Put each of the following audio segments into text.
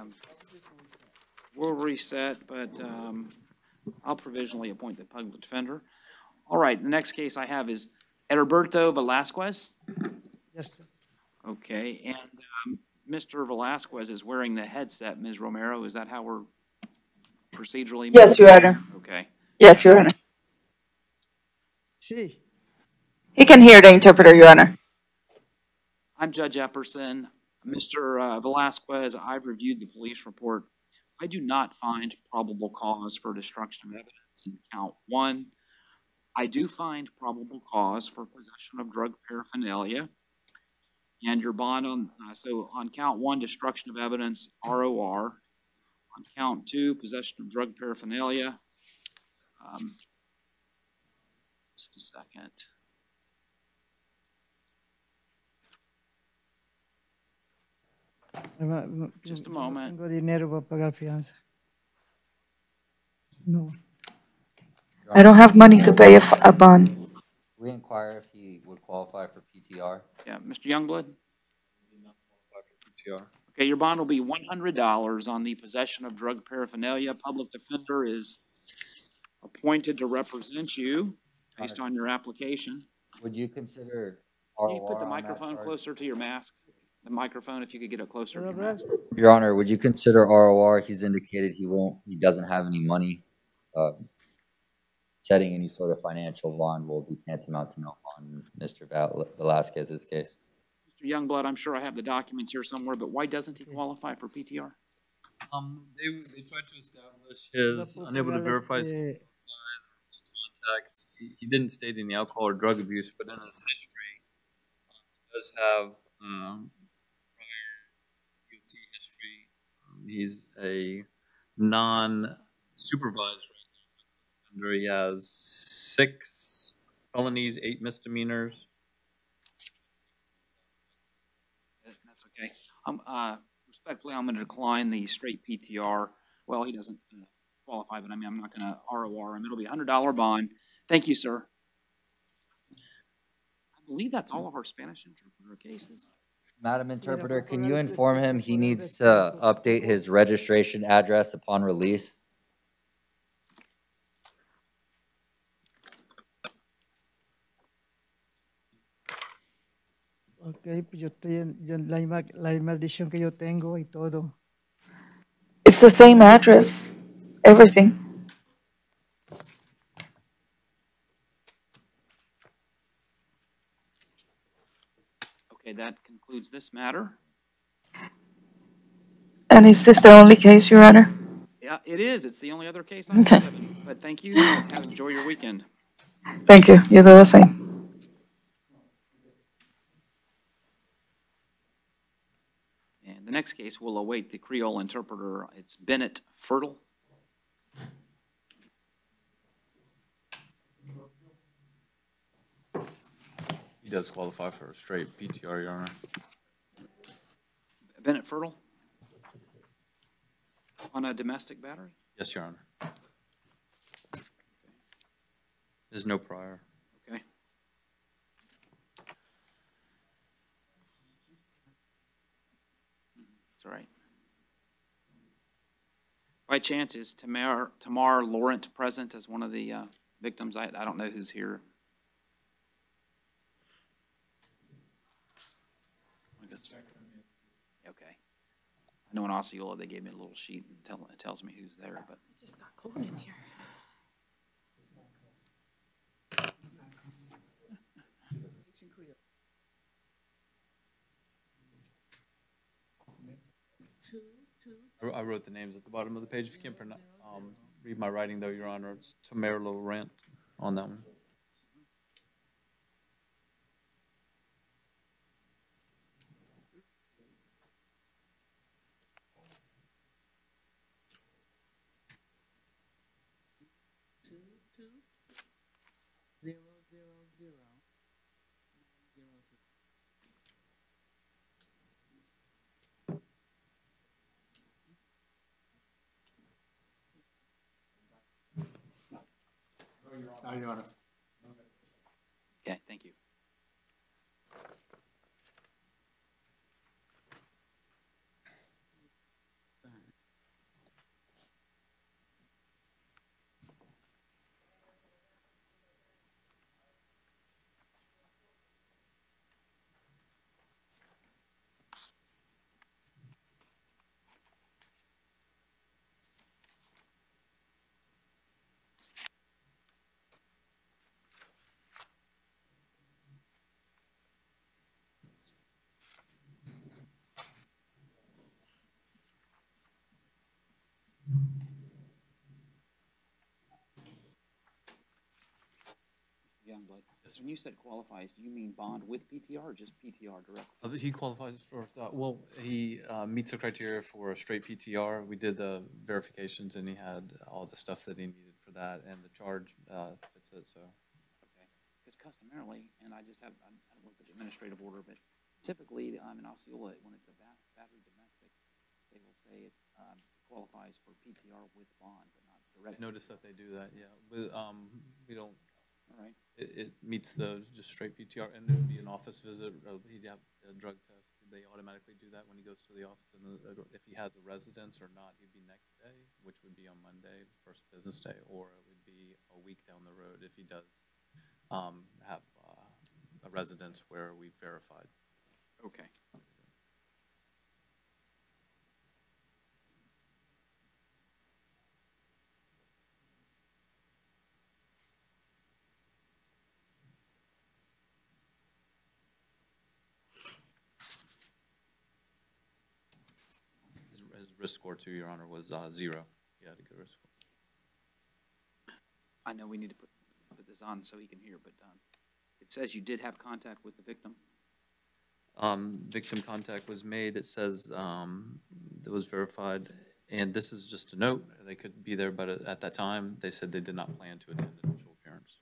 um, we'll reset, but, um, I'll provisionally appoint the public defender. All right, the next case I have is Edberto Velasquez. Yes, sir. Okay, and, um, Mr. Velasquez is wearing the headset, Ms. Romero, is that how we're procedurally? Yes, Your Honor. Okay, Yes, Your Honor. Sí. He can hear the interpreter, Your Honor. I'm Judge Epperson. Mr. uh, Velasquez, I've reviewed the police report. I do not find probable cause for destruction of evidence in count one. I do find probable cause for possession of drug paraphernalia. And your bond on, uh, so on count one, destruction of evidence, ROR. On count two, possession of drug paraphernalia. um, Just a second. Ma- ma- Just a moment. Tengo dinero para pagar fianza. No. I don't have money to pay a, f- a bond. We inquire if he would qualify for PTR. Yeah, Mr. Youngblood? PTR. Okay, your bond will be one hundred dollars on the possession of drug paraphernalia. Public defender is appointed to represent you based on your application. Would you consider Can you put ROR the on that microphone charge? closer to your mask? The microphone, if you could get it closer to your hablar? mask. Your Honor, would you consider ROR? He's indicated he won't, he doesn't have any money. Uh, Setting any sort of financial bond will be tantamount to no on Mr. Val- Velasquez's case. Mr. Youngblood, I'm sure I have the documents here somewhere, but why doesn't he qualify for PTR? Um, they, they tried to establish his unable to verify his contacts. He, he didn't state any alcohol or drug abuse, but in his history, um, he does have, um, prior UFC history. Um, He's a non-supervised offender. He has six felonies, eight misdemeanors. That's okay. Um, uh, respectfully, I'm gonna decline the straight PTR. Well, he doesn't uh, qualify, but I mean, I'm not gonna ROR him. It'll be a hundred dollar bond. Thank you, sir. I believe that's all of our Spanish interpreter cases. Madam Interpreter, can you inform him he needs to update his registration address upon release? Ok, pues yo estoy en, yo en la, misma, la misma dirección que yo tengo y todo. It's the same address, everything. Okay, that concludes this matter. And is this the only case, Your Honor? Yeah, it is. It's the only other case I Okay. But thank you. and Enjoy your weekend. Thank you. You do the same. And the next case will await the Creole interpreter. It's Bennett Fertile. He does qualify for a straight PTR, Your Honor. Bennett Fertile? On a domestic battery? Yes, Your Honor. There's no prior. Okay. It's all right. By chance, is Tamar, Tamar Laurent present as one of the uh, victims? I, I don't know who's here. I guess- Okay. I know in Osceola, they gave me a little sheet and tell, it tells me who's there, but. Just got cold in here. I I wrote the names at the bottom of the page. If you can't pronounce, um, read my writing though, Your Honor, it's Tamara Laurent on that one. Okay, thank you. Youngblood, when you said qualifies, do you mean bond with PTR or just PTR direct? Uh, He qualifies for, uh, well, he uh, meets the criteria for a straight PTR. We did the verifications and he had all the stuff that he needed for that and the charge uh, fits it, so. Okay, because customarily, and I just have, I I don't look at the administrative order, but typically, um, in Osceola, when it's a bat- battery domestic, they will say it, um, qualifies for PTR with bond, but not I direct. noticed that they do that, yeah. With, um, we don't, All right, it, it meets the just straight PTR and it'd be an office visit, uh, he'd have a drug test. They automatically do that when he goes to the office and uh, if he has a residence or not, he'd be next day, which would be on Monday, first business day, or it would be a week down the road if he does, um, have, uh, a residence where we verified. okay. His, his risk score too, Your Honor, was, uh, zero. He had a good risk score. I know we need to put, put this on so he can hear, but, um, it says you did have contact with the victim. Um, victim contact was made, it says, um, it was verified, and this is just a note, they could be there, but at at that time, they said they did not plan to attend the initial appearance.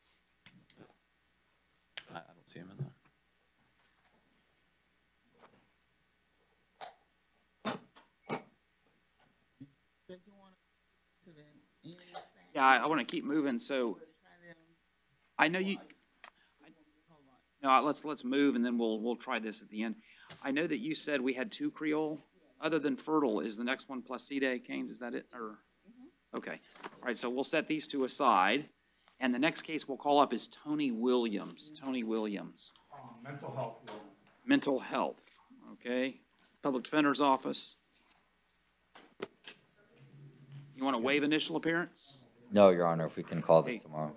I, I don't see him in that. Did you want to the end? Yeah, I, I want to keep moving, so I know you, hold on. no, let's, let's move and then we'll, we'll try this at the end. I know that you said we had two Creole, other than Fertile, is the next one Placide Canes, is that it, or? Okay, all right, so we'll set these two aside, and the next case we'll call up is Tony Williams, Tony Williams. Oh, mental health. Mental health, okay? Public Defender's Office. You want to waive initial appearance? No, Your Honor, if we can call this tomorrow.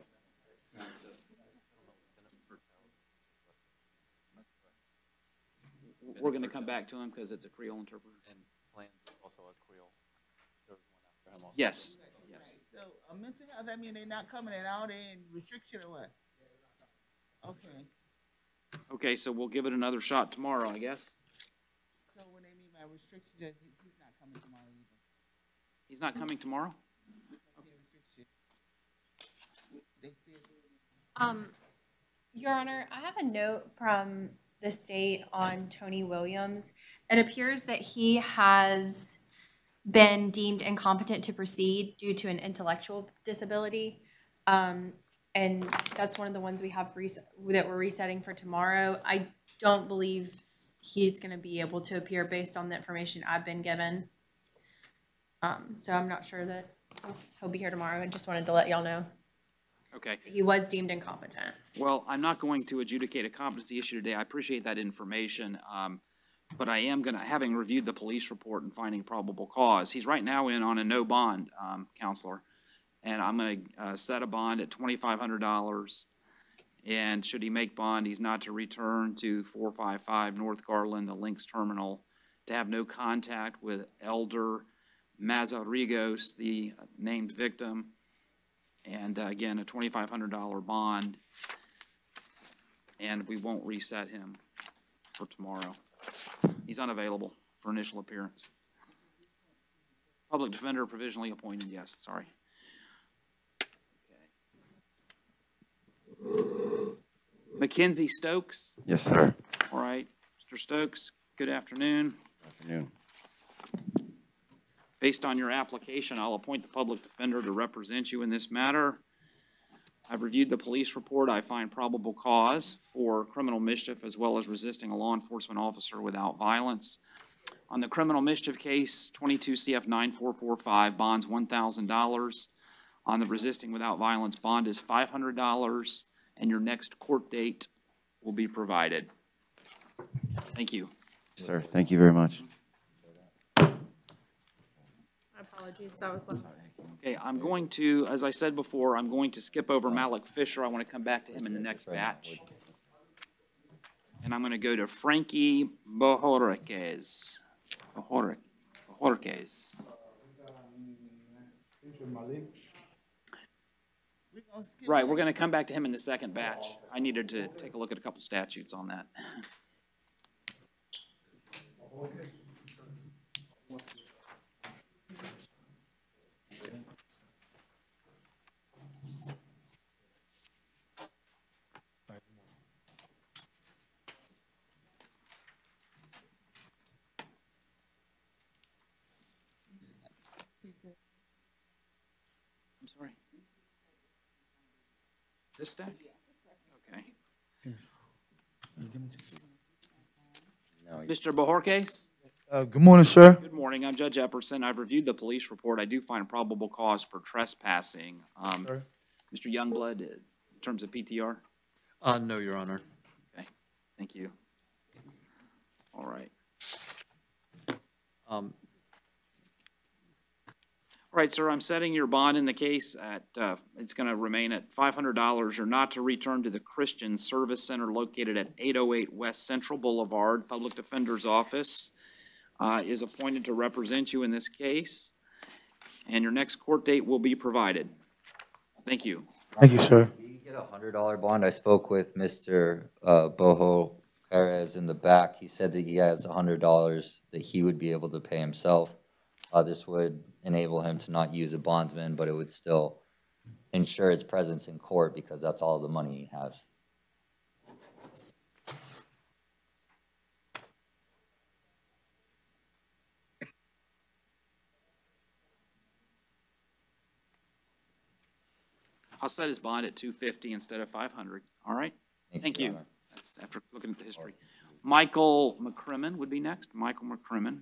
We're going to come back to him because it's a Creole interpreter. And plans also a Creole. There was one after him also. Yes, yes. So, a mental health, that mean they're not coming in, all they in restriction or what? Okay, Okay, so we'll give it another shot tomorrow, I guess. so when they mean by restriction, that he's not coming tomorrow either. He's not coming tomorrow? Okay, restriction. They still doing it. Um, Your Honor, I have a note from the state on Tony Williams. It appears that he has been deemed incompetent to proceed due to an intellectual disability. Um, and that's one of the ones we have that we're resetting for tomorrow. I don't believe he's gonna be able to appear based on the information I've been given. Um, so I'm not sure that he'll be here tomorrow. I just wanted to let y'all know. Okay. He was deemed incompetent. Well, I'm not going to adjudicate a competency issue today. I appreciate that information. Um, but I am gonna, having reviewed the police report and finding probable cause, he's right now in on a no bond, um, counselor. And I'm gonna, uh, set a bond at twenty-five hundred dollars. And should he make bond, he's not to return to four five five North Garland, the Lynx Terminal, to have no contact with Elder Mazarigos, the named victim. And uh, again, a twenty-five hundred dollar bond. And we won't reset him for tomorrow. He's unavailable for initial appearance. Public defender provisionally appointed, yes, sorry. Okay. Mackenzie Stokes, Yes, sir. all right. Mr. Stokes, good afternoon. Afternoon. Based on your application, I'll appoint the public defender to represent you in this matter. I've reviewed the police report. I find probable cause for criminal mischief as well as resisting a law enforcement officer without violence. On the criminal mischief case, twenty-two CF nine four four five, bonds one thousand dollars. On the resisting without violence, bond is five hundred dollars, and your next court date will be provided. Thank you. Sir, thank you very much. Apologies, that was left. Okay, I'm going to, as I said before, I'm going to skip over Malik Fisher. I want to come back to him in the next batch. And I'm going to go to Frankie Bojorquez. Bojor- Bojorquez. Right, we're gonna come back to him in the second batch. I needed to take a look at a couple statutes on that. I'm sorry. This stack? Okay. Mr. Bojorquez? Uh, Good morning, sir. Good morning, I'm Judge Epperson. I've reviewed the police report. I do find probable cause for trespassing. Um, Sir. Mr. Youngblood, uh, in terms of PTR? Uh, no, Your Honor. Okay, thank you. All right. Um, All right, sir, I'm setting your bond in the case at, uh, it's gonna remain at five hundred dollars. You're not to return to the Christian Service Center located at eight oh eight West Central Boulevard. Public Defender's Office, uh, is appointed to represent you in this case. And your next court date will be provided. Thank you. Thank you, sir. Did you get a hundred dollar bond? I spoke with Mr. uh, Boho Perez in the back. He said that he has a hundred dollars that he would be able to pay himself. Uh, this would enable him to not use a bondsman, but it would still ensure his presence in court because that's all the money he has. I'll set his bond at two fifty instead of five hundred, all right? Thank Your you. Honor. That's after looking at the history. Michael McCrimmon would be next. Michael McCrimmon.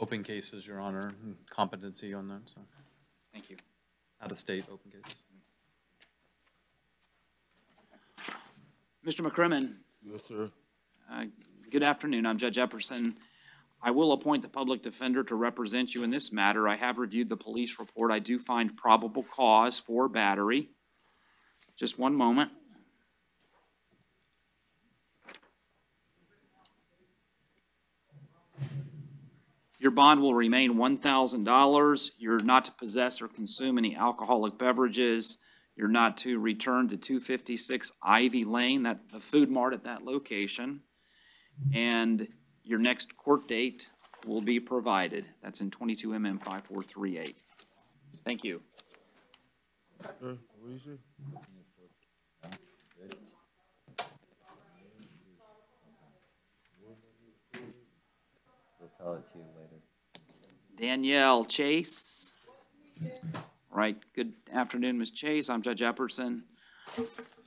Open cases, Your Honor, and competency on that, so, Thank you. out-of-state open cases. Mr. McCrimmon, Yes, sir. uh, good afternoon. I'm Judge Epperson. I will appoint the public defender to represent you in this matter. I have reviewed the police report. I do find probable cause for battery. Just one moment. Your bond will remain one thousand dollars. You're not to possess or consume any alcoholic beverages. You're not to return to two fifty-six Ivy Lane, that, the food mart at that location. And your next court date will be provided. That's in twenty-two MM five four three eight. Thank you. We'll tell it to you. Danielle Chase. Right, good afternoon, Ms. Chase. I'm Judge Epperson.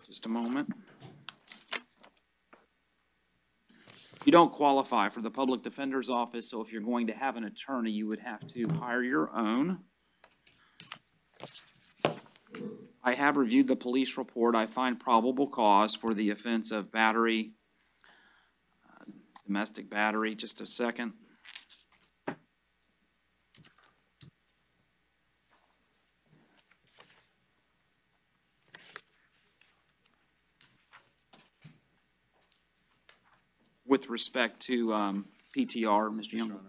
Just a moment. You don't qualify for the Public Defender's Office, so if you're going to have an attorney, you would have to hire your own. I have reviewed the police report. I find probable cause for the offense of battery, uh, domestic battery. Just a second. With respect to um, PTR, Mr. Young.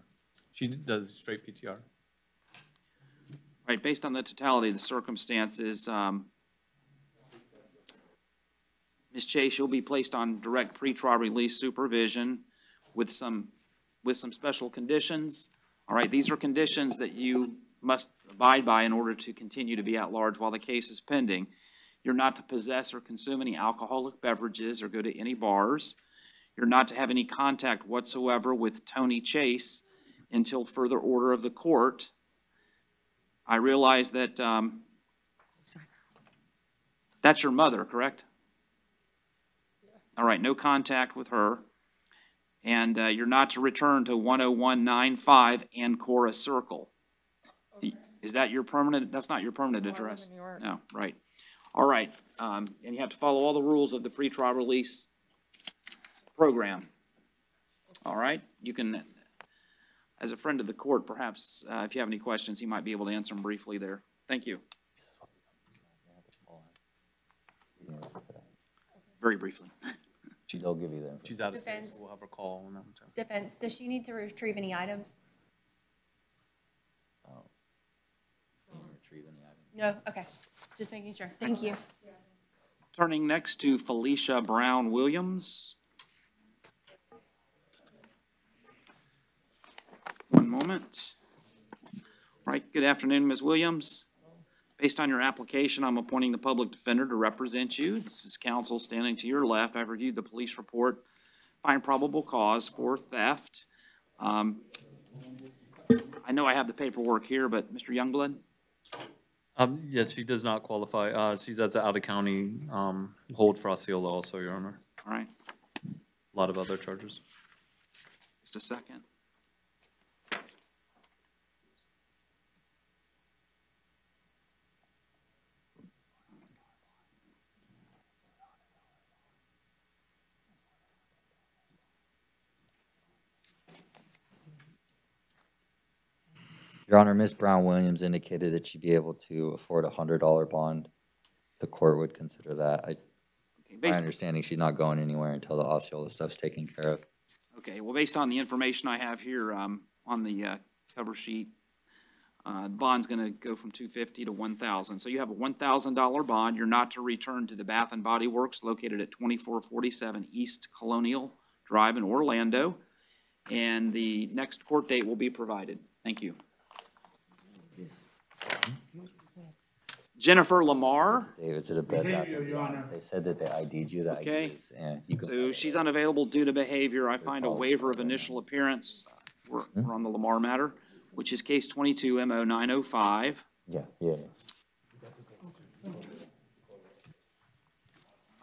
She does straight PTR. Right, based on the totality of the circumstances, um, Ms. Chase, you'll be placed on direct pretrial release supervision with some, with some special conditions. All right, these are conditions that you must abide by in order to continue to be at large while the case is pending. You're not to possess or consume any alcoholic beverages or go to any bars. You're not to have any contact whatsoever with Tony Chase until further order of the court. I realize that, um, that's your mother, correct? All right, no contact with her. And, uh, you're not to return to one oh one nine five Ancora Circle. Is that your permanent, that's not your permanent address? No, right. All right, um, and you have to follow all the rules of the pretrial release program. All right, you can, as a friend of the court, perhaps uh, if you have any questions, he might be able to answer them briefly there. Thank you. Very briefly. She'll give you that. She's out of Defense. state, so we'll have her call on that. Defense, does she need to hmm. retrieve any items? No, okay, just making sure. Thank you. Turning next to Felicia Brown Williams. One moment. Right, good afternoon, Ms. Williams. Based on your application, I'm appointing the public defender to represent you. This is counsel standing to your left. I've reviewed the police report, find probable cause for theft. Um, I know I have the paperwork here, but Mr. Youngblood? Um, yes, she does not qualify. Uh, she's at the out-of-county, um, hold for Osceola also, Your Honor. All right, A lot of other charges. just a second. Your Honor, Ms. Brown Williams indicated that she'd be able to afford a hundred dollar bond. The court would consider that. I, my based- understanding, she's not going anywhere until the Osceola stuff's taken care of. Okay, well, based on the information I have here, um, on the, uh, cover sheet, uh, the bond's gonna go from two fifty to one thousand. So you have a one thousand dollar bond. You're not to return to the Bath and Body Works located at twenty-four forty-seven East Colonial Drive in Orlando. And the next court date will be provided. Thank you. Jennifer Lamar, David's at a bed. Bath and Beyond. They said that they ID'd you, the Okay. IDs, and you can. so she's unavailable due to behavior. I find a waiver of initial appearance. We're, hmm? we're on the Lamar matter, which is case twenty-two MO nine oh five. Yeah, yeah.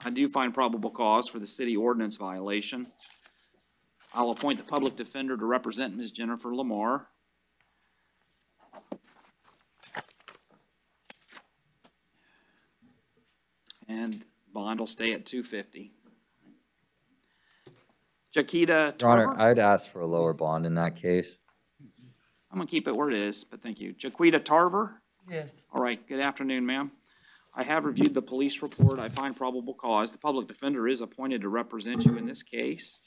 I do find probable cause for the city ordinance violation. I'll appoint the public defender to represent Ms. Jennifer Lamar. And bond will stay at two fifty. Jaquita Your Honor, Tarver, I'd ask for a lower bond in that case. I'm gonna keep it where it is, but thank you. Jaquita Tarver? Yes. All right, good afternoon, ma'am. I have reviewed the police report. I find probable cause. The public defender is appointed to represent you in this case.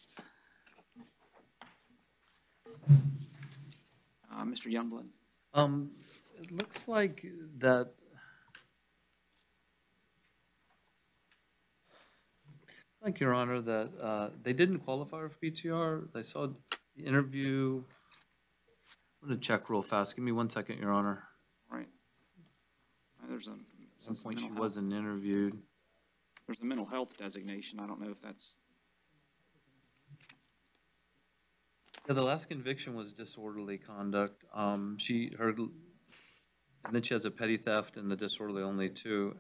Uh, Mr. Youngblood? Um, it looks like that. Like, Your Honor, that, uh, they didn't qualify for PTR. They saw the interview. I'm gonna check real fast. Give me one second, Your Honor. All right. There's a, At some point, she health, wasn't interviewed. there's a mental health designation. I don't know if that's, Yeah, the last conviction was disorderly conduct. Um, she, her, and then she has a petty theft and the disorderly only too.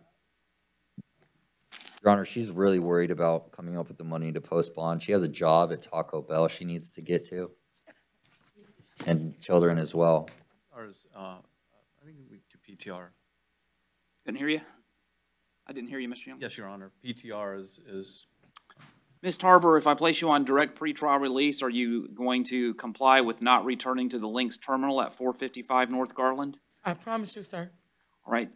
Your Honor, she's really worried about coming up with the money to post bond. She has a job at Taco Bell she needs to get to. And children as well. Ours, uh, I think we do PTR. couldn't hear you? I didn't hear you, Mr. Young. Yes, Your Honor, PTR is, is, Ms. Tarver, if I place you on direct pretrial release, are you going to comply with not returning to the Lynx Terminal at four fifty-five North Garland? I promise you, sir. All right,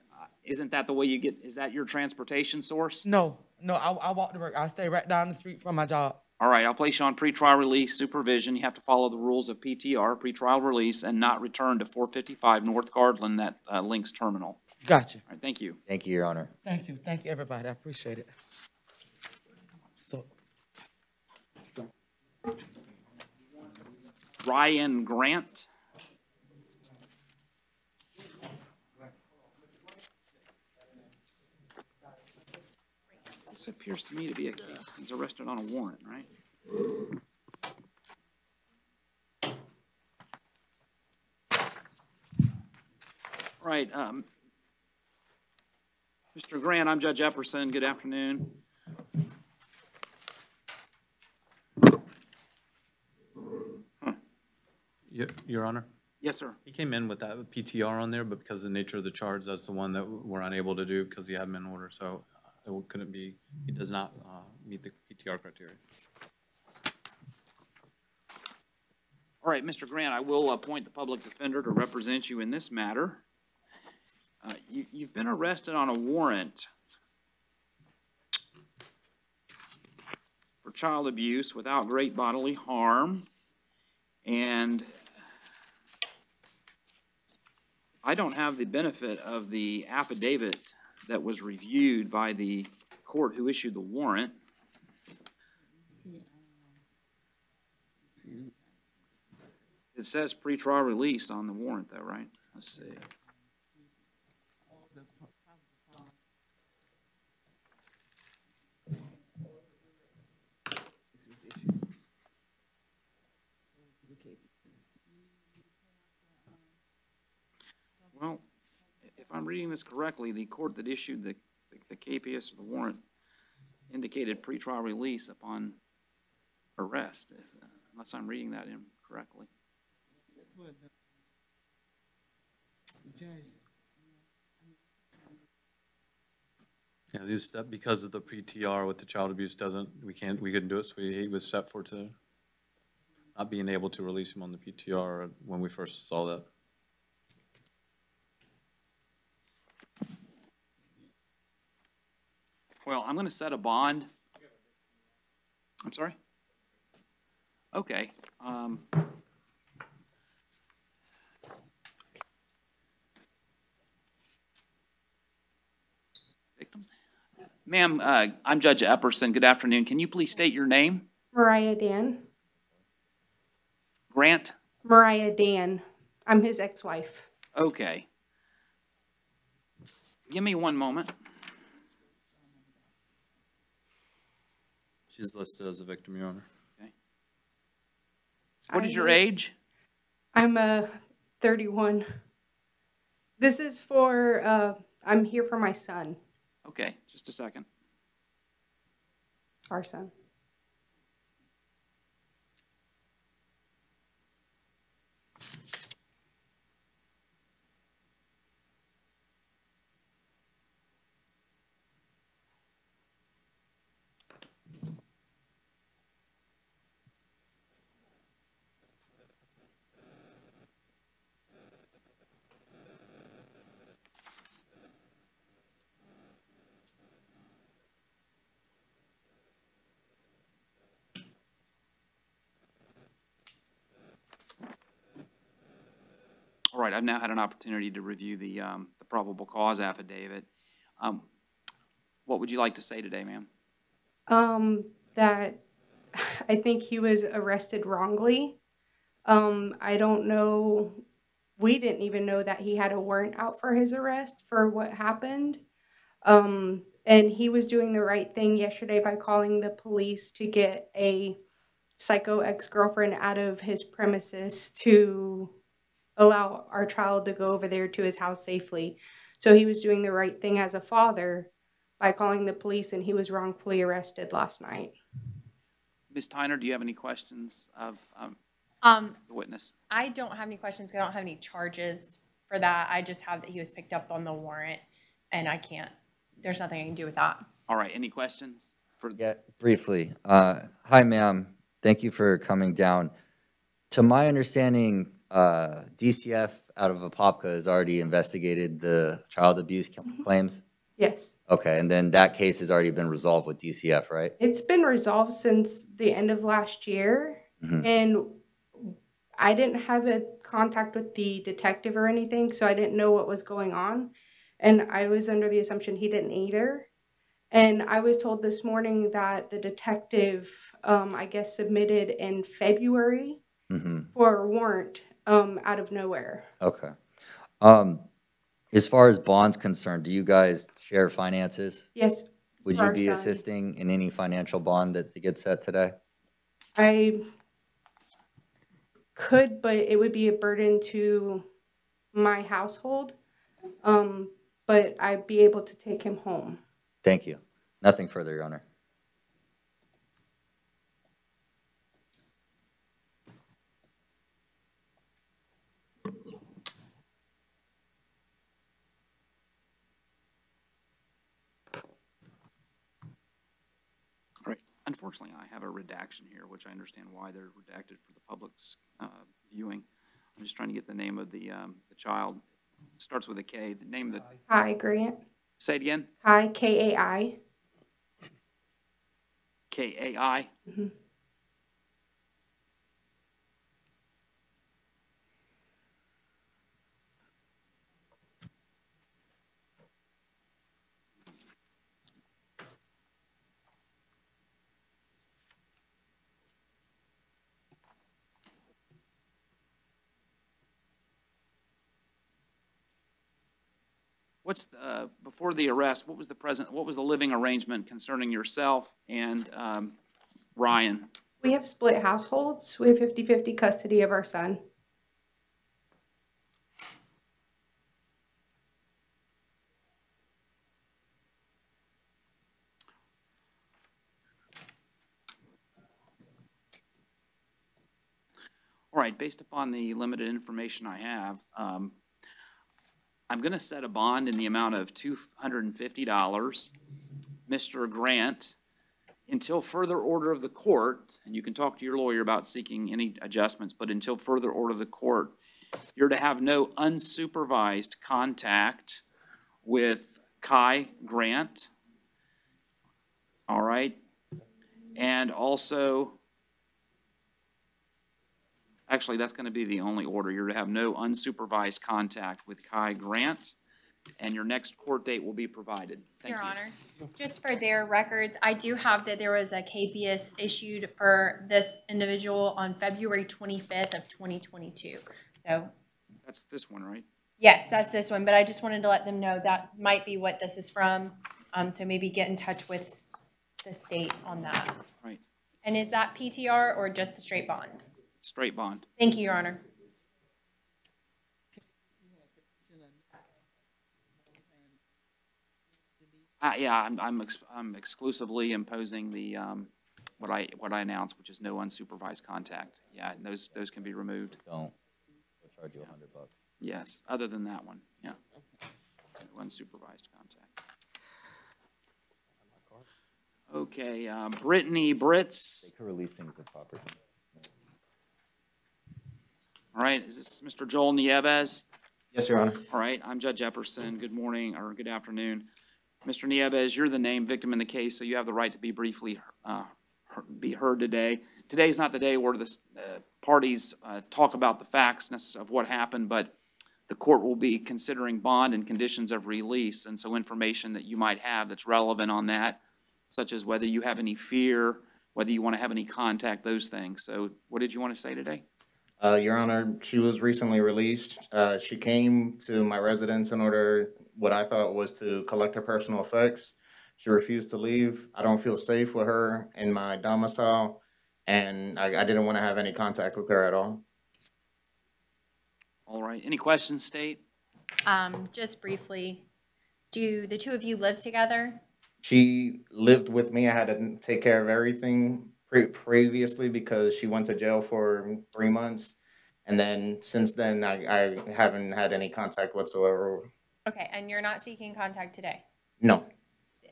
isn't that the way you get, is that your transportation source? No, no, I, I walk to work. I stay right down the street from my job. All right, I'll place you on pretrial release supervision. You have to follow the rules of PTR, pretrial release, and not return to four fifty-five North Garland, that, uh, Lynx Terminal. Gotcha. All right, thank you. Thank you, Your Honor. Thank you, thank you, everybody. I appreciate it. So, Ryan Grant. This appears to me to be a case, he's arrested on a warrant, right? Right, um, Mr. Grant, I'm Judge Epperson, good afternoon. Your, Your Honor? Yes, sir. He came in with that PTR on there, but because of the nature of the charge, that's the one that we're unable to do because he had him in order, so uh, it couldn't be, he does not, uh, meet the PTR criteria. All right, Mr. Grant, I will appoint the public defender to represent you in this matter. Uh, you, you've been arrested on a warrant for child abuse without great bodily harm. And I don't have the benefit of the affidavit that was reviewed by the court who issued the warrant. It says pretrial release on the warrant though, right? Let's see. Well, i- if I'm reading this correctly, the court that issued the, the capias or the warrant indicated pretrial release upon arrest, if- uh, unless I'm reading that incorrectly. The the Yeah, because of the PTR with the child abuse doesn't, we can't, we couldn't do it, so he he was set for to not being able to release him on the PTR when we first saw that. Well, I'm gonna set a bond. I'm sorry? Okay, um. Victim? Ma'am, uh, I'm Judge Epperson. Good afternoon. Can you please state your name? Mariah Dan. Grant? Mariah Dan. I'm his ex-wife. Okay. Give me one moment. She's listed as a victim, Your Honor. What is your I- age? I'm uh 31. This is for uh I'm here for my son, Okay, just a second. our son. All right, I've now had an opportunity to review the, um, the probable cause affidavit. Um, what would you like to say today, ma'am? Um that I think he was arrested wrongly. Um I don't know we didn't even know that he had a warrant out for his arrest for what happened. Um and he was doing the right thing yesterday by calling the police to get a psycho ex-girlfriend out of his premises to allow our child to go over there to his house safely. So he was doing the right thing as a father by calling the police and he was wrongfully arrested last night. Ms. Tyner, do you have any questions of, um, Um, the witness? I don't have any questions. I don't have any charges for that. I just have that he was picked up on the warrant and I can't, there's nothing I can do with that. All right, any questions? For, Yeah, briefly. Uh, Hi, ma'am. Thank you for coming down. To my understanding, uh, DCF out of Apopka has already investigated the child abuse claims? Yes. Okay, and then that case has already been resolved with DCF, right? It's been resolved since the end of last year Mhm. and I didn't have a contact with the detective or anything, so I didn't know what was going on. And I was under the assumption he didn't either. And I was told this morning that the detective, um, I guess, submitted in February Mm-hmm, for a warrant, um, out of nowhere. okay. Um, As far as bonds concerned, do you guys share finances? Yes, Would you be son. assisting in any financial bond that gets set today? I could, but it would be a burden to my household. Um, but I'd be able to take him home. Thank you. Nothing further, Your Honor. all right, unfortunately, I have a redaction here, which I understand why they're redacted for the public's, uh, viewing. I'm just trying to get the name of the, um, the child. It Starts with a K, the name of the, Hi, Grant. say it again, Hi, K A I. K A I? Mhm. What's, the, uh, before the arrest, what was the present, what was the living arrangement concerning yourself and, um, Ryan? We have split households. We have 50 50 custody of our son. All right, based upon the limited information I have, um, I'm gonna set a bond in the amount of two hundred and fifty dollars. Mr. Grant, until further order of the court, and you can talk to your lawyer about seeking any adjustments, but until further order of the court, you're to have no unsupervised contact with Kai Grant. All right? And also, Actually, that's going to be the only order. You're to have no unsupervised contact with Kai Grant, and your next court date will be provided. Thank Your you. Honor, just for their records, I do have that there was a capias issued for this individual on February twenty-fifth of twenty twenty-two. So, That's this one, right? yes, that's this one, but I just wanted to let them know that might be what this is from. Um, so maybe get in touch with the state on that. Right. And is that PTR or just a straight bond? Straight bond. Thank you, Your Honor. Uh, yeah, I'm, I'm, ex- I'm exclusively imposing the, um, what I, what I announced, which is no unsupervised contact. Yeah, and those, those can be removed. Don't, we'll charge you a hundred bucks. Yes, other than that one, yeah. No Unsupervised contact. Okay, um, Brittany Britz, They could release things if proper. All right, is this Mr. Joel Nieves? Yes, Your Honor. All right, I'm Judge Epperson. Good morning, or good afternoon. Mr. Nieves, you're the named victim in the case, so you have the right to be briefly, uh, be heard today. Today is not the day where the, uh, parties, uh, talk about the facts of what happened, but the court will be considering bond and conditions of release, and so information that you might have that's relevant on that, such as whether you have any fear, whether you want to have any contact, those things. So what did you want to say today? Uh, Your Honor, she was recently released. Uh, she came to my residence in order, what I thought was to collect her personal effects. She refused to leave. I don't feel safe with her in my domicile, and I, I didn't want to have any contact with her at all. All right, any questions, State? Um, just briefly, do the two of you live together? She lived with me. I had to take care of everything pre- previously because she went to jail for three months. And then since then, I, I haven't had any contact whatsoever. Okay, and you're not seeking contact today? No.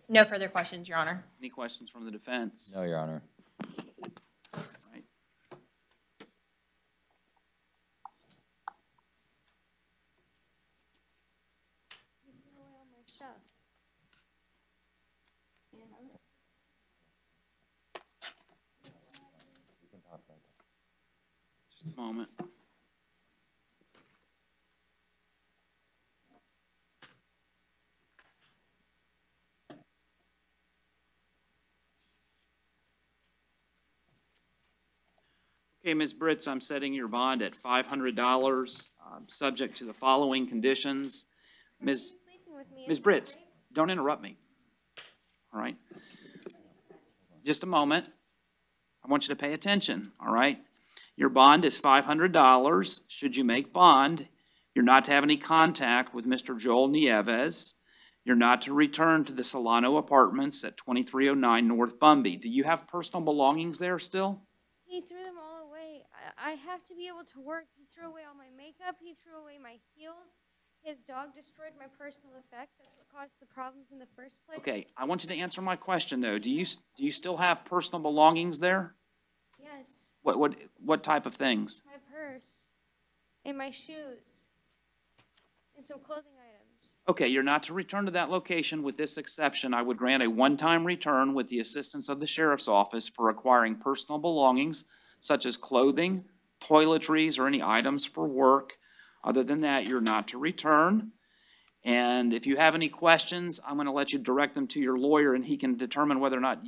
No further questions, Your Honor. Any questions from the defense? No, Your Honor. Right. Just a moment. Okay, Ms. Britz, I'm setting your bond at five hundred dollars, um, subject to the following conditions. Ms. Ms. Britz, don't interrupt me. All right? Just a moment. I want you to pay attention, all right? Your bond is five hundred dollars. Should you make bond, you're not to have any contact with Mr. Joel Nieves. You're not to return to the Solano Apartments at twenty-three oh nine North Bumby. Do you have personal belongings there still? He threw them all away. I, I have to be able to work. He threw away all my makeup. He threw away my heels. His dog destroyed my personal effects. That's what caused the problems in the first place. Okay, I want you to answer my question, though. Do you, do you still have personal belongings there? Yes, What, what, what type of things? my purse and my shoes and some clothing items. Okay, you're not to return to that location with this exception. I would grant a one-time return with the assistance of the sheriff's office for acquiring personal belongings such as clothing, toiletries, or any items for work. Other than that, you're not to return. And if you have any questions, I'm gonna let you direct them to your lawyer and he can determine whether or not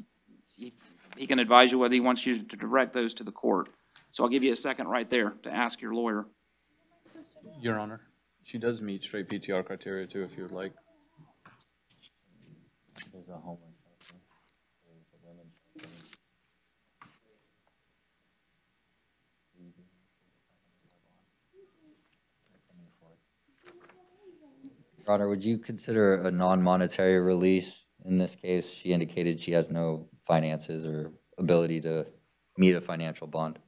he, he can advise you whether he wants you to direct those to the court. So I'll give you a second right there to ask your lawyer. Your Honor, she does meet straight PTR criteria too, if you would like. There's a homeless shelter. There's a women's shelter. Your Honor, would you consider a non-monetary release? In this case, she indicated she has no finances or ability to meet a financial bond.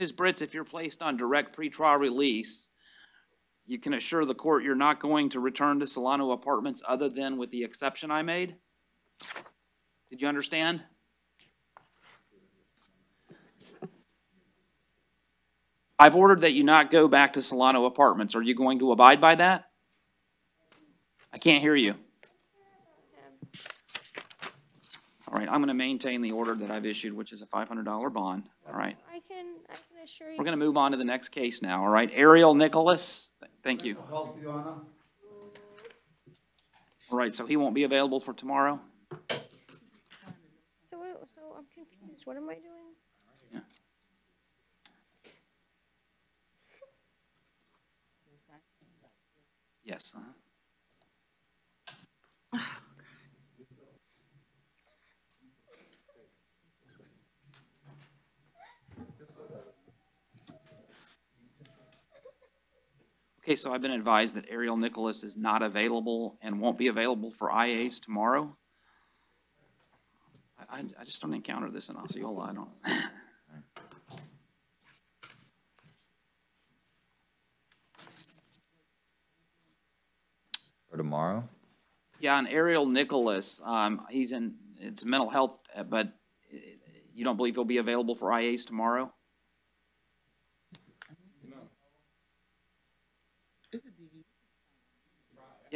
Ms. Brits, if you're placed on direct pretrial release, you can assure the court you're not going to return to Solano Apartments other than with the exception I made? Did you understand? I've ordered that you not go back to Solano Apartments. Are you going to abide by that? I can't hear you. All right, I'm going to maintain the order that I've issued, which is a $500 bond. All right. I can, I can assure you. We're going to move on to the next case now, all right? Ariel Nicholas, th- thank you. All right, so he won't be available for tomorrow? So what, so I'm confused. What am I doing? Yeah. Yes. uh-huh. Okay, so I've been advised that Ariel Nicholas is not available and won't be available for IAs tomorrow. I, I, I just don't encounter this in Osceola, I don't. For tomorrow? Yeah, and Ariel Nicholas, um, he's in, it's mental health, uh, but uh, you don't believe he'll be available for IAs tomorrow?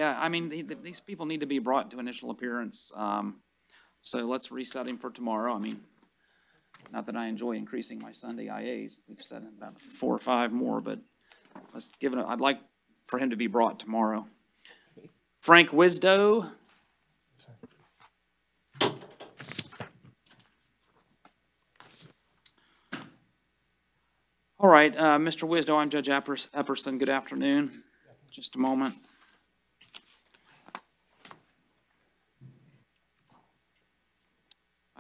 Yeah, I mean, the- the- these people need to be brought to initial appearance, um, so let's reset him for tomorrow, I mean, not that I enjoy increasing my Sunday IAs, we've set about four or five more, but let's give it, a- I'd like for him to be brought tomorrow. Frank Wisdo. All right, uh, Mr. Wisdo, I'm Judge Epperson. Good afternoon. Just a moment.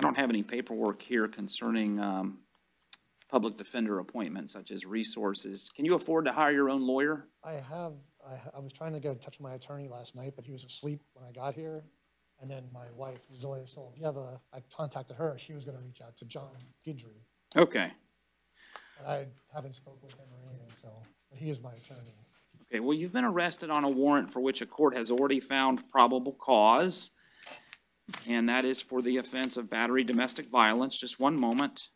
I don't have any paperwork here concerning um, public defender appointments such as resources. Can you afford to hire your own lawyer? I have, I, ha- I was trying to get in touch with my attorney last night, but he was asleep when I got here. And then my wife Zoya Solovyeva, I contacted her, she was gonna reach out to John Guidry, Okay. but I haven't spoken with him or anything, so, but he is my attorney. Okay, well, you've been arrested on a warrant for which a court has already found probable cause, and that is for the offense of battery domestic violence. Just one moment.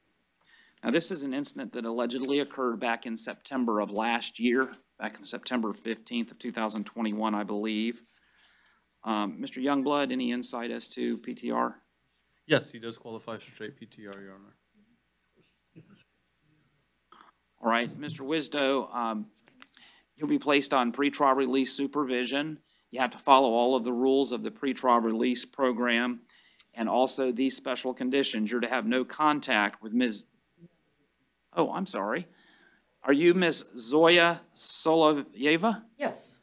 Now, this is an incident that allegedly occurred back in September of last year, back in September fifteenth of two thousand twenty-one, I believe. Um, Mr. Youngblood, any insight as to PTR? Yes, he does qualify for straight PTR, Your Honor. All right, Mr. Wisdo, um, you'll be placed on pretrial release supervision. You have to follow all of the rules of the pretrial release program and also these special conditions. You're to have no contact with Ms., oh, I'm sorry. Are you Ms. Zoya Solovyeva? Yes.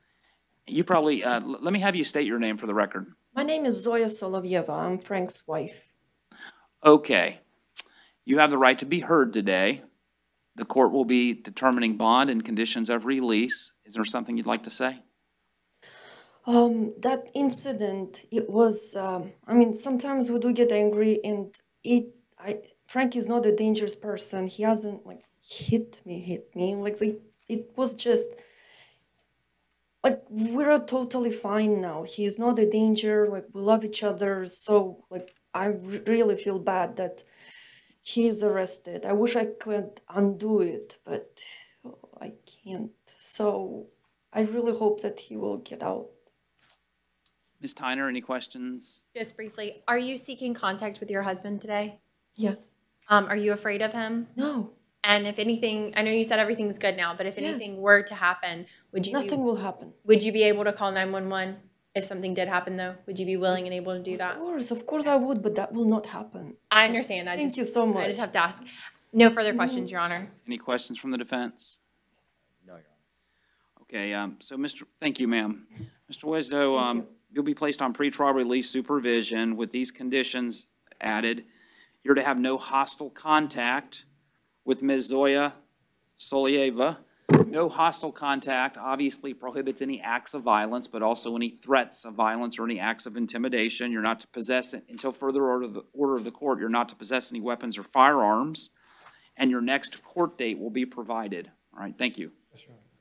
You probably, uh, let me have you state your name for the record. My name is Zoya Solovyeva. I'm Frank's wife. Okay. You have the right to be heard today. The court will be determining bond and conditions of release. Is there something you'd like to say? Um, that incident, it was, um, I mean, sometimes we do get angry and it, I, Frank is not a dangerous person. He hasn't like hit me, hit me. Like, it, it was just, like, we're totally fine now. He is not a danger. Like, we love each other. So, like, I really feel bad that he is arrested. I wish I could undo it, but oh, I can't. So, I really hope that he will get out. Ms. Tyner, any questions? Just briefly, are you seeking contact with your husband today? Yes. Um, are you afraid of him? No. And if anything, I know you said everything's good now, but if Yes. anything were to happen, would you? be- Nothing will happen. Would you be able to call nine one one if something did happen though? Would you be willing and able to do that? Of course, of course I would, but that will not happen. I understand. I Thank just- you so I much. just have to ask. No further questions, Your Honor. Any questions from the defense? No, Your Honor. Okay, um, so Mr., thank you, ma'am. Mr. Wisdo, um, you'll be placed on pretrial release supervision with these conditions added. You're to have no hostile contact with Ms. Zoya Solovyeva. No hostile contact obviously prohibits any acts of violence, but also any threats of violence or any acts of intimidation. You're not to possess, until further order of the, order of the court, you're not to possess any weapons or firearms. And your next court date will be provided. All right, thank you.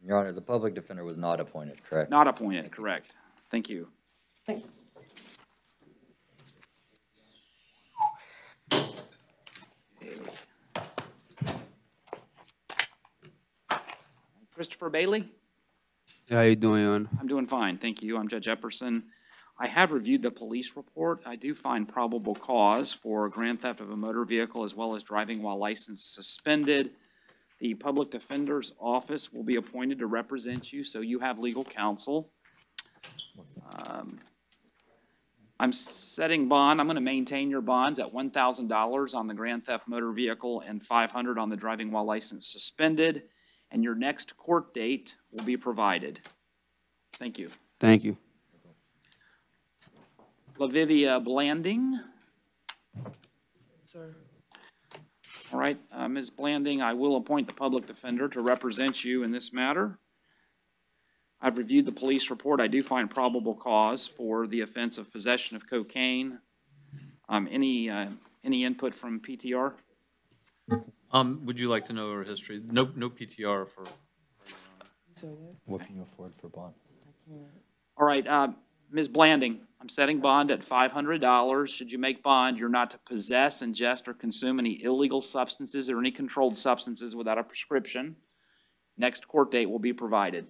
Your Honor, the public defender was not appointed, correct? Not appointed, correct. Thank you. Thanks. Christopher Bailey? How you doing, Your Honor? I'm doing fine, thank you. I'm Judge Epperson. I have reviewed the police report. I do find probable cause for grand theft of a motor vehicle as well as driving while license suspended. The Public Defender's Office will be appointed to represent you, so you have legal counsel. Um, I'm setting bond, I'm gonna maintain your bonds at one thousand dollars on the grand theft motor vehicle and five hundred on the driving while license suspended. And your next court date will be provided. Thank you. Thank you. Lavivia Blanding. Sir. All right, uh, Ms. Blanding, I will appoint the public defender to represent you in this matter. I've reviewed the police report. I do find probable cause for the offense of possession of cocaine. Um, any, uh, any input from PTR? Um, would you like to know her history? No, no PTR for, What can you afford for bond? All right, uh, Ms. Blanding, I'm setting bond at five hundred dollars. Should you make bond, you're not to possess, ingest, or consume any illegal substances or any controlled substances without a prescription. Next court date will be provided.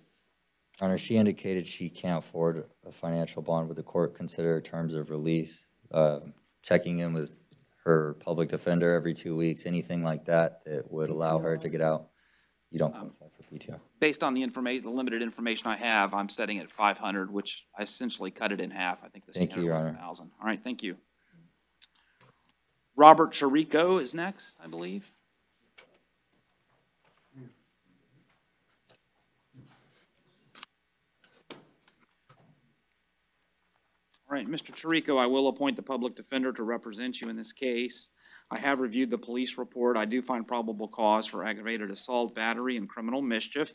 Honor, she indicated she can't afford a financial bond. Would the court consider terms of release, uh, checking in with her public defender every two weeks, anything like that that would allow her to get out? You don't qualify for PTR. Based on the information, the limited information I have, I'm setting it at five hundred, which I essentially cut it in half. I think the Thank you, standard Your was Honor. thousand. All right, thank you. Robert Chirico is next, I believe. All right, Mr. Chirico, I will appoint the public defender to represent you in this case. I have reviewed the police report. I do find probable cause for aggravated assault, battery, and criminal mischief.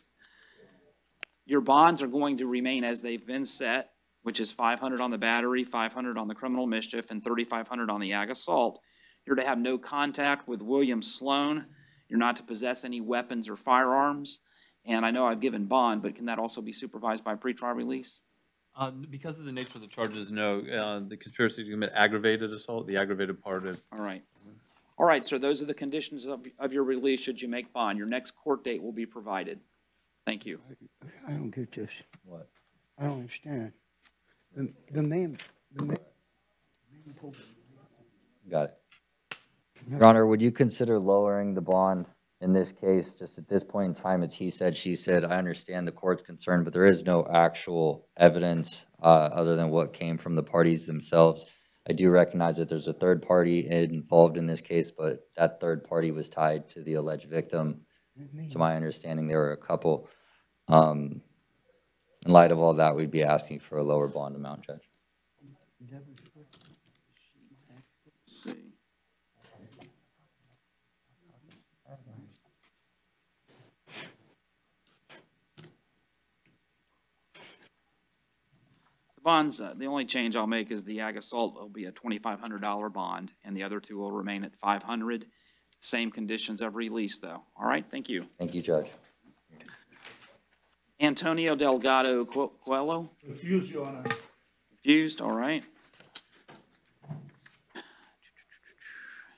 Your bonds are going to remain as they've been set, which is five hundred on the battery, five hundred on the criminal mischief, and thirty-five hundred on the ag assault. You're to have no contact with William Sloan. You're not to possess any weapons or firearms. And I know I've given bond, but can that also be supervised by pretrial release? Uh, because of the nature of the charges, no, uh, the conspiracy to commit aggravated assault, the aggravated part of, All right. All right, sir, those are the conditions of, of your release should you make bond. Your next court date will be provided. Thank you. I don't get this. What? I don't understand. The, the man, the man. Got it. Your Honor, would you consider lowering the bond in this case? Just at this point in time, it's he said, she said. I understand the court's concern, but there is no actual evidence uh, other than what came from the parties themselves. I do recognize that there's a third party involved in this case, but that third party was tied to the alleged victim. To my understanding, there were a couple. Um, In light of all that, we'd be asking for a lower bond amount, Judge. Let's see. The bonds, uh, the only change I'll make is the ag assault will be a twenty-five hundred dollar bond, and the other two will remain at five hundred. Same conditions of release, though. All right, thank you. Thank you, Judge. Antonio Delgado Co- Coelho? Refuse, Your Honor. Refused, all right.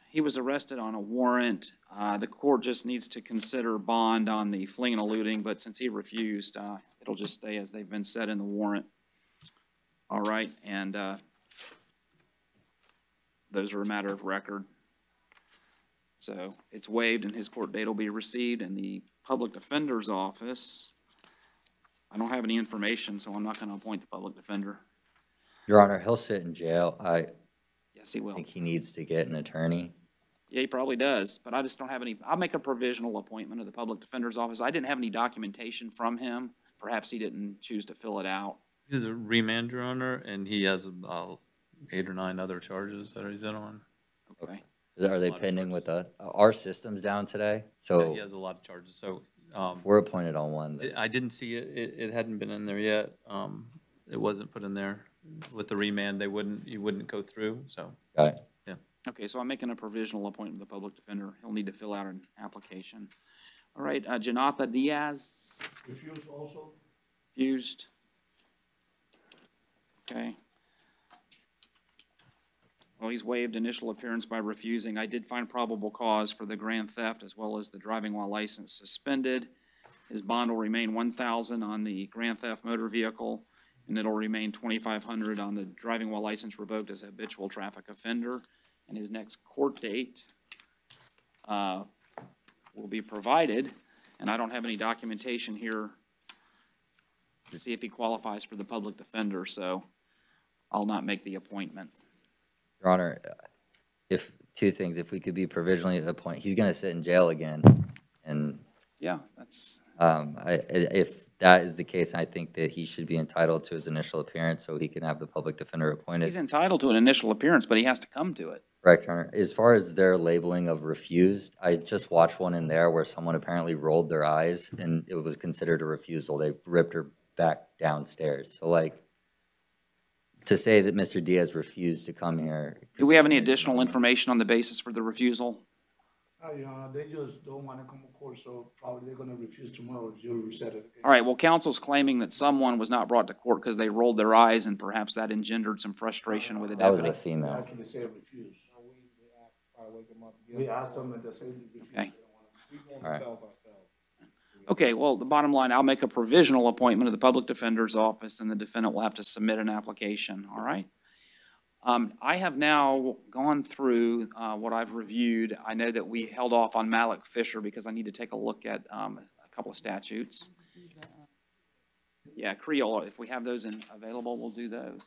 He was arrested on a warrant. Uh, the court just needs to consider bond on the fleeing and eluding, but since he refused, uh, it'll just stay as they've been set in the warrant. All right, and, uh, those are a matter of record. So it's waived and his court date will be received and the public defender's office. I don't have any information, so I'm not gonna appoint the public defender. Your Honor, he'll sit in jail. I Yes, he will. think he needs to get an attorney. Yeah, he probably does, but I just don't have any, I'll make a provisional appointment of the public defender's office. I didn't have any documentation from him. Perhaps he didn't choose to fill it out. He's a remand, Your Honor, and he has about eight or nine other charges that he's in on. Okay. Are they pending with us? Our system's down today, Yeah, so He has a lot of charges, so, um, we're appointed on one. I- I didn't see it, it, it hadn't been in there yet, um, it wasn't put in there. With the remand, they wouldn't, you wouldn't go through, so. Got it. Yeah. Okay, so I'm making a provisional appointment with the public defender. He'll need to fill out an application. All right, uh, Janata Diaz, Refuse also? fused. Okay. Well, he's waived initial appearance by refusing. I did find probable cause for the grand theft as well as the driving while license suspended. His bond will remain one thousand on the grand theft motor vehicle, and it'll remain twenty-five hundred on the driving while license revoked as a habitual traffic offender. And his next court date, uh, will be provided, and I don't have any documentation here to see if he qualifies for the public defender, so I'll not make the appointment. Your Honor, if, two things, if we could be provisionally appointed, he's gonna sit in jail again. And, Yeah, that's, um, I, i- if that is the case, I think that he should be entitled to his initial appearance so he can have the public defender appointed. he's entitled to an initial appearance, but he has to come to it. Correct, Your Honor. As far as their labeling of refused, I just watched one in there where someone apparently rolled their eyes and it was considered a refusal. They ripped her back downstairs. So like, to say that Mr. Diaz refused to come here, Do we have any additional information on the basis for the refusal? Uh, you know, they just don't wanna come to court, so probably they're gonna refuse tomorrow, if you reset it. All right, well, counsel's claiming that someone was not brought to court because they rolled their eyes and perhaps that engendered some frustration with the that was a deputy. They female. actually say refuse. We asked them and they say refuse. Okay. All right. Okay, well, the bottom line, I'll make a provisional appointment of the public defender's office and the defendant will have to submit an application, all right? Um, I have now gone through, uh, what I've reviewed. I know that we held off on Malik Fisher because I need to take a look at, um, a couple of statutes. Yeah, Creole, if we have those in, available, we'll do those.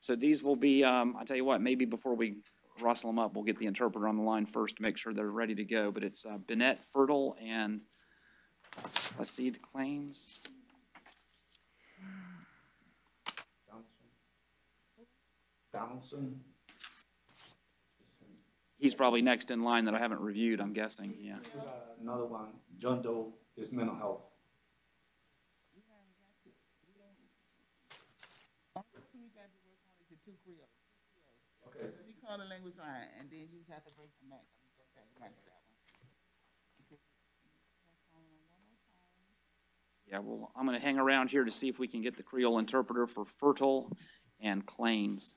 So these will be, um, I tell you what, maybe before we rustle them up, we'll get the interpreter on the line first to make sure they're ready to go. But it's, uh, Bennett Fertile and Placide claims. Donaldson, He's probably next in line that I haven't reviewed, I'm guessing, yeah. another one, John Doe, is mental health. Thing you got to work on is the two Creoles. Okay. Let me call the language line, and then you just have to bring them back. Okay, match that one. Yeah, well, I'm gonna hang around here to see if we can get the Creole interpreter for Fertile and Claims.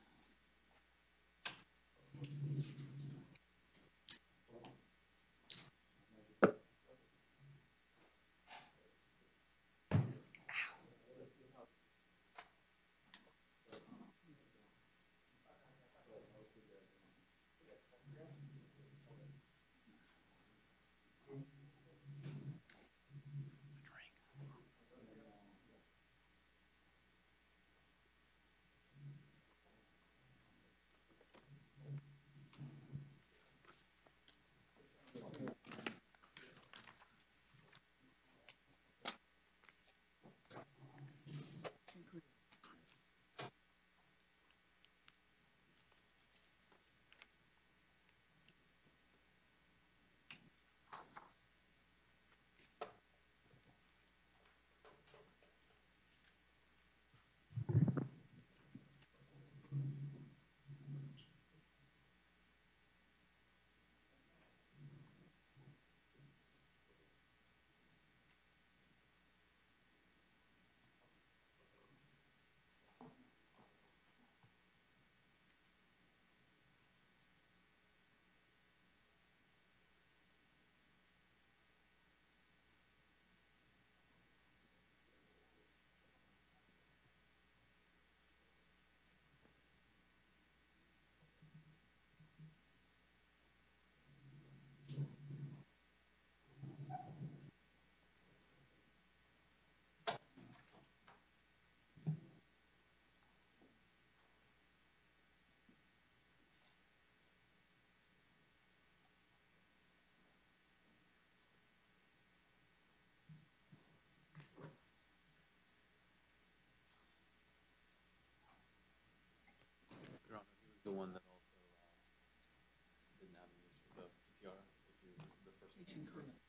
One that also uh, didn't have any issue with the PTR. If you, the first one.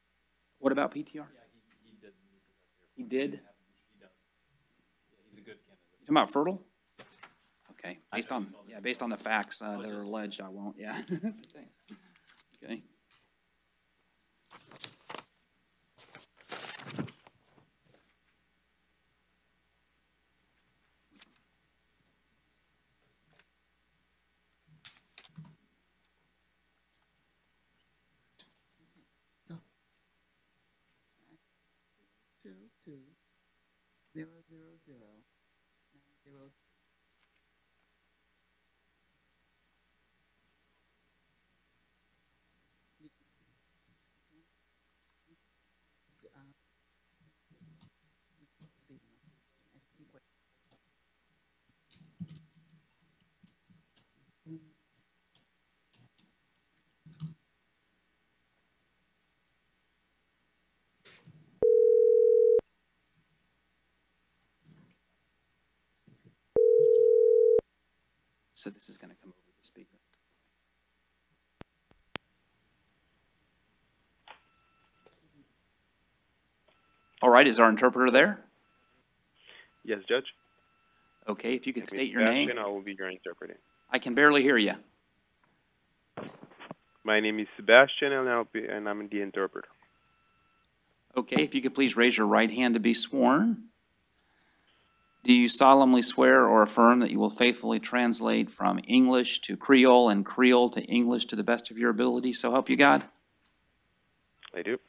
What about PTR? Yeah, he, he did. meet the criteria. He did? He does. Yeah, he's a good candidate. You talking about Fertile? Okay, based on, it's on the yeah, based on the facts, uh, that are alleged, I won't, yeah. Thanks. Okay. Zero, zero, nine, zero. Yes. Okay. Uh, see, I see what- So this is gonna come over the speaker. All right, is our interpreter there? Yes, Judge. Okay, if you could is state your name. I will be your interpreter. I can barely hear you. My name is Sebastian, and I'll be, and I'm the interpreter. Okay, if you could please raise your right hand to be sworn. Do you solemnly swear or affirm that you will faithfully translate from English to Creole and Creole to English to the best of your ability, so help you God? I do.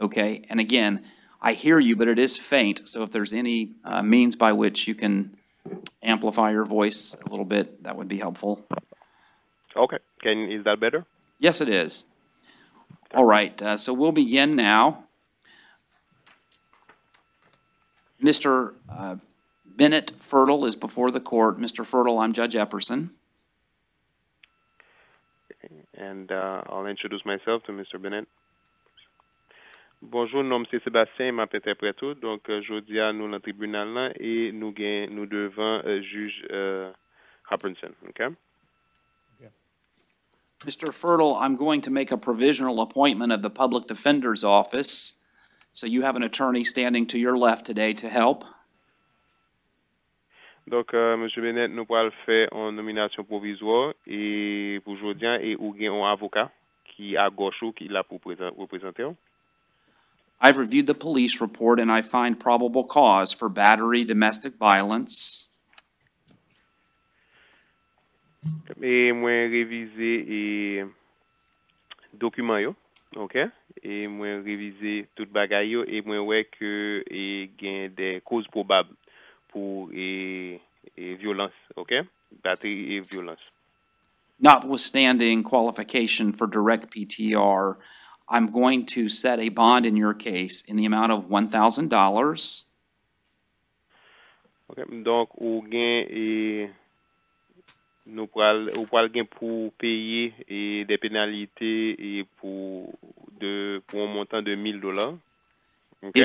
Okay, and again, I hear you, but it is faint, so if there's any uh, means by which you can amplify your voice a little bit, that would be helpful. Okay. Can is that better? Yes, it is. All right, uh, so we'll begin now. Mr. uh, Bennett Fertile is before the court. Mr. Fertile, I'm Judge Epperson. And uh, I'll introduce myself to Mr. Bennett. Bonjour, nom c'est Sébastien, m'a interprète. Donc, euh, jodi à nous le tribunal là et nous gain, nous devant euh, juge euh, Hopkinson, okay? Mr. Fertile, I'm going to make a provisional appointment of the Public Defender's Office. So you have an attorney standing to your left today to help. Donk, euh, M. Bennett, nou pral fè an nominasyon provizor e pou jodyan e ou gen an avoka ki a gochou ki la pou reprezentè an. I've reviewed the police report and I find probable cause for battery, domestic violence. E mwen revize e dokumen yo, ok? E mwen revize tout bagay yo e mwen wè ke e gen de koz probable. Pour et, et violence, OK? Et violence. notwithstanding qualification for direct PTR. I'm going to set a bond in your case in the amount of $1,000. OK? Donc ou gain et nous pral ou pral gain pour payer et des pénalités et pour de pour un montant de 1000 dollars. OK?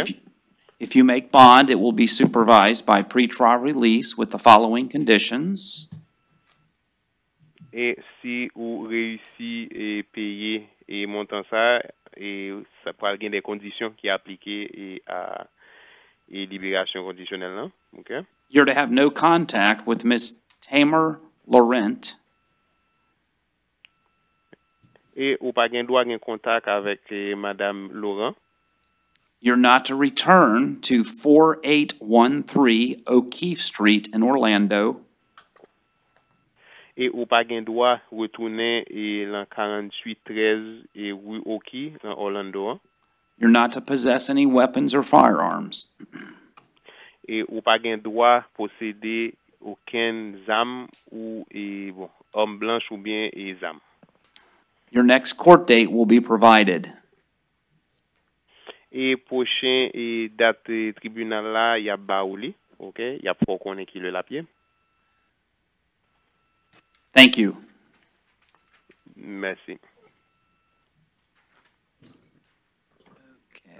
If, you make bond, it will be supervised by pretrial release with the following conditions. Et si ou et payer et montant ça, et ça pourra des conditions qui appliquées et à et libération conditionnelle, non? OK? You're to have no contact with Miss Tamer Laurent Et ou pas gain droit gain contact avec Madame Laurent. You're not to return to 4813 O'Keefe Street in Orlando. Et ou pas gain droit retourner et l'an 4813 et rue dans Orlando. You're not to possess any weapons or firearms. Et ou pas gain droit posséder aucun zam ou et bon, homme blanche ou bien et zam. Your next court date will be provided. Et prochain et date eh, tribunal là, il y a Baouli, OK? Il y a pour qu'on qui le la pied. Thank you. Merci.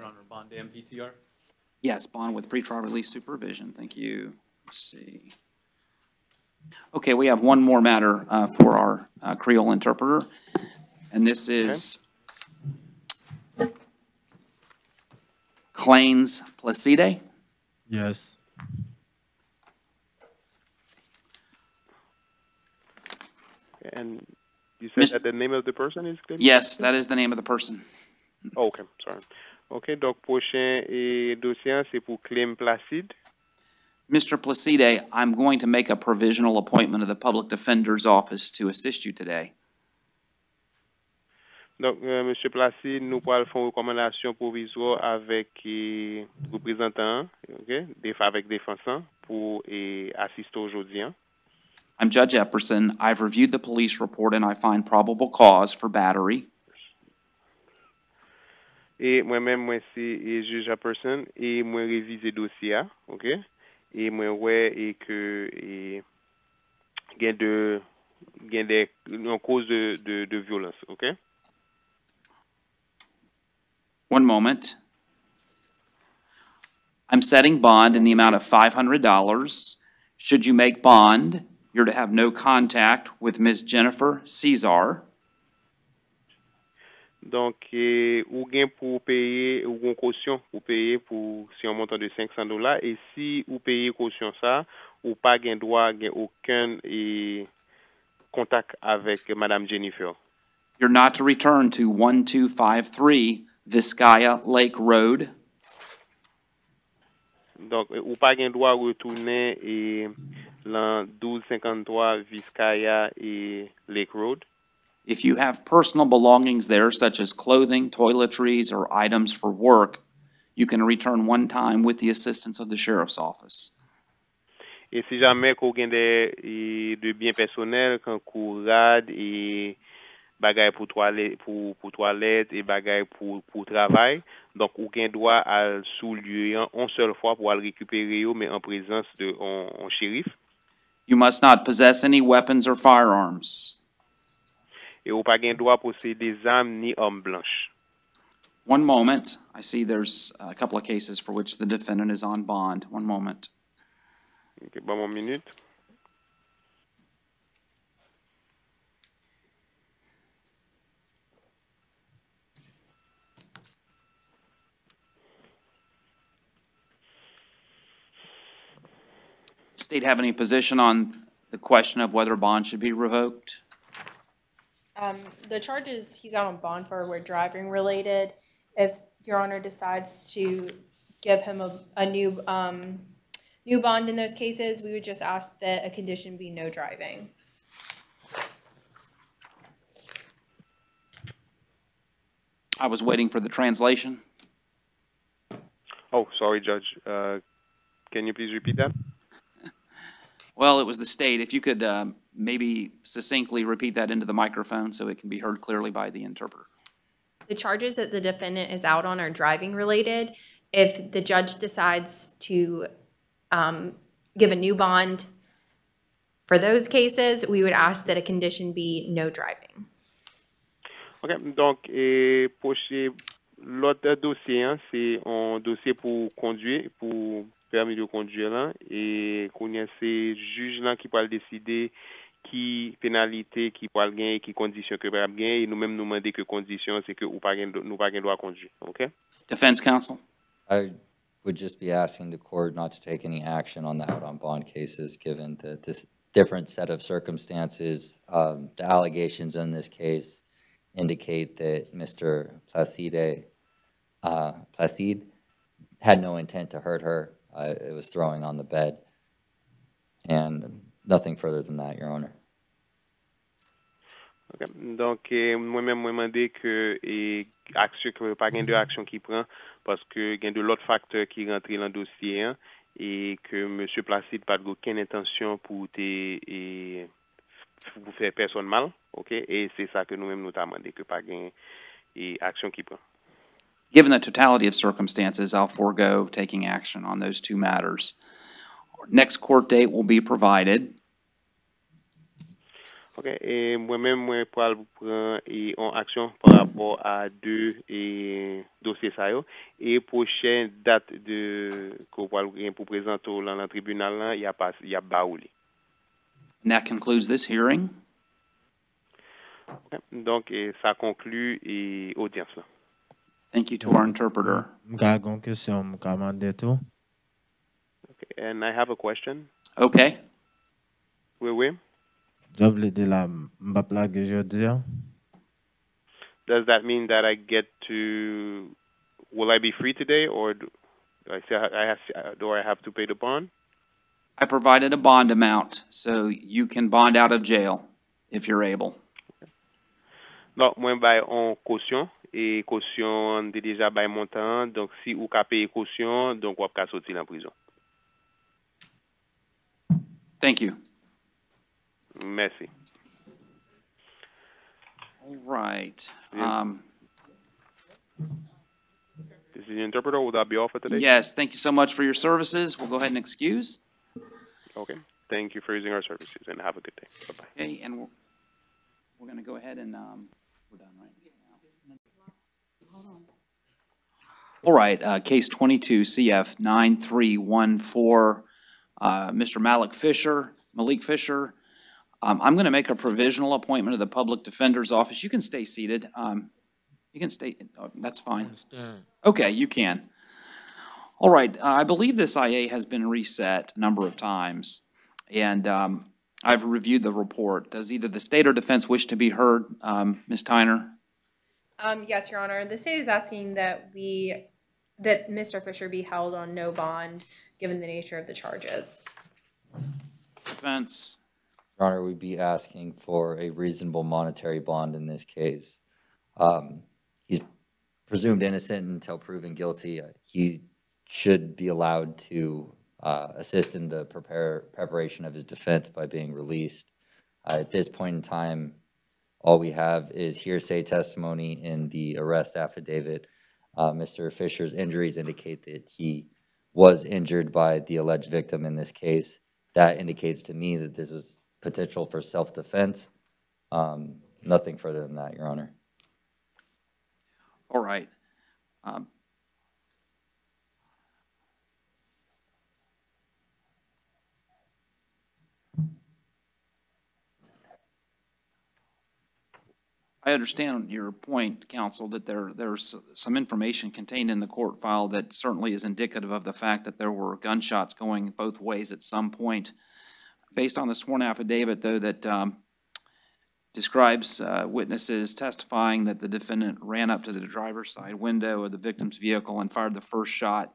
Your Honor, bond and PTR? Yes, bond with pretrial release supervision. Thank you. Let's see. Okay, we have one more matter uh, for our uh, Creole interpreter, and this is Claims Placide. Yes. And you said Mis- that the name of the person is Clem? Yes, that is the name of the person. Oh, ok, sorry. Ok, donc prochain et dossier, c'est pour Clem Placide. Mr. Placide, I'm going to make a provisional appointment of the Public Defender's Office to assist you today. Donc, euh, Monsieur Placide, nous pourrons faire une recommandation provisoire avec eh, représentant, ok, déf- avec défenseur pour assister aujourd'hui. hein. I'm Judge Epperson. I've reviewed the police report and I find probable cause for battery. Et moi-même, moi, c'est juge à personne et moi réviser dossier, a, ok? Et moi, ouais, et que, et, gain de, gain des, en cause de, de, de violence, ok? One moment. I'm setting bond in the amount of $500. Should you make bond, you're to have no contact with Ms. Jennifer Cesar. Donc, eh, ou gain pour payer, ou gon caution pour payer pour, si un montant de 500 dollars, et si ou payer caution ça, ou pas gain droit, gain aucun eh, contact avec Madame Jennifer. You're not to return to 1253 Vizcaya Lake Road. Donc, ou pas gain droit retourner et l'an 1253 Vizcaya et Lake Road. If you have personal belongings there, such as clothing, toiletries, or items for work, you can return one time with the assistance of the sheriff's office. Et si jamais qu'on gagne des et de biens personnels, comme courade et bagay pour toilette, pour, pour toilette et bagay pour, pour travail, donc ou gagne droit à sous lieu en seule fois pour aller récupérer yo, mais en présence de on, on shérif. You must not possess any weapons or firearms. Et ou pas gagne droit posséder des armes ni armes blanches. One moment. I see there's a couple of cases for which the defendant is on bond. One moment. Ok, bon, mon minute. State have any position on the question of whether bond should be revoked? Um, the charges he's out on bond for were driving related. If Your Honor decides to give him a, a new, um, new bond in those cases, we would just ask that a condition be no driving. I was waiting for the translation. Oh, sorry, Judge. Uh, can you please repeat that? Well, it was the state. If you could um, maybe succinctly repeat that into the microphone so it can be heard clearly by the interpreter. The charges that the defendant is out on are driving related. If the judge decides to um, give a new bond for those cases, we would ask that a condition be no driving. Ok, donc, et prochain, l'autre dossier, hein, c'est un dossier pour conduire, pour permis de conduire là, et qu'on y a c'est juge là qui peut décider qui pénalité, qui peut gagner, qui condition que peut gagner, et nous-mêmes nous demander que condition, c'est que ou pas gain- nous pas gain droit à conduire, ok? Defense counsel? I would just be asking the court not to take any action on the out on bond cases, given the, this different set of circumstances. Um, the allegations in this case indicate that Mr. Placide, uh, Placide had no intent to hurt her. I, it was throwing on the bed. And nothing further than that, Your Honor. Okay. Donc, eh, mwen men mwen mande ke eh, aksyon ki pa gen de aksyon ki pran paske gen de lot faktor ki rentre lan dosye an e ke M. Placide pa dgo ken intansyon pou te eh, e, pou fè person mal, ok? E se sa ke nou men nou ta mande ke pa gen e, aksyon ki pran. Given the totality of circumstances, I'll forego taking action on those two matters. Next court date will be provided. OK, et moi-même, moi, pour prendre en action par rapport à deux et dossiers ça et prochaine date de qu'on pour présenter dans le tribunal il y a pas il y a baouli. And that concludes this hearing. Ok. Donc, et ça conclut et audience là. Thank you to our interpreter. Mga gon kesyon mga mande tou. Okay. And I have a question. Okay. Oui, oui. Job de la mbap la ge jodi. Does that mean that I get to? Will I be free today, or do I say I have? Do I have to pay the bond? I provided a bond amount, so you can bond out of jail if you're able. Non, moi bay en caution et caution de déjà bay montant. Donc si ou ka paye caution, donc ou ka sorti en prison. Thank you. Merci. All right. Um, Is the interpreter will that be all for today? yes, thank you so much for your services. We'll go ahead and excuse. Okay. Thank you for using our services and have a good day. Bye bye. Okay, and we're, we're gonna go ahead and, um, we're done, right? All right, uh, case twenty-two CF nine three one four, uh, Mr. Malik Fisher, Malik Fisher. Um, I'm gonna make a provisional appointment of the Public Defender's Office. You can stay seated. Um, you can stay, oh, that's fine. Okay, you can. All right, uh, I believe this IA has been reset a number of times, and um, I've reviewed the report. Does either the state or defense wish to be heard? Um, Ms. Tyner? Um, yes, Your Honor, the state is asking that we, that Mr. Fisher be held on no bond, given the nature of the charges. Defense? Your Honor, we'd be asking for a reasonable monetary bond in this case. Um, He's presumed innocent until proven guilty. He should be allowed to uh, assist in the prepare, preparation of his defense by being released. Uh, At this point in time, all we have is hearsay testimony in the arrest affidavit. Uh, Mr. Fisher's injuries indicate that he was injured by the alleged victim in this case. That indicates to me that this potential for self-defense. Um, Nothing further than that, Your Honor. All right. Um, I understand your point, counsel, that there, there's some information contained in the court file that certainly is indicative of the fact that there were gunshots going both ways at some point. Based on the sworn affidavit, though, that um, describes uh, witnesses testifying that the defendant ran up to the driver's side window of the victim's vehicle and fired the first shot,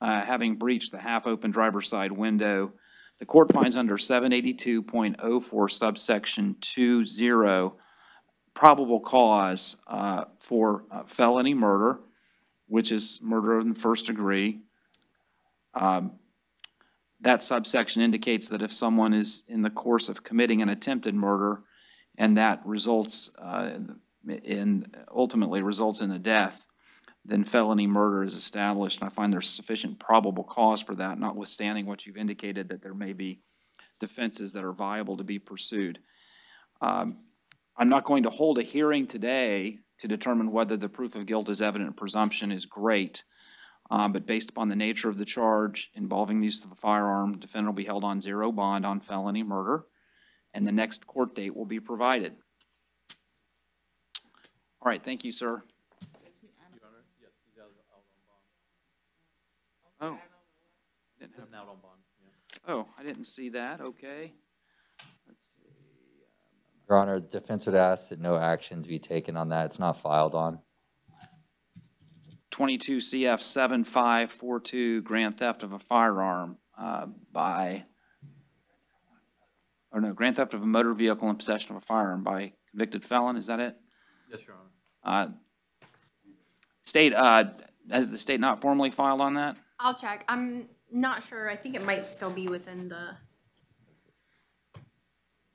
uh, having breached the half-open driver's side window. The court finds under 782.04 subsection 20 probable cause uh, for uh, felony murder, which is murder in the first degree. Um, That subsection indicates that if someone is in the course of committing an attempted murder, and that results uh, in, ultimately results in a death, then felony murder is established. And I find there's sufficient probable cause for that, notwithstanding what you've indicated, that there may be defenses that are viable to be pursued. Um, I'm not going to hold a hearing today to determine whether the proof of guilt is evident presumption is great. Uh, but based upon the nature of the charge involving the use of a firearm, defendant will be held on zero bond on felony murder and the next court date will be provided. All right, thank you, sir. Oh. Didn't have- out on bond, yeah. Oh, I didn't see that, okay. Let's. Your Honor, the defense would ask that no actions be taken on that. It's not filed on. Twenty-two CF seven five four two, grand theft of a firearm, uh, by, or no, grand theft of a motor vehicle in possession of a firearm by convicted felon, is that it? Yes, Your Honor. Uh, State, uh, has the state not formally filed on that? I'll check. I'm not sure. I think it might still be within the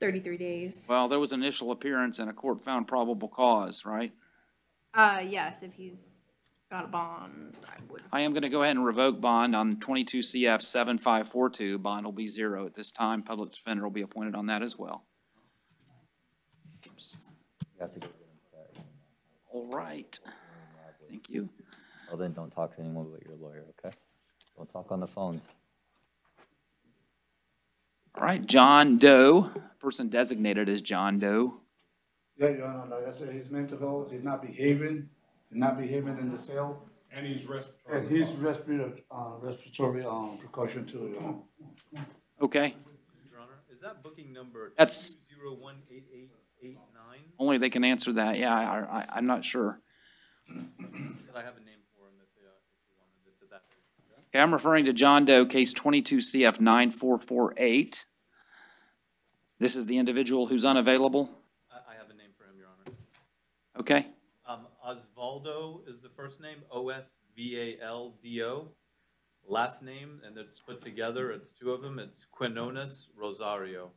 thirty-three days. Well, there was an initial appearance and a court found probable cause, right? Uh, yes, if he's got a bond, I would. I am gonna go ahead and revoke bond on twenty-two CF seven five four two. Bond will be zero at this time. Public defender will be appointed on that as well. You have to go get him. All right. Thank you. Well, then don't talk to anyone but your lawyer, okay? Don't talk on the phones. All right, John Doe, person designated as John Doe. Yeah, Your Honor, like I said, he's mental health, he's not behaving, he's not behaving in the cell. And he's respiratory. And he's respiratory, uh, respiratory, um, precaution too, Your Honor. Okay, Your Honor, is that booking number That's- two zero one eight eight eight nine? only they can answer that. Yeah, I, I, I'm not sure. Because I have a name for him if, uh, if you wanted it to that. Okay, I'm referring to John Doe, case twenty-two CF nine four four eight. This is the individual who's unavailable, I, I have a name for him, Your Honor. okay? Um, Osvaldo is the first name, O S V A L D O. Last name, and it's put together, it's two of them, it's Quinones Rosario.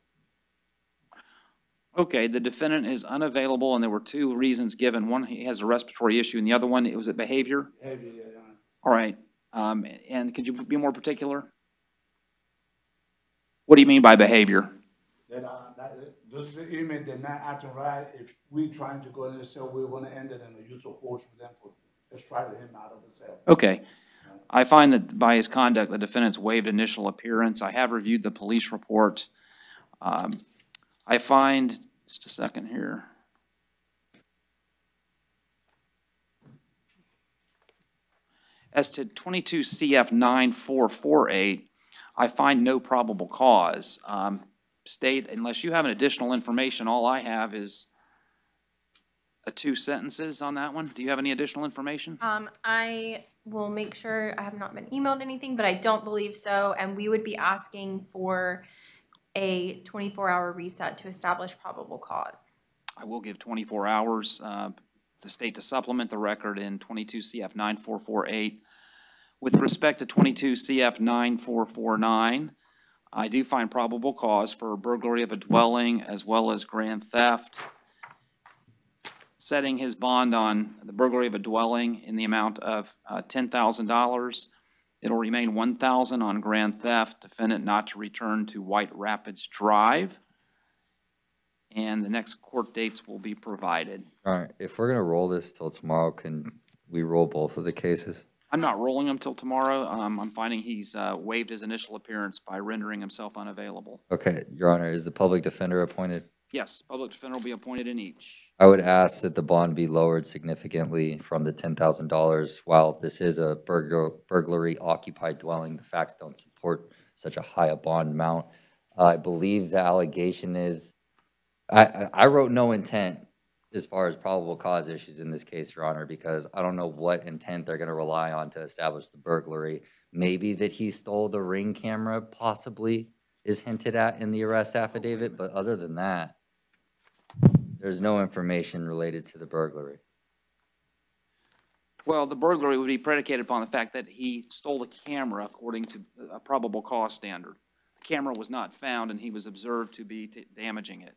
Okay, the defendant is unavailable, and there were two reasons given. One, he has a respiratory issue, and the other one, it was a behavior? Behavior, yeah, Your Honor. All right, um, and could you be more particular? What do you mean by behavior? That, uh, that, this is the inmate, they're not acting right, if we trying to go in the cell, we're gonna end it in a use of force with them for, extract him out of the cell. Okay. I find that by his conduct, the defendant's waived initial appearance. I have reviewed the police report. Um, I find, just a second here. As to twenty-two CF nine four four eight, I find no probable cause. Um, state, unless you have an additional information, all I have is a two sentences on that one. Do you have any additional information? Um, I will make sure, I have not been emailed anything, but I don't believe so, and we would be asking for a twenty-four hour reset to establish probable cause. I will give 24 hours, uh, the state to supplement the record in 22 CF 9448. With respect to 22 CF 9449, I do find probable cause for burglary of a dwelling as well as grand theft. Setting his bond on the burglary of a dwelling in the amount of uh, $10,000. It'll remain 1,000 on grand theft, defendant not to return to White Rapids Drive and the next court dates will be provided. All right, if we're gonna roll this till tomorrow, can we roll both of the cases? I'm not rolling him till tomorrow. Um, I'm finding he's, uh, waived his initial appearance by rendering himself unavailable. Okay, Your Honor, is the public defender appointed? Yes, public defender will be appointed in each. I would ask that the bond be lowered significantly from the ten thousand dollars. While this is a burglar, burglary occupied dwelling, the facts don't support such a high a bond amount. I believe the allegation is, I, I, wrote no intent as far as probable cause issues in this case, Your Honor, because I don't know what intent they're gonna rely on to establish the burglary. Maybe that he stole the ring camera possibly is hinted at in the arrest affidavit, but other than that, there's no information related to the burglary. Well, the burglary would be predicated upon the fact that he stole the camera according to a probable cause standard. The camera was not found and he was observed to be damaging it.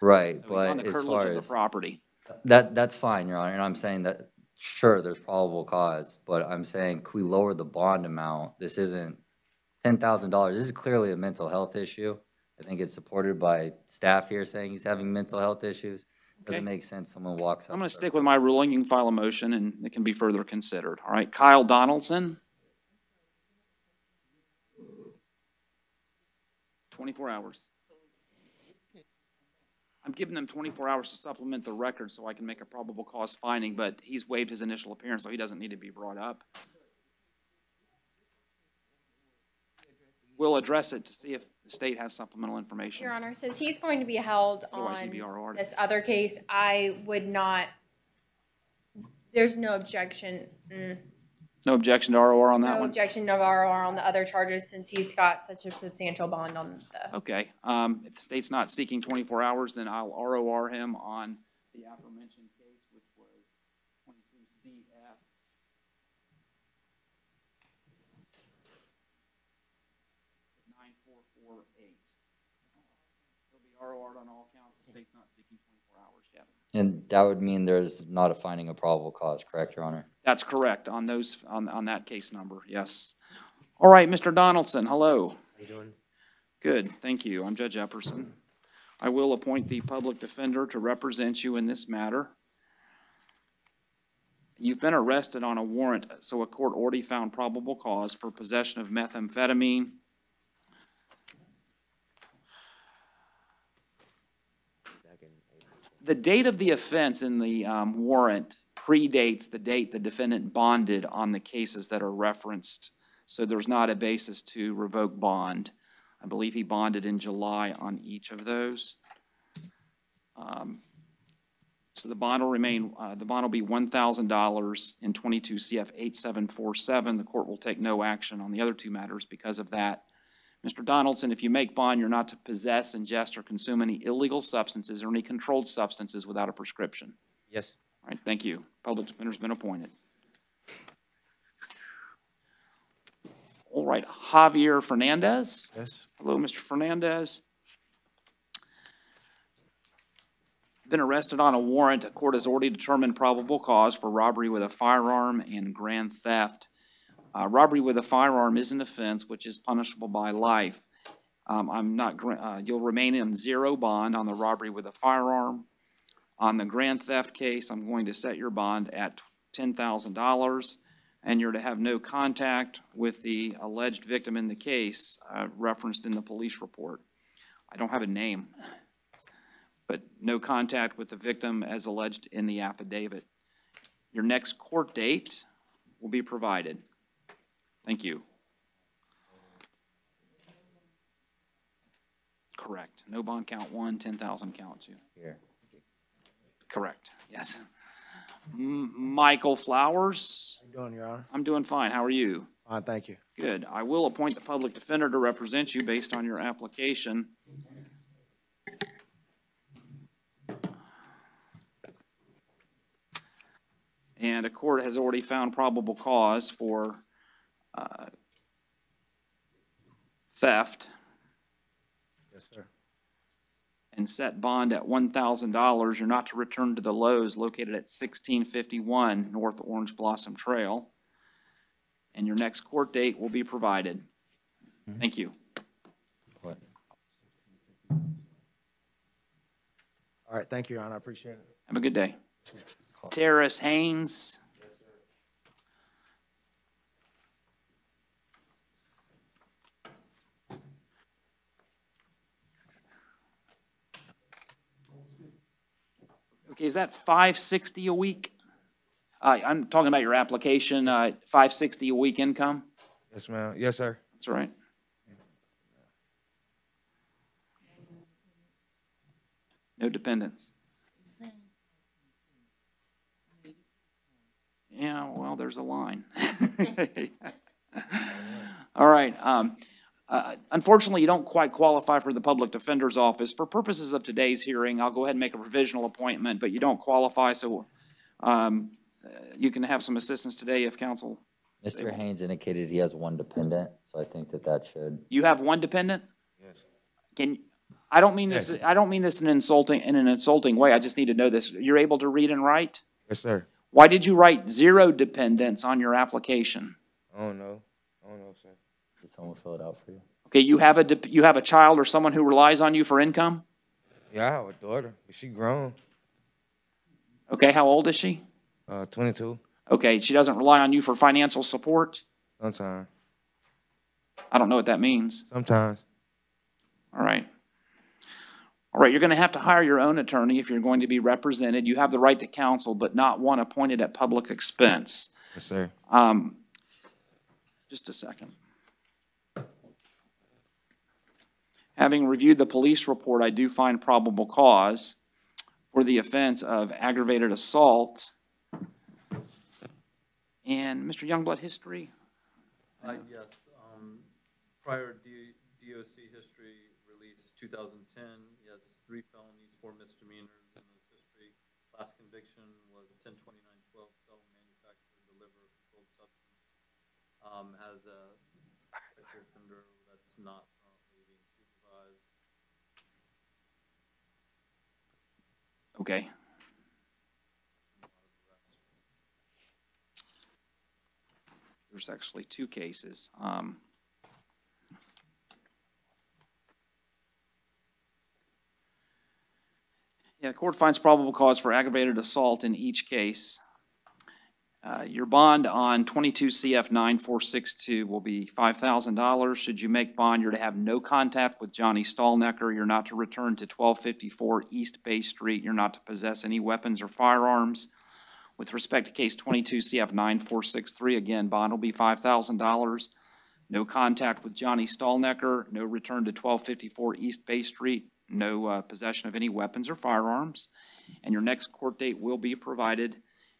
Right, So on but the as curtilage far of the as, property. that, that's fine, Your Honor, and I'm saying that, sure, there's probable cause, but I'm saying, can we lower the bond amount? This isn't ten thousand dollars, this is clearly a mental health issue. I think it's supported by staff here saying he's having mental health issues. Okay. Doesn't make sense, someone walks up. I'm going to stick with my ruling. You can file a motion and it can be further considered. All right, Kyle Donaldson? 24 hours. I'm giving them 24 hours to supplement the record so I can make a probable cause finding, but he's waived his initial appearance, so he doesn't need to be brought up. We'll address it to see if the state has supplemental information. Your Honor, since he's going to be held Otherwise, he'd on be this other case, I would not, there's no objection, mm, No objection to ROR on that no one? objection of ROR on the other charges since he's got such a substantial bond on this. Okay, um, if the state's not seeking twenty-four hours, then I'll ROR him on the aforementioned case, which was twenty-two CF. Nine four four eight. He'll be ROR'd on all counts, the state's not seeking twenty-four hours yet. And that would mean there's not a finding of probable cause, correct, Your Honor? That's correct, on those, on, on that case number, yes. All right, Mr. Donaldson, hello. How you doing? Good, thank you. I'm Judge Epperson. I will appoint the public defender to represent you in this matter. You've been arrested on a warrant, so a court already found probable cause for possession of methamphetamine. The date of the offense in the um, warrant predates the date the defendant bonded on the cases that are referenced. So there's not a basis to revoke bond. I believe he bonded in July on each of those. Um, So the bond will remain, uh, the bond will be one thousand dollars in twenty-two CF eight seven four seven. The court will take no action on the other two matters because of that. Mr. Donaldson, if you make bond, you're not to possess, ingest, or consume any illegal substances or any controlled substances without a prescription. Yes. All right, thank you. Public defender's been appointed. All right, Javier Fernandez? Yes. Hello, Mr. Fernandez. Been arrested on a warrant. A court has already determined probable cause for robbery with a firearm and grand theft. Uh, robbery with a firearm is an offense which is punishable by life. Um, I'm not, uh, you'll remain in zero bond on the robbery with a firearm. On the grand theft case, I'm going to set your bond at ten thousand dollars, and you're to have no contact with the alleged victim in the case, uh, referenced in the police report. I don't have a name, but no contact with the victim as alleged in the affidavit. Your next court date will be provided. Thank you. Correct. No bond count one, ten thousand count two. Here. Correct, yes. M- Michael Flowers? How you doing, Your Honor? I'm doing fine. How are you? Fine, thank you. Good. I will appoint the public defender to represent you based on your application. And a court has already found probable cause for uh, theft Yes, sir. and set bond at one thousand dollars. You're not to return to the Lowe's located at sixteen fifty-one North Orange Blossom Trail. And your next court date will be provided. Thank you. What? All right, thank you, Your Honor, I appreciate it. Have a good day. Terrace Haynes? Okay, is that five sixty a week? Uh, I'm talking about your application, uh, five sixty a week income? Yes, ma'am. Yes, sir. That's right. No dependents. Yeah, well, there's a line. All right, um, uh, unfortunately, you don't quite qualify for the public defender's office. For purposes of today's hearing, I'll go ahead and make a provisional appointment, but you don't qualify, so, um, uh, you can have some assistance today if council. Mr. Haynes indicated he has one dependent, so I think that that should, You have one dependent? Yes. Can, I don't mean this, I don't mean this in insulting, in an insulting way. I just need to know this. You're able to read and write? Yes, sir. Why did you write zero dependents on your application? I don't know. I don't know, sir. Did someone fill it out for you? Okay, you have a, dep- you have a child or someone who relies on you for income? Yeah, I have a daughter, but she grown. Okay, how old is she? Uh, 22. Okay, she doesn't rely on you for financial support? Sometimes. I don't know what that means. Sometimes. All right. All right, you're going to have to hire your own attorney if you're going to be represented. You have the right to counsel, but not one appointed at public expense. Yes, sir. Um, just a second. Having reviewed the police report, I do find probable cause for the offense of aggravated assault. And Mr. Youngblood, history? Uh, yes, um, prior D- DOC history release two thousand ten, he has three felonies, four misdemeanors in his history. Last conviction was ten twenty-nine twelve, sell, manufacture, deliver controlled substance. Um, has a offender that's not currently being supervised. Okay. There's actually two cases. Um, Yeah, the court finds probable cause for aggravated assault in each case. Uh, Your bond on 22 CF 9462 will be $5,000. Should you make bond, you're to have no contact with Johnny Stallnecker. You're not to return to 1254 East Bay Street. You're not to possess any weapons or firearms. With respect to case 22 CF 9463, again, bond will be $5,000. No contact with Johnny Stallnecker, no return to 1254 East Bay Street, no uh, possession of any weapons or firearms. And your next court date will be provided.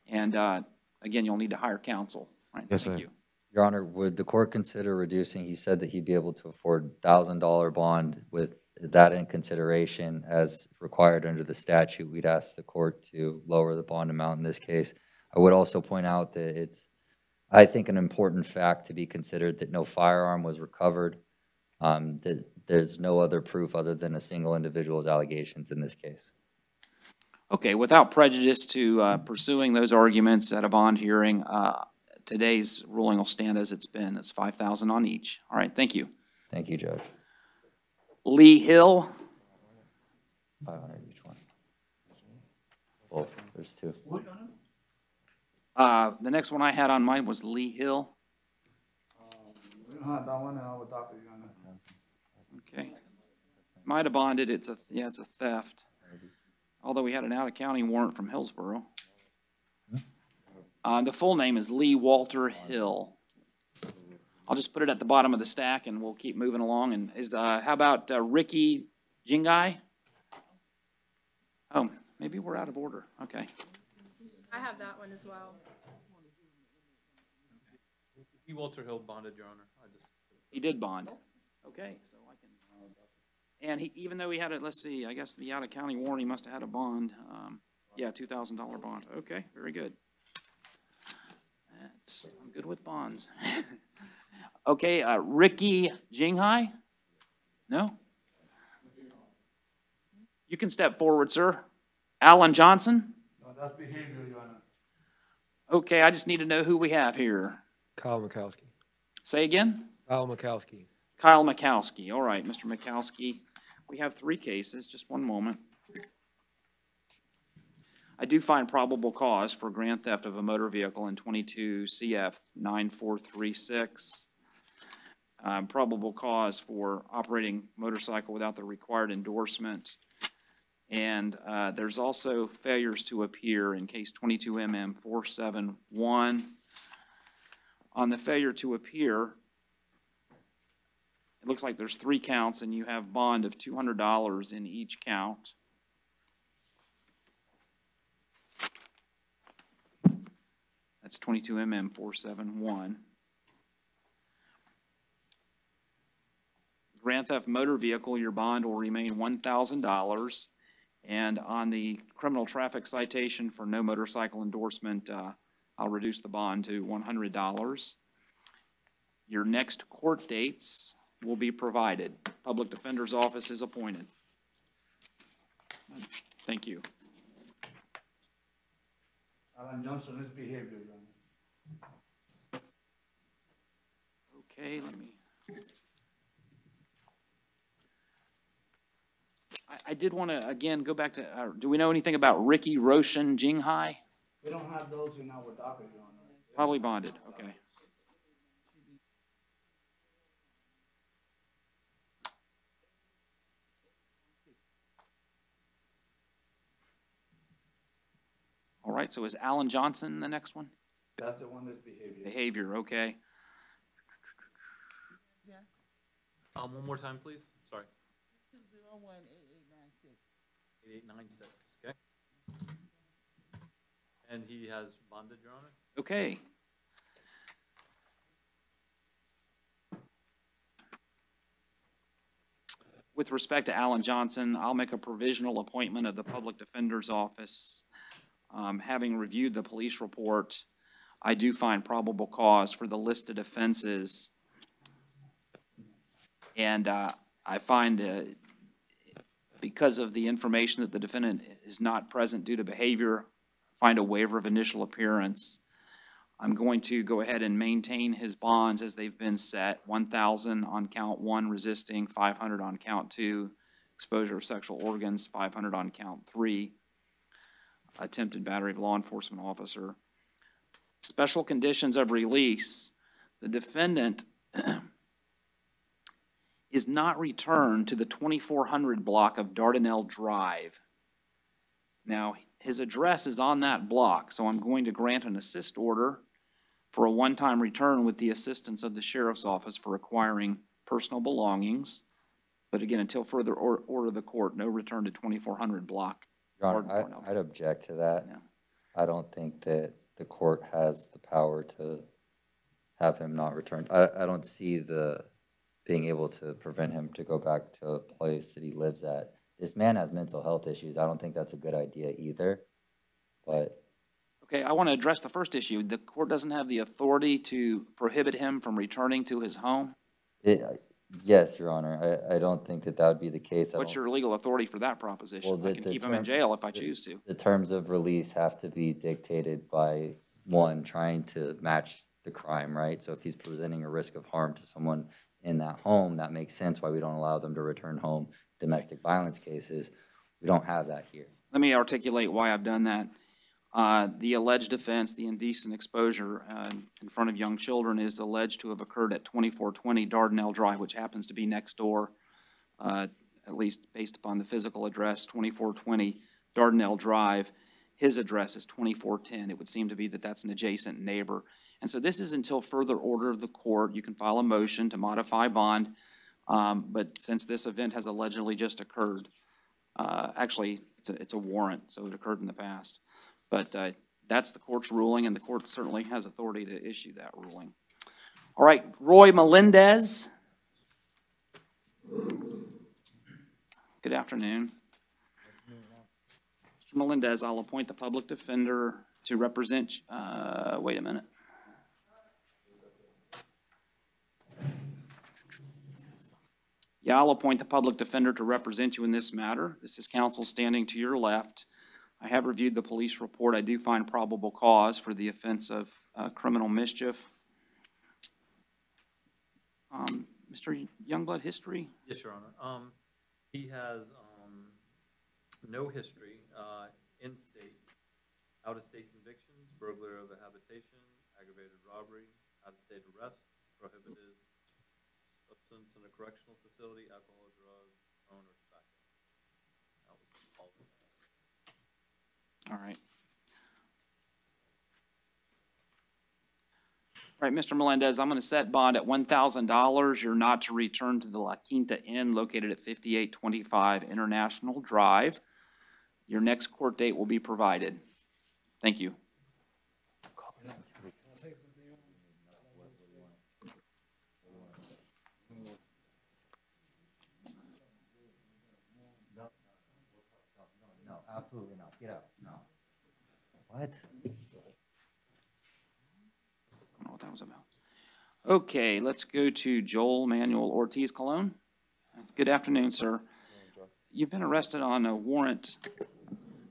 And uh, again, you'll need to hire counsel. Right, Yes, thank sir. you. Your Honor, would the court consider reducing, he said that he'd be able to afford thousand dollar bond with that in consideration as required under the statute, we'd ask the court to lower the bond amount in this case. I would also point out that it's, I think, an important fact to be considered that no firearm was recovered. Um, that there's no other proof other than a single individual's allegations in this case. Okay, without prejudice to uh, pursuing those arguments at a bond hearing, uh, today's ruling will stand as it's been. It's 5,000 on each. All right, thank you. Thank you, Judge. Lee Hill, Five hundred each one. Both, there's two. uh, the next one I had on mine was Lee Hill. We don't have that one in our docket, Your Honor. Okay. Might have bonded, it's a, yeah, it's a theft. Although we had an out-of-county warrant from Hillsborough. Uh, the full name is Lee Walter Hill. I'll just put it at the bottom of the stack and we'll keep moving along. And is, uh, how about uh, Ricky Jingai? Oh, maybe we're out of order. Okay. I have that one as well. He Walter Hill bonded, Your Honor. I just. He did bond. Okay, so I can, and he, even though he had a, let's see, I guess the out-of-county warrant, he must have had a bond. Um, yeah, two thousand dollar bond. Okay, very good. That's, I'm good with bonds. Okay, uh, Ricky Jinghai? No? You can step forward, sir. Alan Johnson? No, that's behavior, Your Honor. Okay, I just need to know who we have here. Kyle Mikowski. Say again? Kyle Mikowski. Kyle Mikowski. All right, Mr. Mikowski. We have three cases, just one moment. I do find probable cause for grand theft of a motor vehicle in 22 CF 9436. Um, Probable cause for operating motorcycle without the required endorsement. And uh, there's also failures to appear in case 22 MM 471. On the failure to appear, it looks like there's three counts and you have bond of two hundred dollars in each count. That's twenty-two MM four seven one. Grand theft motor vehicle, your bond will remain one thousand dollars. And on the criminal traffic citation for no motorcycle endorsement, uh, I'll reduce the bond to one hundred dollars. Your next court dates will be provided. Public Defender's Office is appointed. Thank you. Alan Johnson is behavior, Okay, let me. I, I did want to, again, go back to, uh, do we know anything about Ricky Roshan Jinghai? We don't have those in our docket, Your Honor. Probably bonded, okay. All right, so is Alan Johnson the next one? That's the one that's behavior. Behavior, okay. Um, one more time, please. Sorry. Two zero one eight eight nine six. Eight eight nine six, okay? And he has bonded, Your Honor? Okay. With respect to Alan Johnson, I'll make a provisional appointment of the Public Defender's Office. Um, having reviewed the police report, I do find probable cause for the listed offenses. And, uh, I find, uh, because of the information that the defendant is not present due to behavior, find a waiver of initial appearance. I'm going to go ahead and maintain his bonds as they've been set, one thousand on count one resisting, five hundred on count two, exposure of sexual organs, five hundred on count three, attempted battery of law enforcement officer. special conditions of release, the defendant is not returned to the 2400 block of Dardanelle Drive. Now, his address is on that block, so I'm going to grant an assist order for a one-time return with the assistance of the sheriff's office for acquiring personal belongings. But again, until further order of the court, no return to 2400 block. Your Honor. I, I'd object to that. I don't think that the court has the power to have him not return. I, I don't see the, being able to prevent him to go back to a place that he lives at. This man has mental health issues. I don't think that's a good idea either. But Okay, I want to address the first issue. The court doesn't have the authority to prohibit him from returning to his home? it, yes, Your Honor, I, I don't think that that would be the case. I What's don't- your legal authority for that proposition? Well, I can the keep him in term- jail if I the- choose to. The terms of release have to be dictated by, one, trying to match the crime, right? So if he's presenting a risk of harm to someone in that home, that makes sense why we don't allow them to return home. Domestic violence cases, we don't have that here. Let me articulate why I've done that. Uh, The alleged offense, the indecent exposure uh, in front of young children is alleged to have occurred at 2420 Dardanelle Drive, which happens to be next door, uh, at least based upon the physical address, 2420 Dardanelle Drive. His address is 2410. It would seem to be that that's an adjacent neighbor. And so this is until further order of the court. You can file a motion to modify bond. um, But since this event has allegedly just occurred, uh, actually, it's a, it's a warrant, so it occurred in the past. But uh, that's the court's ruling, and the court certainly has authority to issue that ruling. All right, Roy Melendez. Good afternoon. Mr. Melendez, I'll appoint the public defender to represent, uh, wait a minute. Yeah, I'll appoint the public defender to represent you in this matter. This is counsel standing to your left. I have reviewed the police report. I do find probable cause for the offense of uh, criminal mischief. Um, Mr. Youngblood, history? Yes, Your Honor. Um, he has, um, no history, uh, in-state, out-of-state convictions, burglary of a habitation, aggravated robbery, out-of-state arrest, prohibited substance in a correctional facility, alcohol, drugs, phone, or tobacco. That was all. of it. All right. All right, Mr. Melendez, I'm going to set bond at $1,000. You're not to return to the La Quinta Inn located at 5825 International Drive. Your next court date will be provided. Thank you. No, absolutely not. Get out. No. What? I don't know what that was about. Okay, let's go to Joel Manuel Ortiz Colon. Good afternoon, sir. You've been arrested on a warrant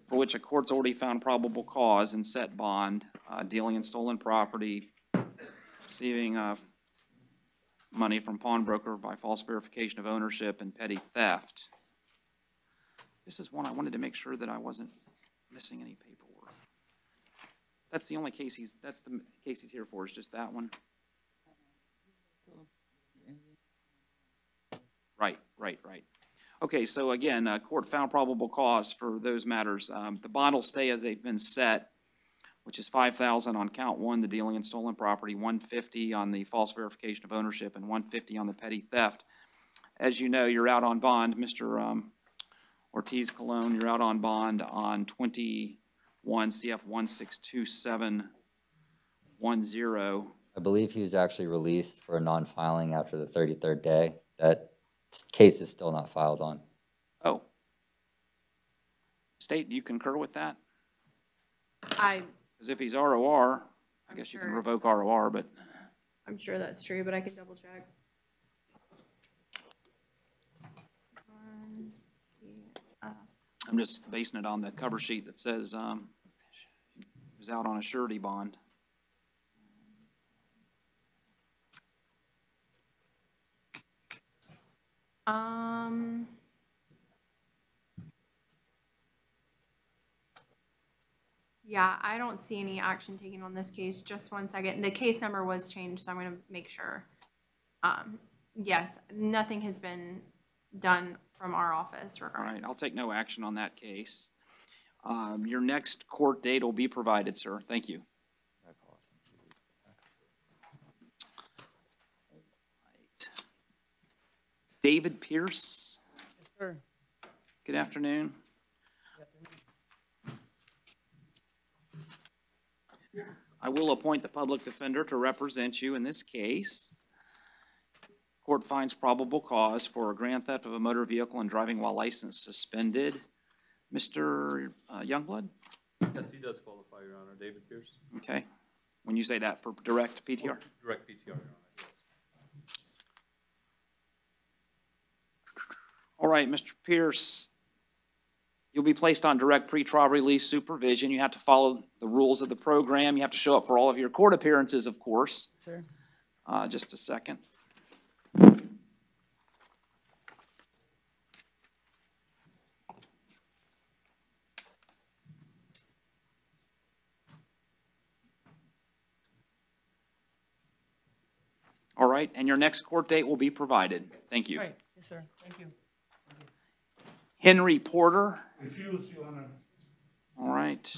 for which a court's already found probable cause and set bond, uh, dealing in stolen property, receiving, uh, money from pawnbroker by false verification of ownership and petty theft. This is one I wanted to make sure that I wasn't missing any paperwork. That's the only case he's, that's the case he's here for, is just that one? Right, right, right. Okay, so again, uh, court found probable cause for those matters. Um, the bond will stay as they've been set, which is five thousand on count one, the dealing in stolen property, one fifty on the false verification of ownership, and one fifty on the petty theft. As you know, you're out on bond, Mr. um, Ortiz Colon, you're out on bond on twenty-one CF one six two seven one zero. I believe he was actually released for a non-filing after the thirty-third day. That case is still not filed on. Oh. State, do you concur with that? I, Because if he's ROR, I guess you can revoke ROR, but I'm sure that's true, but I can double check. Let's see, I'm just basing it on the cover sheet that says, um, he was out on a surety bond. Um. Yeah, I don't see any action taken on this case. Just one second. The case number was changed, so I'm gonna make sure. Um, yes, nothing has been done from our office All regarding. right, I'll take no action on that case. Um, your next court date will be provided, sir. Thank you. David Pierce, Sir. good afternoon. I will appoint the public defender to represent you in this case. Court finds probable cause for a grand theft of a motor vehicle and driving while license suspended. Mr. uh, Youngblood? Yes, he does qualify, Your Honor. David Pierce? Okay. When you say that for direct PTR? Direct PTR, Your Honor, yes. All right, Mr. Pierce, you'll be placed on direct pretrial release supervision. You have to follow the rules of the program. You have to show up for all of your court appearances, of course. Sir. Uh, just a second. Right, and your next court date will be provided. Thank you. Right, yes, sir, thank you. Henry Porter, Refuse, Your Honor. all right.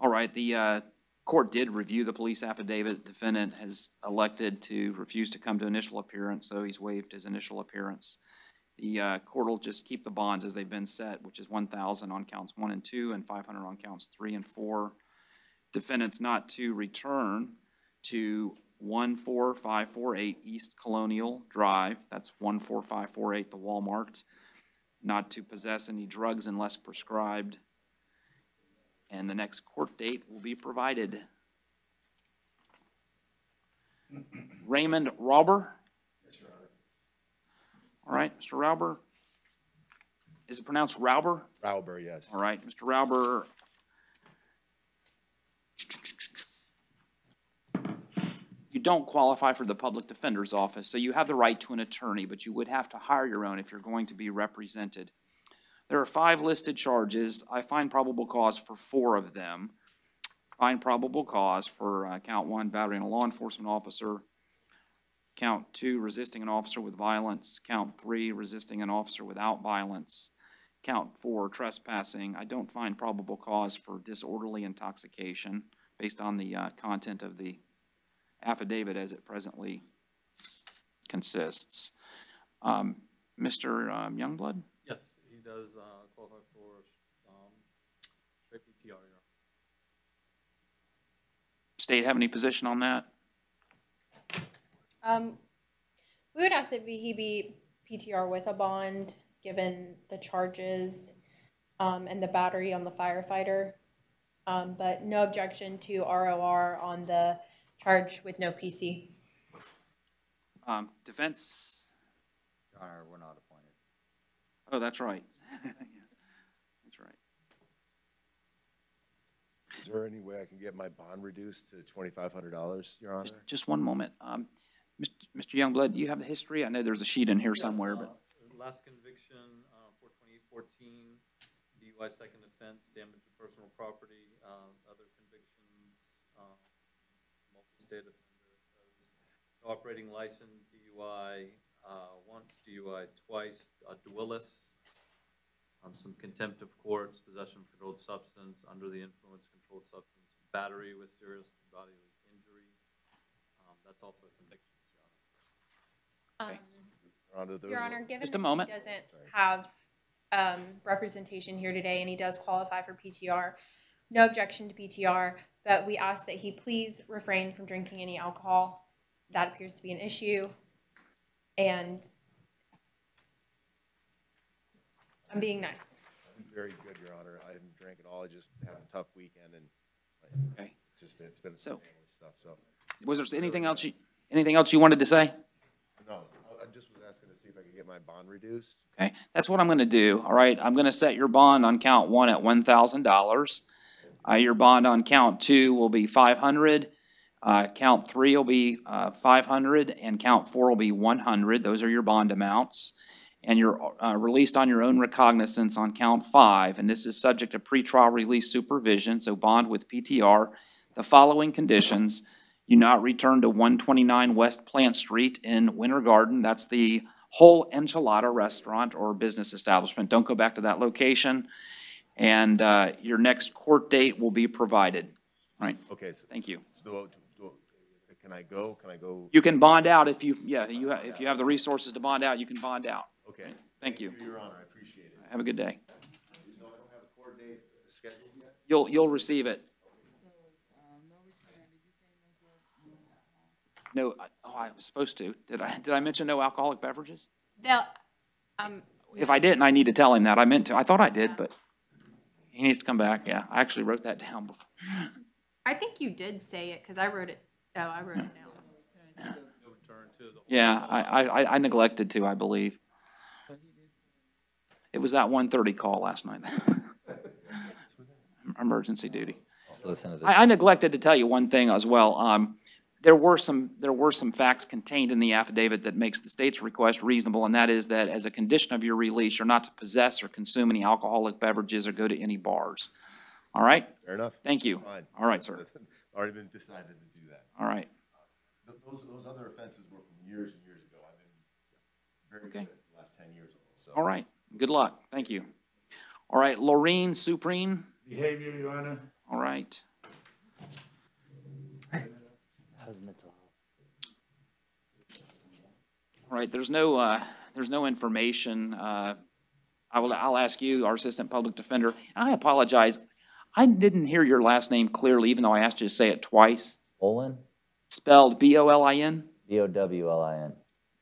All right, the uh, court did review the police affidavit. Defendant has elected to refuse to come to initial appearance, so he's waived his initial appearance. The uh, court will just keep the bonds as they've been set, which is one thousand on counts one and two, and five hundred on counts three and four. Defendants not to return to one four five four eight East Colonial Drive, that's one four five four eight, the Walmart. Not to possess any drugs unless prescribed. And the next court date will be provided. Raymond Rauber? All right, Mr. Rauber. Is it pronounced Rauber? Rauber, yes. All right, Mr. Rauber. You don't qualify for the public defender's office, so you have the right to an attorney, but you would have to hire your own if you're going to be represented. There are five listed charges. I find probable cause for four of them. Find probable cause for uh, count one, battering a law enforcement officer. Count two, resisting an officer with violence. Count three, resisting an officer without violence. Count four, trespassing. I don't find probable cause for disorderly intoxication based on the uh, content of the affidavit as it presently consists. Um, Mr. um, Youngblood? Yes, he does uh, qualify for um, straight PTR, Your Honor. State have any position on that? Um, we would ask that he be PTR with a bond, given the charges, um, and the battery on the firefighter. Um, but no objection to ROR on the charge with no PC. Um, Defense? Your Honor, we're not appointed. Oh, that's right. That's right. Is there any way I can get my bond reduced to twenty-five hundred dollars, Your Honor? Just one moment. Um, Mr. Mr. Youngblood, do you have the history? I know there's a sheet in here Yes, somewhere, uh, but, Last conviction, uh, four twenty-eight fourteen, DUI second offense, damage to personal property, uh, other convictions, uh, multi-state offender, it no operating license, DUI, uh, once, DUI twice, uh, duelis, um, some contempt of courts, possession of controlled substance, under the influence, controlled substance, battery with serious bodily injury. Um, that's all for convictions, Your Honor. Um, Your Honor, those Your are- Honor, given Just a that moment. he doesn't have um, representation here today and he does qualify for PTR, no objection to PTR, but we ask that he please refrain from drinking any alcohol. That appears to be an issue. And I'm being nice. Very good, Your Honor. I haven't drank at all. I just had a tough weekend and like, Okay. it's just been, it's been So- family stuff, so. was there anything else you, anything else you wanted to say? No, I, I just was asking to see if I could get my bond reduced. Okay, that's what I'm gonna do, all right? I'm gonna set your bond on count one at one thousand dollars. Uh, your bond on count two will be five hundred. Uh, count three will be, uh, five hundred, and count four will be one hundred. Those are your bond amounts. And you're, uh, released on your own recognizance on count five, and this is subject to pretrial release supervision, so bond with PTR. The following conditions, you not return to one twenty-nine West Plant Street in Winter Garden. That's the whole enchilada restaurant or business establishment. Don't go back to that location. And, uh, your next court date will be provided. Right, Okay, so. thank you. so Can I go? Can I go? You can bond out if you, yeah, you, ha- if you have the resources to bond out, you can bond out. Okay. Thank you. Your Honor, I appreciate it. Have a good day. So I don't have a court date scheduled yet? You'll, you'll receive it. No, I- oh, I was supposed to. Did I, did I mention no alcoholic beverages? They'll, um, If I didn't, I need to tell him that. I meant to. I thought I did, but he needs to come back. Yeah, I actually wrote that down before. I think you did say it, because I wrote it, oh, I wrote it down. Yeah, I, I, I neglected to, I believe. It was that one thirty call last night. Emergency duty. Listen to this. I, I neglected to tell you one thing as well. Um, there were some, there were some facts contained in the affidavit that makes the state's request reasonable, and that is that as a condition of your release, you're not to possess or consume any alcoholic beverages or go to any bars. All right? Fair enough. Thank you. Fine. All right, sir. Already been decided to do that. All right. Th- Those, those other offenses were from years and years ago. I've been very good Okay. the last ten years. so. All right. Good luck. Thank you. All right, Laureen Supreme. Behavior, Your Honor. All right. All right, there's no, uh, there's no information, uh, I will, I'll ask you, our Assistant Public Defender. I apologize. I didn't hear your last name clearly, even though I asked you to say it twice. Bowlin, Spelled B-O-L-I-N? B-O-W-L-I-N.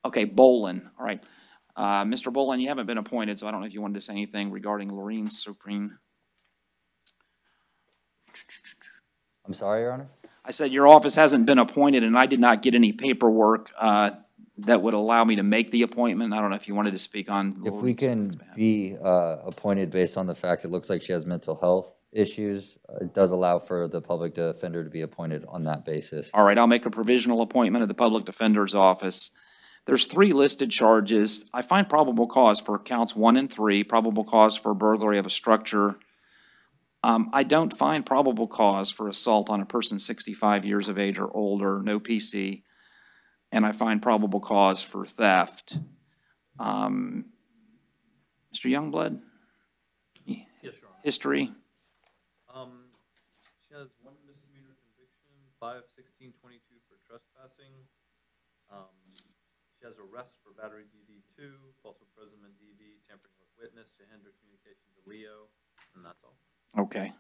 Okay, Bowlin, all right. Uh, Mr. Bowlin, you haven't been appointed, so I don't know if you wanted to say anything regarding Laureen Supreme. I'm sorry, Your Honor? I said your office hasn't been appointed, and I did not get any paperwork uh, that would allow me to make the appointment. I don't know if you wanted to speak on. If we can be uh, appointed based on the fact it looks like she has mental health issues, uh, it does allow for the public defender to be appointed on that basis. All right, I'll make a provisional appointment at the Public Defender's Office. There's three listed charges. I find probable cause for counts one and three, probable cause for burglary of a structure. Um, I don't find probable cause for assault on a person 65 years of age or older, no PC. And I find probable cause for theft. Um, Mr. Youngblood? Yes, Your Honor. History? Um, she has one misdemeanor conviction, five sixteen twenty-two for trespassing. Um, she has arrest for battery DD two, false imprisonment DD, tampering with witness to hinder communication to Leo, and that's all. Okay.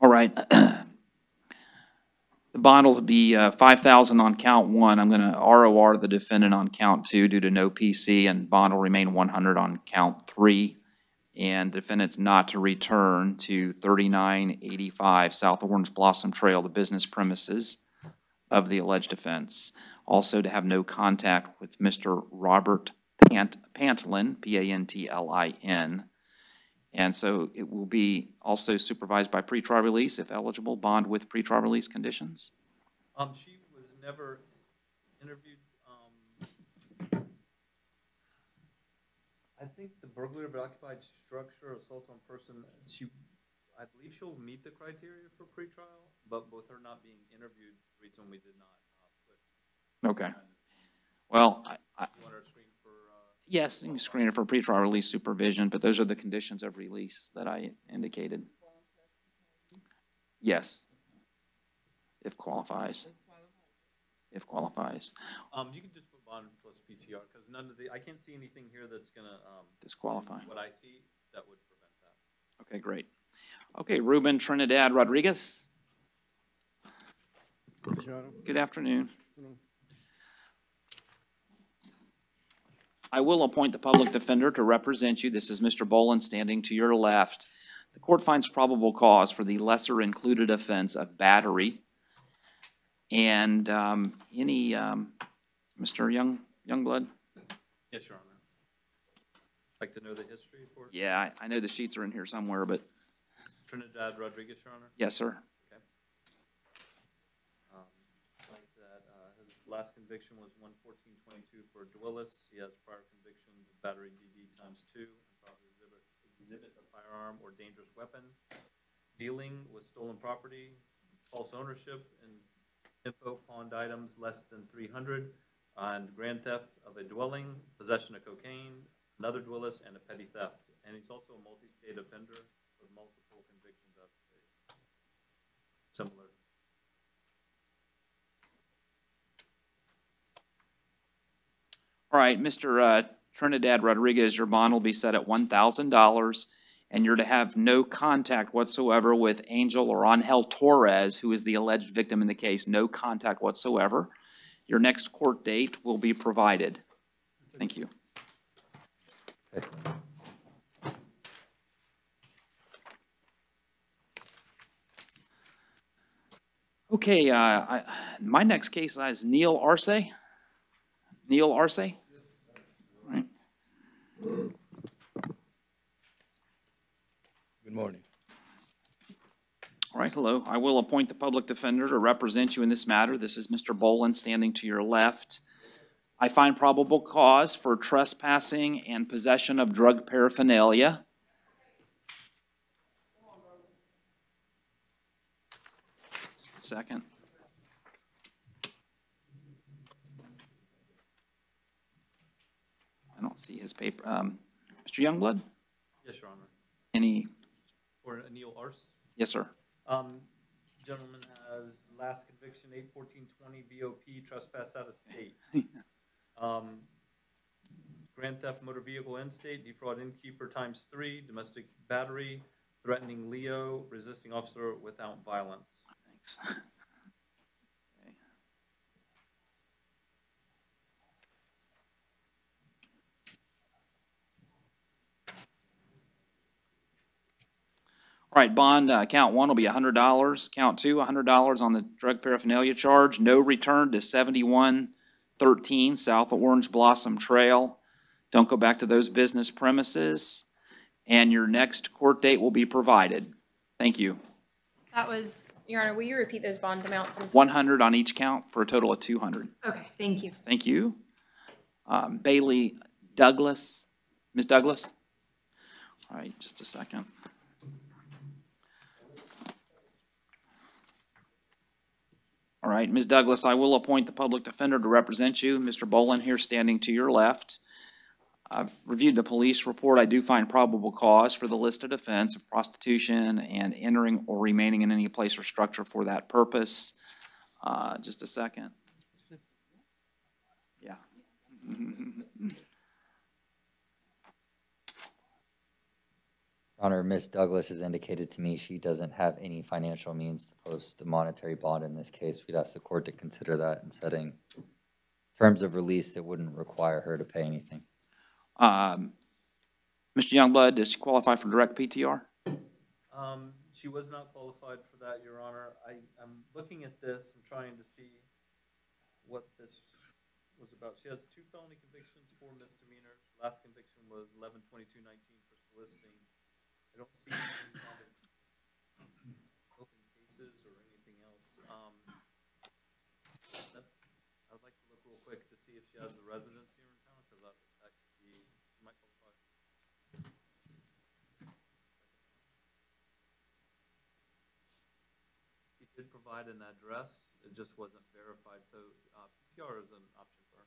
All right. The bond will be uh, 5,000 on count one. I'm going to ROR the defendant on count two due to no PC, and bond will remain 100 on count three. And defendant's not to return to 3985 South Orange Blossom Trail, the business premises of the alleged offense. Also to have no contact with Mr. Robert Pant, Pantlin, P-A-N-T-L-I-N. And so it will be also supervised by pretrial release if eligible, bond with pretrial release conditions. Um, she was never interviewed, um, I think the burglary of an occupied structure, assault on person, she, I believe she'll meet the criteria for pretrial, but with her not being interviewed, reason we did not, uh, put. Okay. Well, I, I, yes, you can screen it for pretrial release supervision, but those are the conditions of release that I indicated. Yes. If qualifies. If qualifies. Um, you can just put bond plus PTR, because none of the, I can't see anything here that's gonna, um. Disqualify. What I see, that would prevent that. Okay, great. Okay, Ruben Trinidad Rodriguez. Good afternoon. I will appoint the public defender to represent you. This is Mr. Bowlin standing to your left. The court finds probable cause for the lesser included offense of battery And um, any, um, Mr. Young, Youngblood? Yes, Your Honor. Like to know the history for Yeah, I I know the sheets are in here somewhere, but Trinidad Rodriguez, Your Honor? yes, sir. Okay. Um, Like that, uh, his last conviction was one fourteen twenty-two for Dwellis. He has prior convictions of battery DD times two, and probably exhibit, exhibit a firearm or dangerous weapon, dealing with stolen property, false ownership, and info pawned items less than three hundred, and grand theft of a dwelling, possession of cocaine, another Dwellis, and a petty theft. And he's also a multi-state offender with multiple convictions of. Similar. All right, Mr. uh, Trinidad Rodriguez, your bond will be set at one thousand dollars, and you're to have no contact whatsoever with Angel or Angel Torres, who is the alleged victim in the case, no contact whatsoever. Your next court date will be provided. Thank you. Okay, uh, I, my next case is Neil Arce. Neil Arce? Right. Good morning. All right, hello. I will appoint the public defender to represent you in this matter. This is Mr. Bowlin standing to your left. I find probable cause for trespassing and possession of drug paraphernalia. Second. I don't see his paper. Um, Mr. Youngblood, Yes, Your Honor. any, Or Neil Arce? yes, sir. Um, gentleman has last conviction, eight fourteen twenty BOP, trespass out of state. Um, grand theft motor vehicle in state, defraud innkeeper times three, domestic battery, threatening Leo, resisting officer without violence. Thanks. All right, bond, uh, count one will be hundred dollars, count two, $100 on the drug paraphernalia charge, no return to seventy-one thirteen South Orange Blossom Trail. Don't go back to those business premises, and your next court date will be provided. Thank you. That was, Your Honor, will you repeat those bond amounts? I'm. One hundred on each count for a total of two hundred. Okay, thank you. Thank you. Um, Bailey Douglas, Ms. Douglas? All right, just a second. All right, Ms. Douglas, I will appoint the public defender to represent you. Mr. Bowlin here standing to your left. I've reviewed the police report. I do find probable cause for the listed offense of prostitution and entering or remaining in any place or structure for that purpose. Uh, just a second. Yeah. Your Honor, Ms. Douglas has indicated to me she doesn't have any financial means to post a monetary bond in this case. We'd ask the court to consider that in setting terms of release that wouldn't require her to pay anything. Um, Mr. Youngblood, does she qualify for direct PTR? Um, she was not qualified for that, Your Honor. I, I'm looking at this, I'm trying to see what this was about. She has two felony convictions, four misdemeanors. Last conviction was eleven twenty-two nineteen for soliciting. I don't see open cases or anything else. Um, that- I'd like to look real quick to see if she has a residence here in town, because that, that could be, might qualify. She did provide an address, it just wasn't verified, so, uh, PTR is an option for her.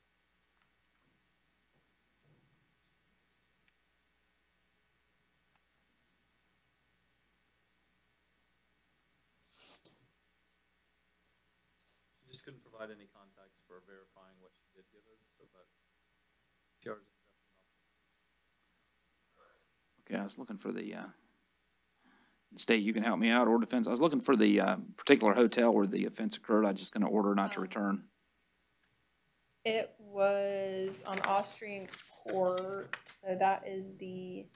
She just couldn't provide any contacts for verifying what she did give us, so, but PTR is definitely an. Okay, I was looking for the, uh, state, you can help me out, or defense. I was looking for the, uh, particular hotel where the offense occurred. I'm just gonna order not to return. It was on Austrian Court, so that is the,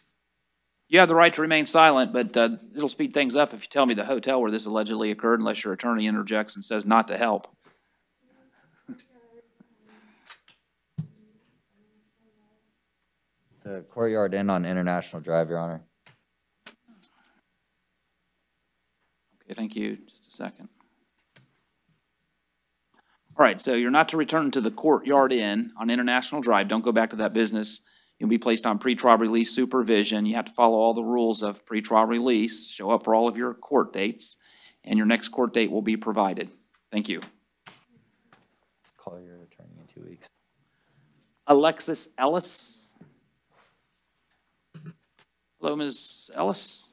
You have the right to remain silent, but, uh, it'll speed things up if you tell me the hotel where this allegedly occurred unless your attorney interjects and says not to help. The Courtyard Inn on International Drive, Your Honor. Okay, thank you. Just a second. All right, so you're not to return to the Courtyard Inn on International Drive. Don't go back to that business. You'll be placed on pretrial release supervision. You have to follow all the rules of pretrial release, show up for all of your court dates, and your next court date will be provided. Thank you. Call your attorney in two weeks. Alexis Ellis? Hello, Ms. Ellis?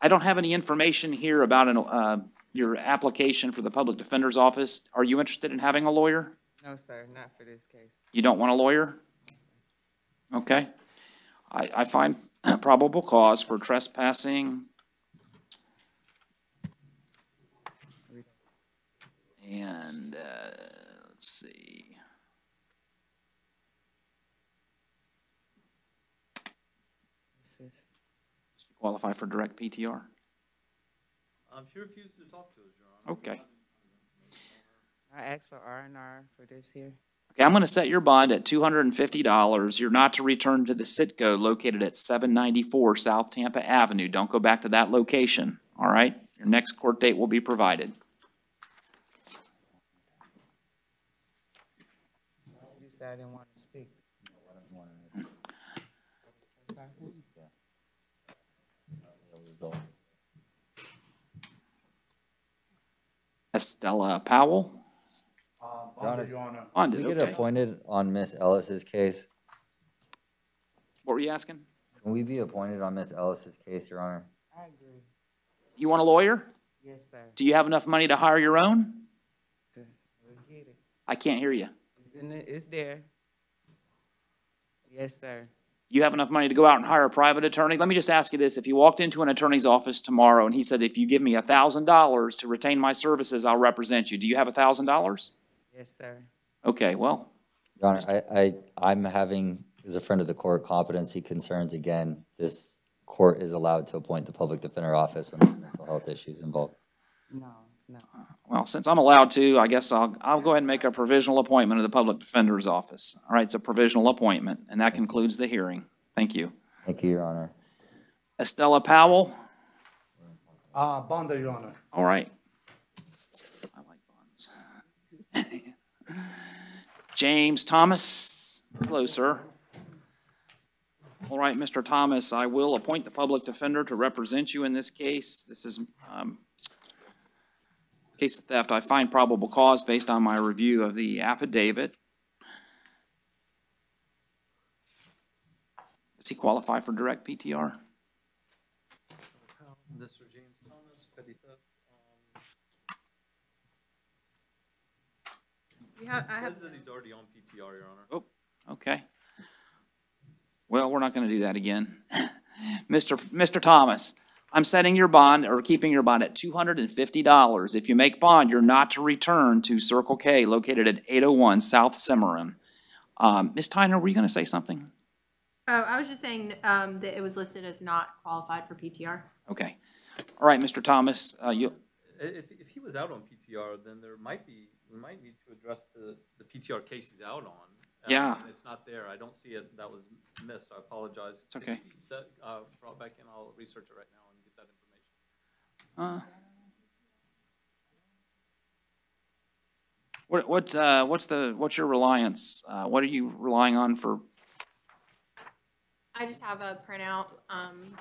I don't have any information here about an, uh, your application for the Public Defender's Office. Are you interested in having a lawyer? No, sir, not for this case. You don't want a lawyer? Okay. I, I find probable cause for trespassing. And, uh, let's see. Qualify for direct PTR? Um, she refused to talk to us, Your Honor. Okay. I asked for R and R for this here. Okay, I'm gonna set your bond at two hundred and fifty dollars. You're not to return to the Citgo located at seven ninety-four South Tampa Avenue. Don't go back to that location, all right? Your next court date will be provided. You said I didn't want to speak. Estella Powell? Uh, your Honor, Your Honor. Bonded, Can we get okay. appointed on Miss Ellis's case? What were you asking? Can we be appointed on Miss Ellis's case, Your Honor? I agree. You want a lawyer? Yes, sir. Do you have enough money to hire your own? We'll get it. I can't hear you. It's in it, it's there. Yes, sir. You have enough money to go out and hire a private attorney? Let me just ask you this. If you walked into an attorney's office tomorrow and he said, if you give me a thousand dollars to retain my services, I'll represent you, do you have a thousand dollars? Yes, sir. Okay, well, Your Honor, I, I, I'm having, as a friend of the court, competency concerns again. This court is allowed to appoint the public defender office when there's mental health issues involved. No, it's well, since I'm allowed to, I guess I'll, I'll go ahead and make a provisional appointment of the public defender's office. All right, it's a provisional appointment, and that concludes the hearing. Thank you. Thank you, Your Honor. Estella Powell? Uh, bonded, Your Honor. All right. I like bonds. James Thomas? Hello, sir. All right, Mr. Thomas, I will appoint the public defender to represent you in this case. This is, um, case of theft. I find probable cause based on my review of the affidavit. Does he qualify for direct PTR? Mr. James Thomas, petty theft. We have, I um, have, Says that he's already on PTR, Your Honor. Oh, okay. Well, we're not gonna do that again. Mr. Mr. Thomas, I'm setting your bond or keeping your bond at two hundred and fifty dollars. If you make bond, you're not to return to Circle K located at eight oh one South Cimarron. Um, Ms. Tyner, were you gonna say something? oh, I was just saying, um, that it was listed as not qualified for PTR. Okay. All right, Mr. Thomas, uh, you, If, if he was out on PTR, then there might be, we might need to address the, the PTR case he's out on. Uh, Yeah. and It's not there. I don't see it. That was missed. I apologize. It's okay. Set- Uh, brought back in, I'll research it right now and get that information. Uh. What, what, uh, what's the, what's your reliance? Uh, what are you relying on for, I just have a printout, um,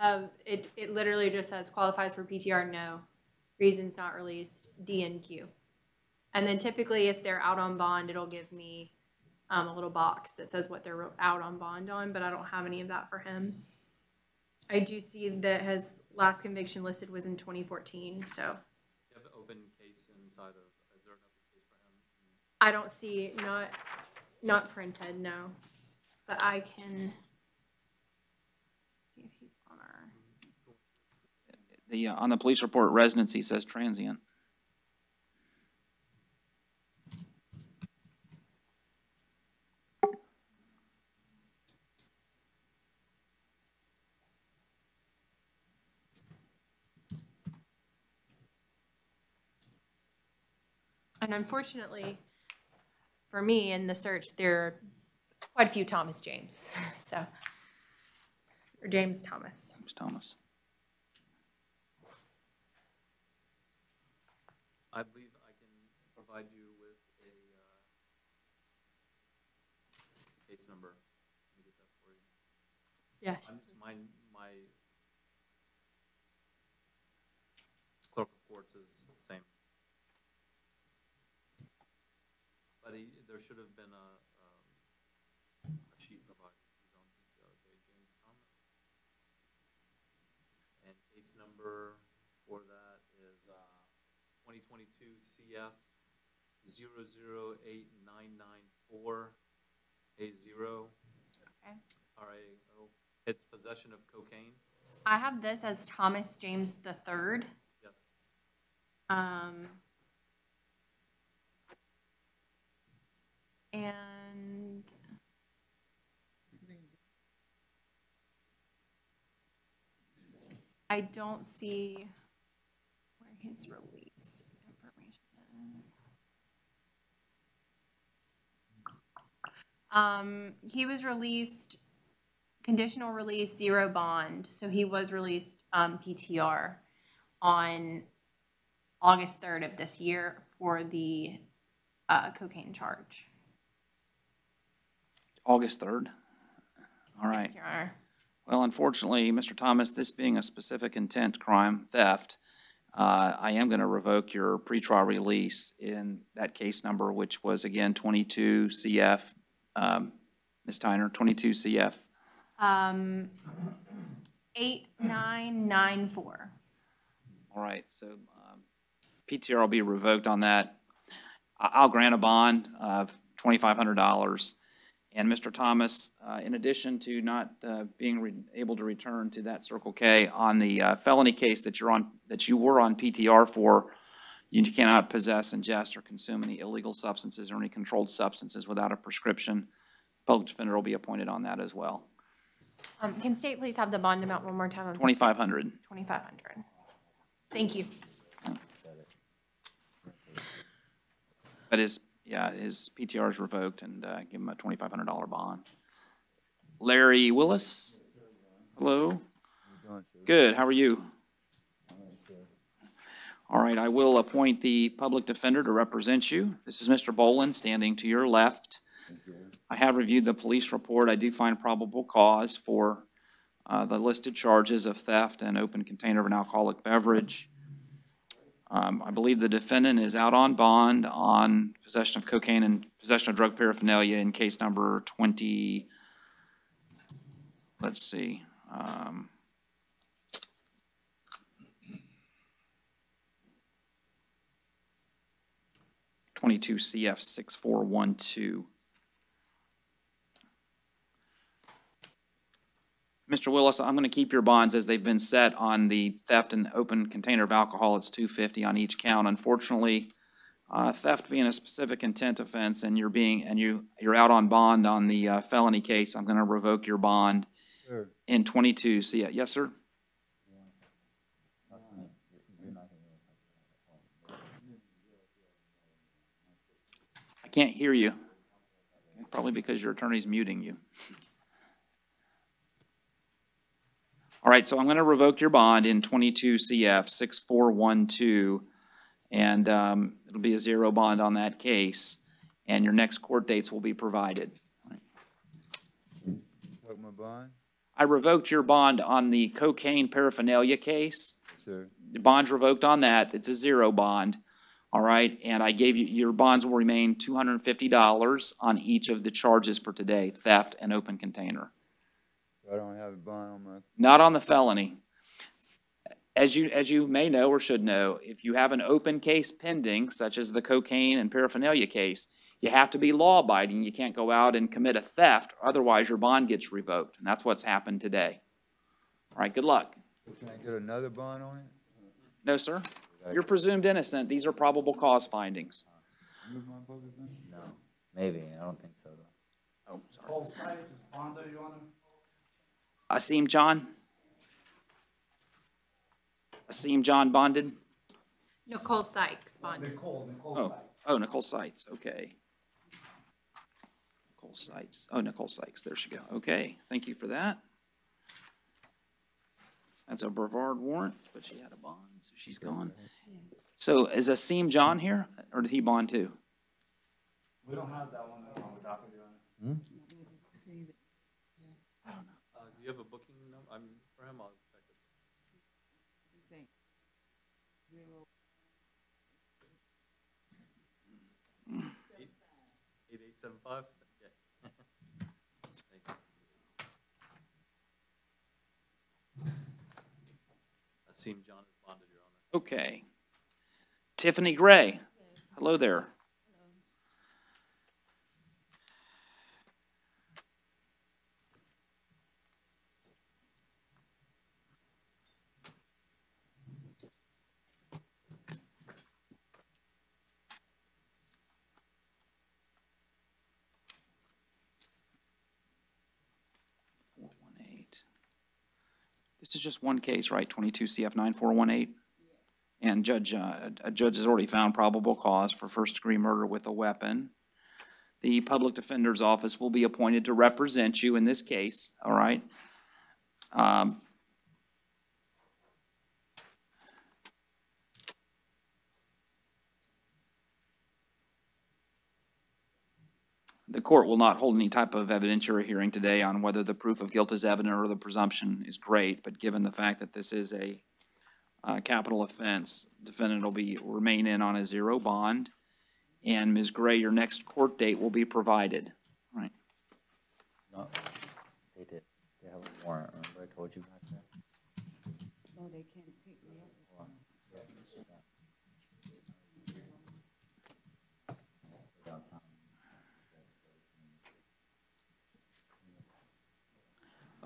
of, it, it literally just says qualifies for PTR, no. Reasons not released, D and Q. And then typically if they're out on bond, it'll give me, um, a little box that says what they're out on bond on, but I don't have any of that for him. I do see that his last conviction listed was in twenty fourteen, so You have an open case inside of, is there an open case for him? I don't see, not, not printed, no. But I can see if he's on our. the, uh, on the police report residency says transient. And unfortunately, for me in the search, there, are quite a few Thomas James, so. Or James Thomas. James Thomas. I believe I can provide you with a, uh, case number. Let me get that for you. Yes. I'm- My, my clerk of courts is the same. But he, there should have been a, um, a sheet provided. He's on PTO, okay, James Thomas. And case number for that is, uh, twenty twenty-two CF zero zero eight nine nine four eight zero. Okay. RAO. It's possession of cocaine. I have this as Thomas James the Third. Yes. Um. And. I don't see where his release information is. Um, he was released, conditional release, zero bond, so he was released, um, PTR on August third of this year for the, uh, cocaine charge. August 3rd. All right. Yes, Your Honor. Well, unfortunately, Mr. Thomas, this being a specific intent crime, theft, uh, I am going to revoke your pretrial release in that case number, which was again 22 CF, um, Ms. Tyner, 22 CF. Um, eight, nine, nine, four. All right, so um, PTR will be revoked on that. I- I'll grant a bond of $2,500. And Mr. Thomas, uh, in addition to not uh, being re- able to return to that Circle K on the uh, felony case that you're on, that you were on PTR for, you cannot possess, ingest, or consume any illegal substances or any controlled substances without a prescription. Public defender will be appointed on that as well. Um, can state please have the bond amount one more time? 2,500. Twenty-five hundred. Thank you. But his, yeah, his PTR is revoked and uh, give him a twenty-five hundred dollar bond. Larry Willis? Hello? Good, how are you? All right, I will appoint the public defender to represent you. This is Mr. Bowlin, standing to your left. I have reviewed the police report. I do find probable cause for uh, the listed charges of theft and open container of an alcoholic beverage. Um, I believe the defendant is out on bond on possession of cocaine and possession of drug paraphernalia in case number twenty, let's see, um, twenty-two CF six four one two. Mr. Willis, I'm going to keep your bonds as they've been set on the theft and open container of alcohol. It's 250 on each count. Unfortunately, uh, theft being a specific intent offense and you're being, and you, you're out on bond on the uh, felony case, I'm going to revoke your bond Sure. in 22. See, yes, sir? Can't hear you. Probably because your attorney's muting you. All right, so I'm going to revoke your bond in 22 CF 6412, and um, it'll be a zero bond on that case, and your next court dates will be provided. What, my bond? I revoked your bond on the cocaine paraphernalia case. Sir. The bond's revoked on that. It's a zero bond. All right, and I gave you, your bonds will remain $250 on each of the charges for today, theft and open container. I don't have a bond on my, Not on the felony. As you, as you may know or should know, if you have an open case pending, such as the cocaine and paraphernalia case, you have to be law-abiding. You can't go out and commit a theft, otherwise your bond gets revoked. And that's what's happened today. All right, good luck. can I get another bond on it? No, sir. You're presumed innocent. These are probable cause findings. No, maybe, I don't think so, though. Oh, sorry. Both sides is bonded, Your Honor? Asim John? Asim John bonded? Nicole Sykes bond. Nicole, Nicole Oh, side. oh, Nicole Sykes. okay. Nicole Nicole Sykes. Oh, Nicole Sykes, there she go. Okay, thank you for that. That's a Brevard warrant, but she had a bond, so she's gone. So is Asim John here, or did he bond too? We don't have that one on the docket, Your Honor. Uh, do you have a booking number? I'm, for him, I'll check it. Eight, eight, eight, seven, five? Okay. Asim John is bonded, Your Honor. Okay. Tiffany Gray, hello there. This is just one case, right? Twenty-two CF nine four one eight? And judge, uh, a judge has already found probable cause for first-degree murder with a weapon. The public defender's office will be appointed to represent you in this case, all right? Um, The court will not hold any type of evidentiary hearing today on whether the proof of guilt is evident or the presumption is great, but given the fact that this is a uh, capital offense, defendant will be, remain in on a zero bond. And Ms. Gray, your next court date will be provided. Right. No, they did. They have a warrant, remember I told you about that? No, they can't pick me up.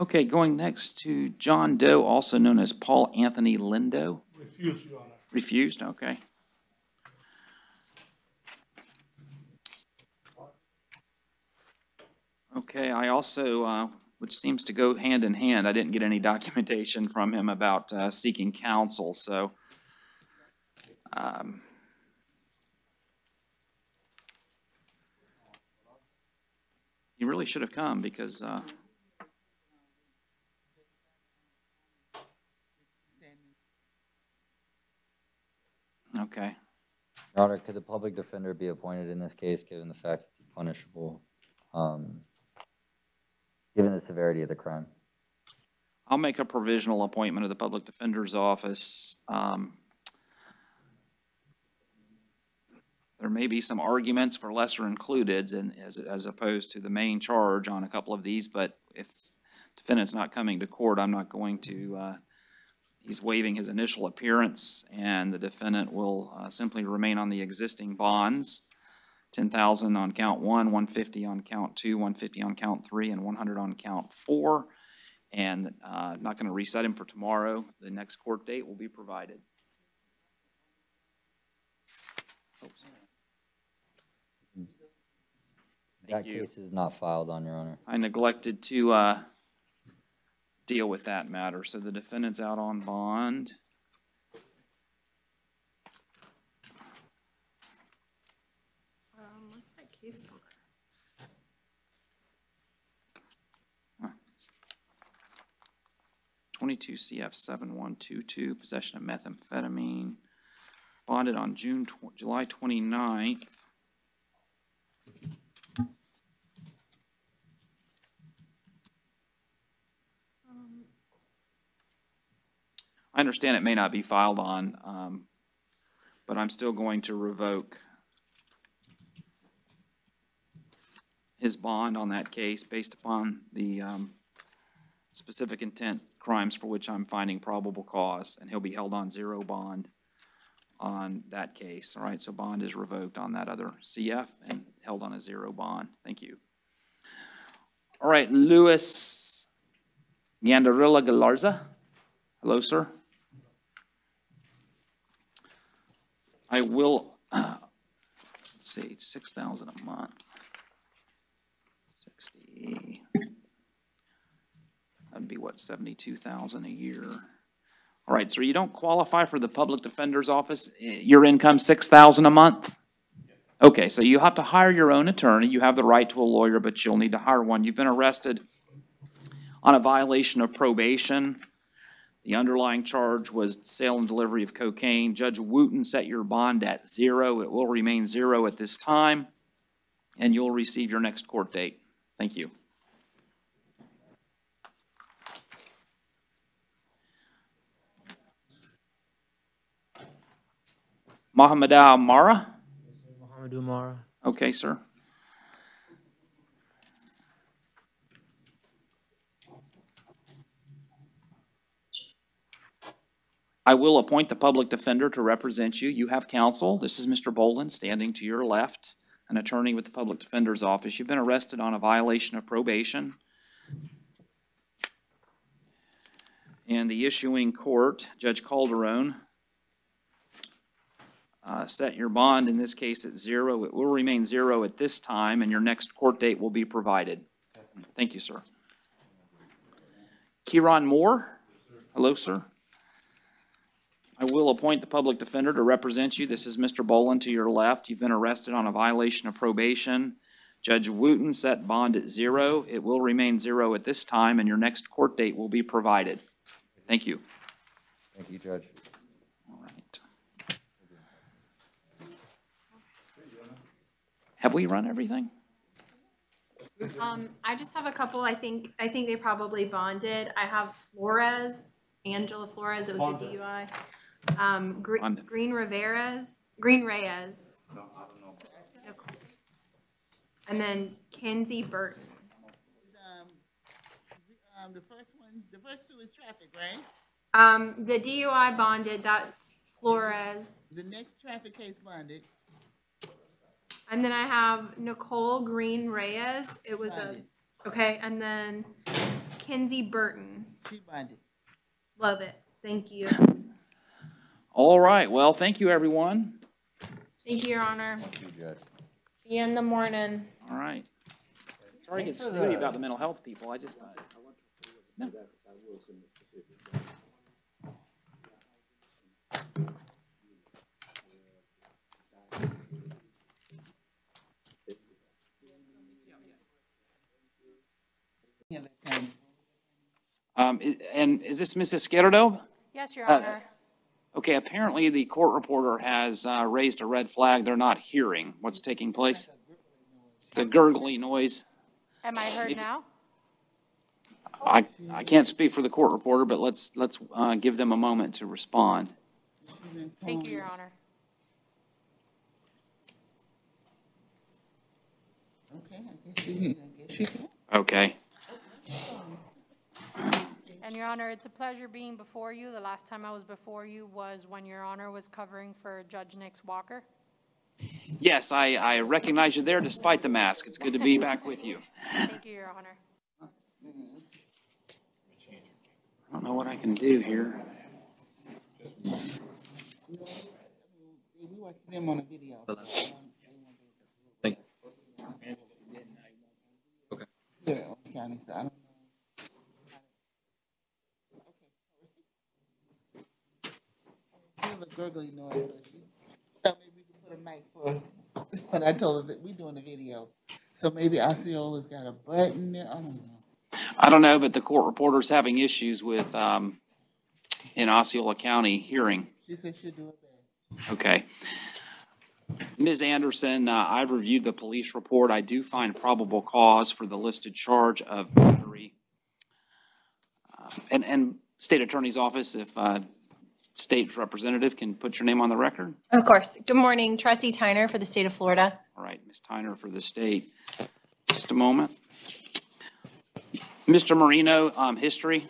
Okay, going next to John Doe, also known as Paul Anthony Lindo. Refuse, Your Honor. Refused, okay. Okay, I also, uh, which seems to go hand in hand, I didn't get any documentation from him about uh, seeking counsel, so. um, He really should have come because, uh, okay. Your Honor, could the public defender be appointed in this case, given the fact that it's punishable, um, given the severity of the crime? I'll make a provisional appointment of the public defender's office. Um, There may be some arguments for lesser includeds and as, as opposed to the main charge on a couple of these, but if defendant's not coming to court, I'm not going to, uh, he's waiving his initial appearance and the defendant will, uh, simply remain on the existing bonds. Ten thousand on count one, one fifty on count two, one fifty on count three, and one hundred on count four. And, uh, not gonna reset him for tomorrow. The next court date will be provided. That you. case is not filed on, Your Honor. I neglected to, uh, deal with that matter. So the defendant's out on bond. Um, what's that case 22 CF 7122, possession of methamphetamine, bonded on June, tw July 29th. I understand it may not be filed on, um, but I'm still going to revoke his bond on that case based upon the, um, specific intent crimes for which I'm finding probable cause, and he'll be held on zero bond on that case, all right? So bond is revoked on that other CF and held on a zero bond. Thank you. All right, Louis Gandarilla Galarza. Hello, sir. I will, uh, let's see, six thousand a month. Sixty. That'd be what, seventy-two thousand a year. All right, so you don't qualify for the public defender's office, Eh, your income six thousand a month? Okay, so you have to hire your own attorney. You have the right to a lawyer, but you'll need to hire one. You've been arrested on a violation of probation. The underlying charge was sale and delivery of cocaine. Judge Wooten set your bond at zero. It will remain zero at this time, and you'll receive your next court date. Thank you. Mohammed Al Mara? Mohammed Umar. Okay, sir. I will appoint the public defender to represent you. You have counsel. This is Mr. Bowlin standing to your left, an attorney with the public defender's office. You've been arrested on a violation of probation. And the issuing court, Judge Calderon, uh, set your bond, in this case, at zero. It will remain zero at this time, and your next court date will be provided. Thank you, sir. Kieran Moore? Hello, sir. I will appoint the public defender to represent you. This is Mr. Bowlin to your left. You've been arrested on a violation of probation. Judge Wooten set bond at zero. It will remain zero at this time, and your next court date will be provided. Thank you. Thank you, Judge. All right. Have we run everything? Um, I just have a couple, I think, I think they probably bonded. I have Flores, Angela Flores, it was a DUI. Um, Gre- Bonded. Green Rivera's, Green Reyes. And then Kenzie Burton. Um, um, the first one, the first two is traffic, right? Um, the DUI bonded, that's Flores. The next traffic case bonded, And then I have Nicole Green Reyes, it was a, Bonded. okay, and then Kenzie Burton. she bonded. Love it, thank you. All right, well, thank you, everyone. Thank you, Your Honor. Thank you, Judge. See you in the morning. All right. Sorry to get Thanks snooty the- about the mental health people, I just, no. Yeah, that kind Um, i- and is this Mrs. Skirdo? Yes, Your Uh, Honor. Okay, apparently the court reporter has, uh, raised a red flag. They're not hearing what's taking place. It's a gurgly noise. Am I heard now? I, I can't speak for the court reporter, but let's, let's, uh, give them a moment to respond. Thank you, Your Honor. Okay, I guess she, I guess she can. Okay. And Your Honor, it's a pleasure being before you. The last time I was before you was when Your Honor was covering for Judge Nix Walker. Yes, I, I recognize you there despite the mask. It's good to be back with you. Thank you, Your Honor. I don't know what I can do here. We watched them on a video. Thank Here, Orange County, so I don't know. Still a gurgly noise, so maybe we could put a mic for, but I told her that we're doing a video. So maybe Osceola's got a button I don't know. I don't know, but the court reporter's having issues with, um, in Osceola County hearing. She said she'll do it better. Okay. Ms. Anderson, uh, I've reviewed the police report. I do find probable cause for the listed charge of battery. Uh, And, and state attorney's office, if, uh, state representative can put your name on the record. Of course. Good morning, Trustee Tyner for the state of Florida. All right, Ms. Tyner for the state. Just a moment. Mr. Marino, um, history.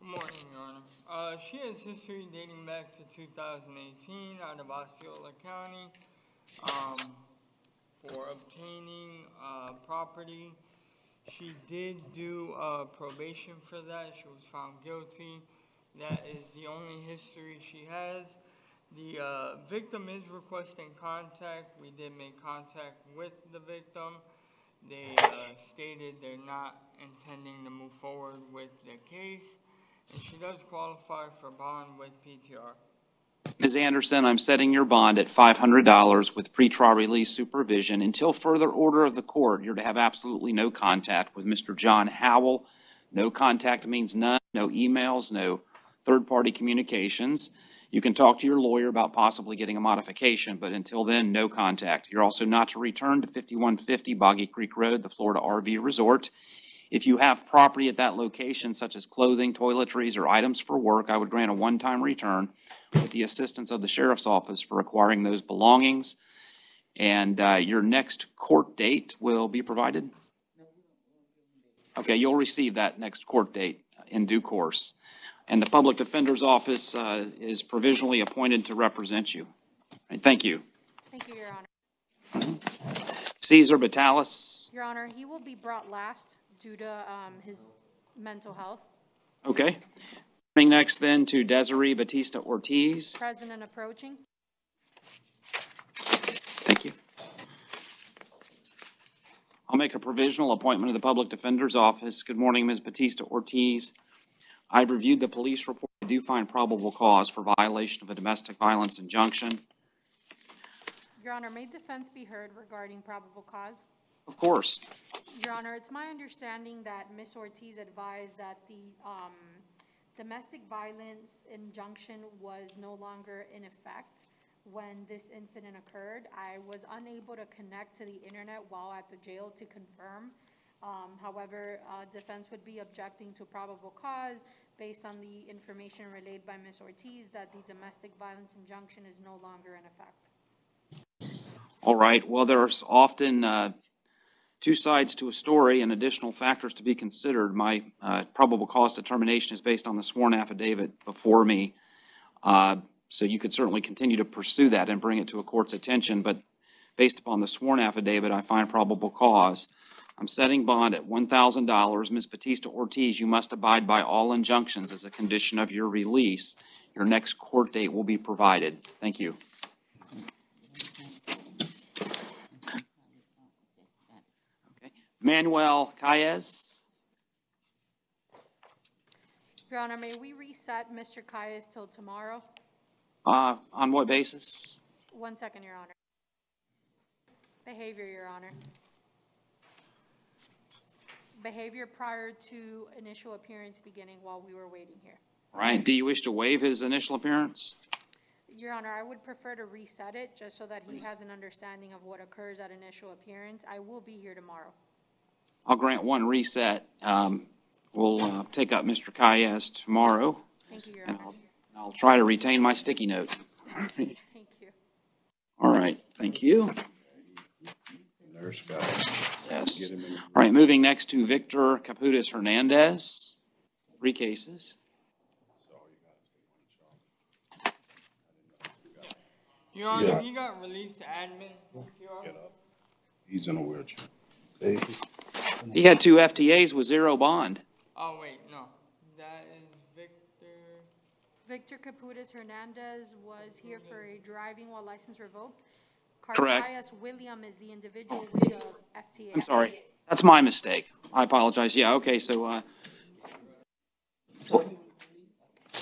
Good morning, Your Honor. Uh, she has history dating back to 2018 out of Osceola County um, for obtaining uh, property. She did do uh, probation for that. She was found guilty. That is the only history she has. The uh, victim is requesting contact. We did make contact with the victim. They uh, stated they're not intending to move forward with the case, and she does qualify for bond with PTR. Ms. Anderson, I'm setting your bond at $500 with pretrial release supervision. Until further order of the court, you're to have absolutely no contact with Mr. John Howell. No contact means none, no emails, no third-party communications. You can talk to your lawyer about possibly getting a modification, but until then, no contact. You're also not to return to 5150 Boggy Creek Road, the Florida RV Resort. If you have property at that location, such as clothing, toiletries, or items for work, I would grant a one-time return with the assistance of the sheriff's office for acquiring those belongings. And uh, your next court date will be provided? Okay, you'll receive that next court date in due course. And the Public Defender's Office uh, is provisionally appointed to represent you. Right, Thank you. Thank you, Your Honor. Caesar Batalis, Your Honor, he will be brought last due to um, his mental health. okay. Turning next then to Desiree Batista Ortiz. President approaching. Thank you. I'll make a provisional appointment of the Public Defender's Office. Good morning, Ms. Batista Ortiz. I've reviewed the police report. I do find probable cause for violation of a domestic violence injunction. Your Honor, may defense be heard regarding probable cause? Of course. Your Honor, it's my understanding that Ms. Ortiz advised that the um, domestic violence injunction was no longer in effect when this incident occurred. I was unable to connect to the internet while at the jail to confirm. Um, However, uh, defense would be objecting to probable cause based on the information relayed by Ms. Ortiz that the domestic violence injunction is no longer in effect. All right, well, there's often uh, two sides to a story and additional factors to be considered. My uh, probable cause determination is based on the sworn affidavit before me. Uh, So you could certainly continue to pursue that and bring it to a court's attention, but based upon the sworn affidavit, I find probable cause. I'm setting bond at $1,000. Ms. Batista Ortiz, you must abide by all injunctions as a condition of your release. Your next court date will be provided. Thank you. Okay. Manuel Calles, Your Honor, may we reset Mr. Calles till tomorrow? uh, on what basis? One second, Your Honor. Behavior, Your Honor. Behavior prior to initial appearance beginning while we were waiting here. Right. do you wish to waive his initial appearance? Your Honor, I would prefer to reset it just so that he has an understanding of what occurs at initial appearance. I will be here tomorrow. I'll grant one reset. Um, We'll uh, take up Mr. Calles tomorrow. Thank you, Your and Honor. I'll- I'll try to retain my sticky note. Thank you. All right, thank you. Nurse guy. Yes. Get him in. All right, moving next to Victor Caputis Hernandez. Three cases. Your Honor, Yeah. he got released to admin. PTR. He's in a wheelchair. He had two FTAs with zero bond. Oh, wait, no. That is Victor. Victor Caputis Hernandez was here for a driving while license revoked. Correct. Cartias William is the individual with the FTA. I'm sorry. That's my mistake. I apologize. Yeah, okay, so, uh,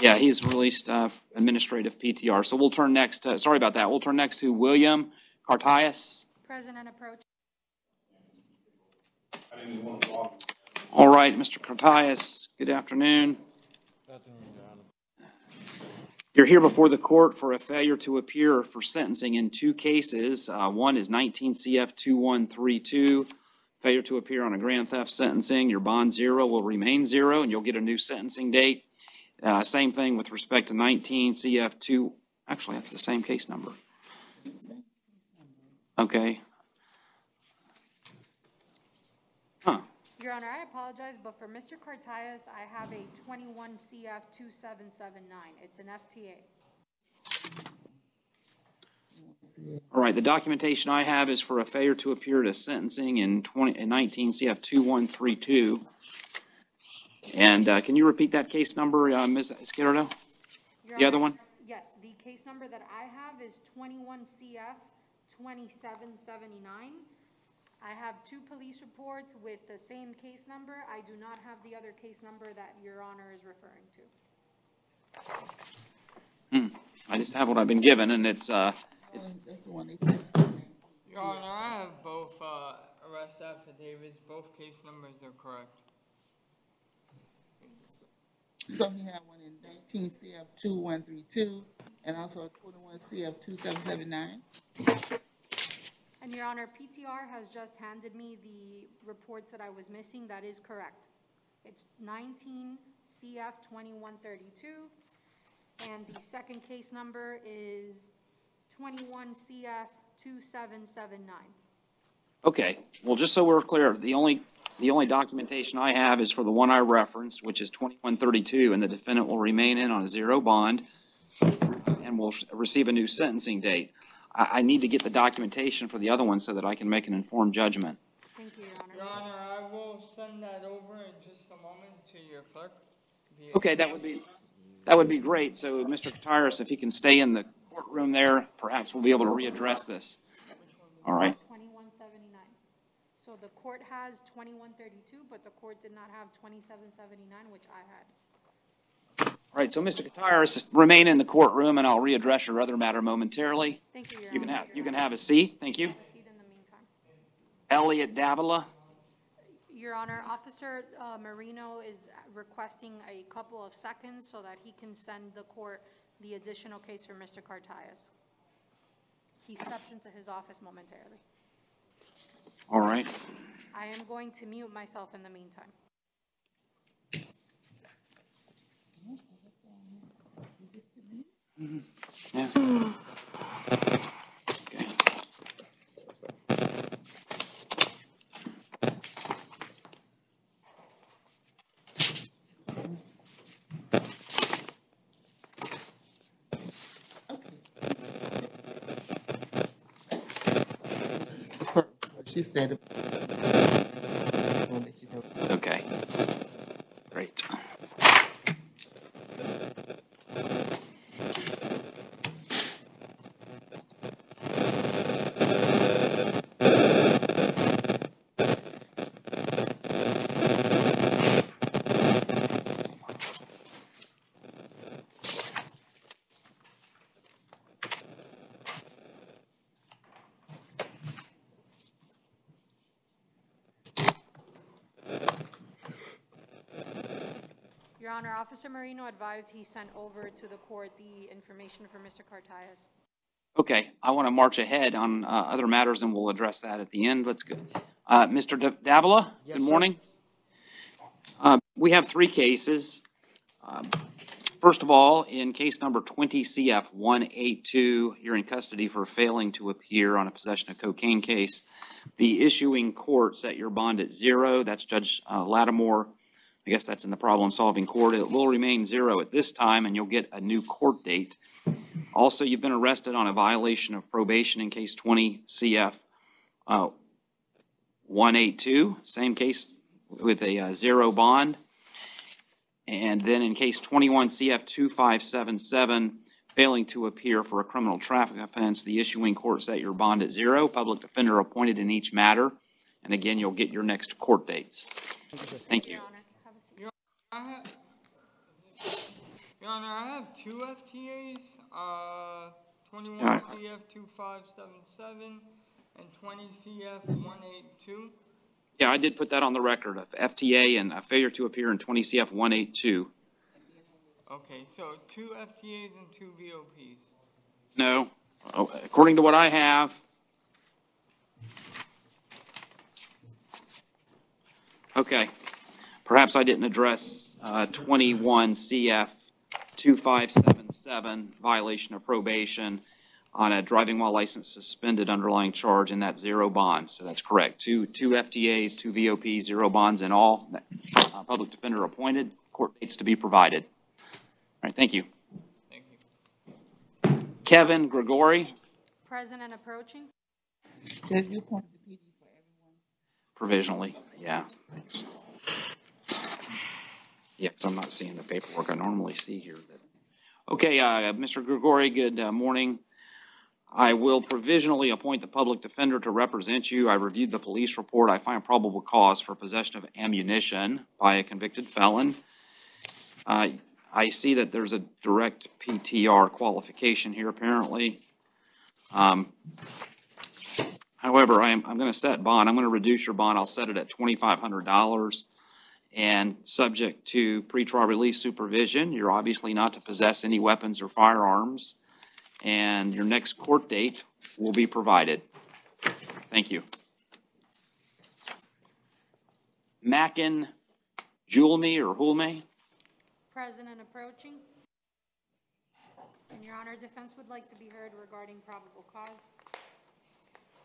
yeah, he's released, uh, administrative PTR. So we'll turn next, to sorry about that. We'll turn next to William Cartias. President approach. All right, Mr. Cartias, good afternoon. You're here before the court for a failure to appear for sentencing in two cases. Uh, one is 19 CF 2132, failure to appear on a grand theft sentencing. Your bond zero will remain zero, and you'll get a new sentencing date. Uh, same thing with respect to 19 CF 2, actually, that's the same case number. Okay. Huh. Your Honor, I apologize, but for Mr. Cartias, I have a twenty-one CF two-seven-seven-nine. It's an FTA. All right, the documentation I have is for a failure to appear to sentencing in 20, in 19 CF 2132. And uh, can you repeat that case number, uh, Ms. Your The other one? Yes, the case number that I have is twenty-one CF twenty-seven seventy-nine. I have two police reports with the same case number. I do not have the other case number that Your Honor is referring to. Hmm. I just have what I've been given, and it's, uh, it's, the one. Your Honor, I have both, uh, arrest affidavits, both case numbers are correct. So he had one in nineteen CF two one three two, and also twenty-one CF two seven seven nine. And Your Honor, PTR has just handed me the reports that I was missing. That is correct. It's nineteen CF twenty-one thirty-two, and the second case number is twenty-one CF two seven seven nine. okay. Well, just so we're clear, the only, the only documentation I have is for the one I referenced, which is twenty-one thirty-two, and the defendant will remain in on a zero bond and will receive a new sentencing date. I, I need to get the documentation for the other one so that I can make an informed judgment. Thank you, Your Honor. Your Honor, I will send that over in just a moment to your clerk. via Okay, that would be, that would be great. So, Mr. Katiris, if he can stay in the courtroom there, perhaps we'll be able to readdress this. All right. Twenty-one seventy-nine. So the court has twenty-one thirty-two, but the court did not have twenty-seven seventy-nine, which I had. All right, so Mr. Katiris, remain in the courtroom and I'll readdress your other matter momentarily. Thank you, Your You can have, you can have a seat. Thank you. Seat in the meantime. Elliot Davila. Your Honor, Officer uh, Marino is requesting a couple of seconds so that he can send the court the additional case for Mr. Cartayas. He stepped into his office momentarily. All right. I am going to mute myself in the meantime. Yeah. Okay. She said. Okay. Great. Your Honor, Officer Marino advised he sent over to the court the information for Mr. Cartayas. Okay, I want to march ahead on uh, other matters and we'll address that at the end. Let's go. Uh, Mr. Da- Davila, Yes, good morning. Uh, We have three cases. Um, First of all, in case number 20 CF 182, you're in custody for failing to appear on a possession of cocaine case. The issuing court set your bond at zero. That's Judge uh, Lattimore. I guess that's in the problem-solving court. It will remain zero at this time, and you'll get a new court date. Also, you've been arrested on a violation of probation in case 20 CF uh, 182, same case with a uh, zero bond. And then in case 21 CF 2577, failing to appear for a criminal traffic offense, the issuing court set your bond at zero, public defender appointed in each matter. And again, you'll get your next court dates. Thank you. I have, Your Honor, I have two FTAs, uh, twenty-one Alright. CF two five seven seven and twenty CF one eight two. Yeah, I did put that on the record, of FTA and a failure to appear in 20 CF 182. Okay, so two FTAs and two VOPs. No, Oh, according to what I have. Okay, perhaps I didn't address uh, 21 CF 2577, violation of probation on a driving while license suspended underlying charge in that zero bond. So that's correct. Two, two FTAs, two VOPs, zero bonds in all. Uh, Public defender appointed, court dates to be provided. All right, thank you. Thank you. Kevin Gregory, Present and approaching. Judge, you appointed the PD for everyone. provisionally, yeah, thanks. Yeah, because I'm not seeing the paperwork I normally see here. Okay, uh, Mr. Gregory, good uh, morning. I will provisionally appoint the public defender to represent you. I reviewed the police report. I find probable cause for possession of ammunition by a convicted felon. Uh, I see that there's a direct PTR qualification here apparently. Um, However, I am, I'm gonna set bond, I'm gonna reduce your bond, I'll set it at twenty-five hundred dollars. And subject to pretrial release supervision, you're obviously not to possess any weapons or firearms. And your next court date will be provided. Thank you. Mackin, Julme or Hulme? President approaching. And Your Honor, defense would like to be heard regarding probable cause.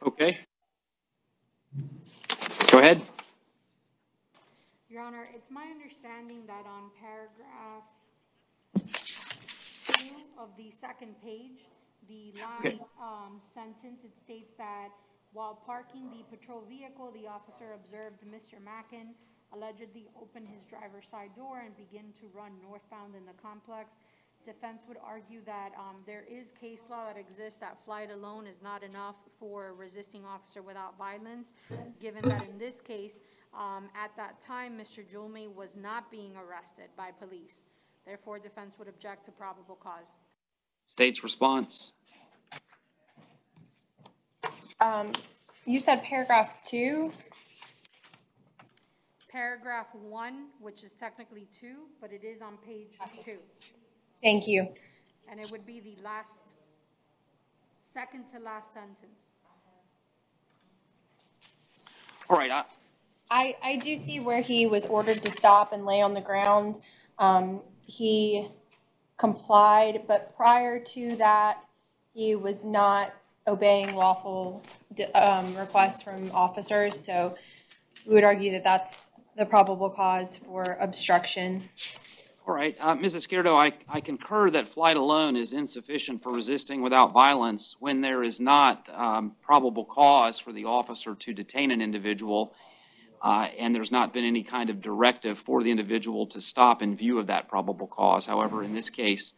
Okay. Go ahead. Your Honor, it's my understanding that on paragraph two of the second page, the last, um, sentence, it states that while parking the patrol vehicle, the officer observed Mr. Mackin allegedly open his driver's side door and begin to run northbound in the complex. Defense would argue that, um, there is case law that exists that flight alone is not enough for resisting officer without violence, given that in this case, um, at that time, Mr. Julme was not being arrested by police. Therefore, defense would object to probable cause. State's response. Um, you said paragraph two? Paragraph one, which is technically two, but it is on page two. Thank you. And it would be the last, second to last sentence. All right, I, I, I do see where he was ordered to stop and lay on the ground. Um, he complied, but prior to that, he was not obeying lawful um, requests from officers. So we would argue that that's the probable cause for obstruction. All right, uh, Ms. Izquierdo, I, I concur that flight alone is insufficient for resisting without violence when there is not um, probable cause for the officer to detain an individual, uh, and there's not been any kind of directive for the individual to stop in view of that probable cause. However, in this case,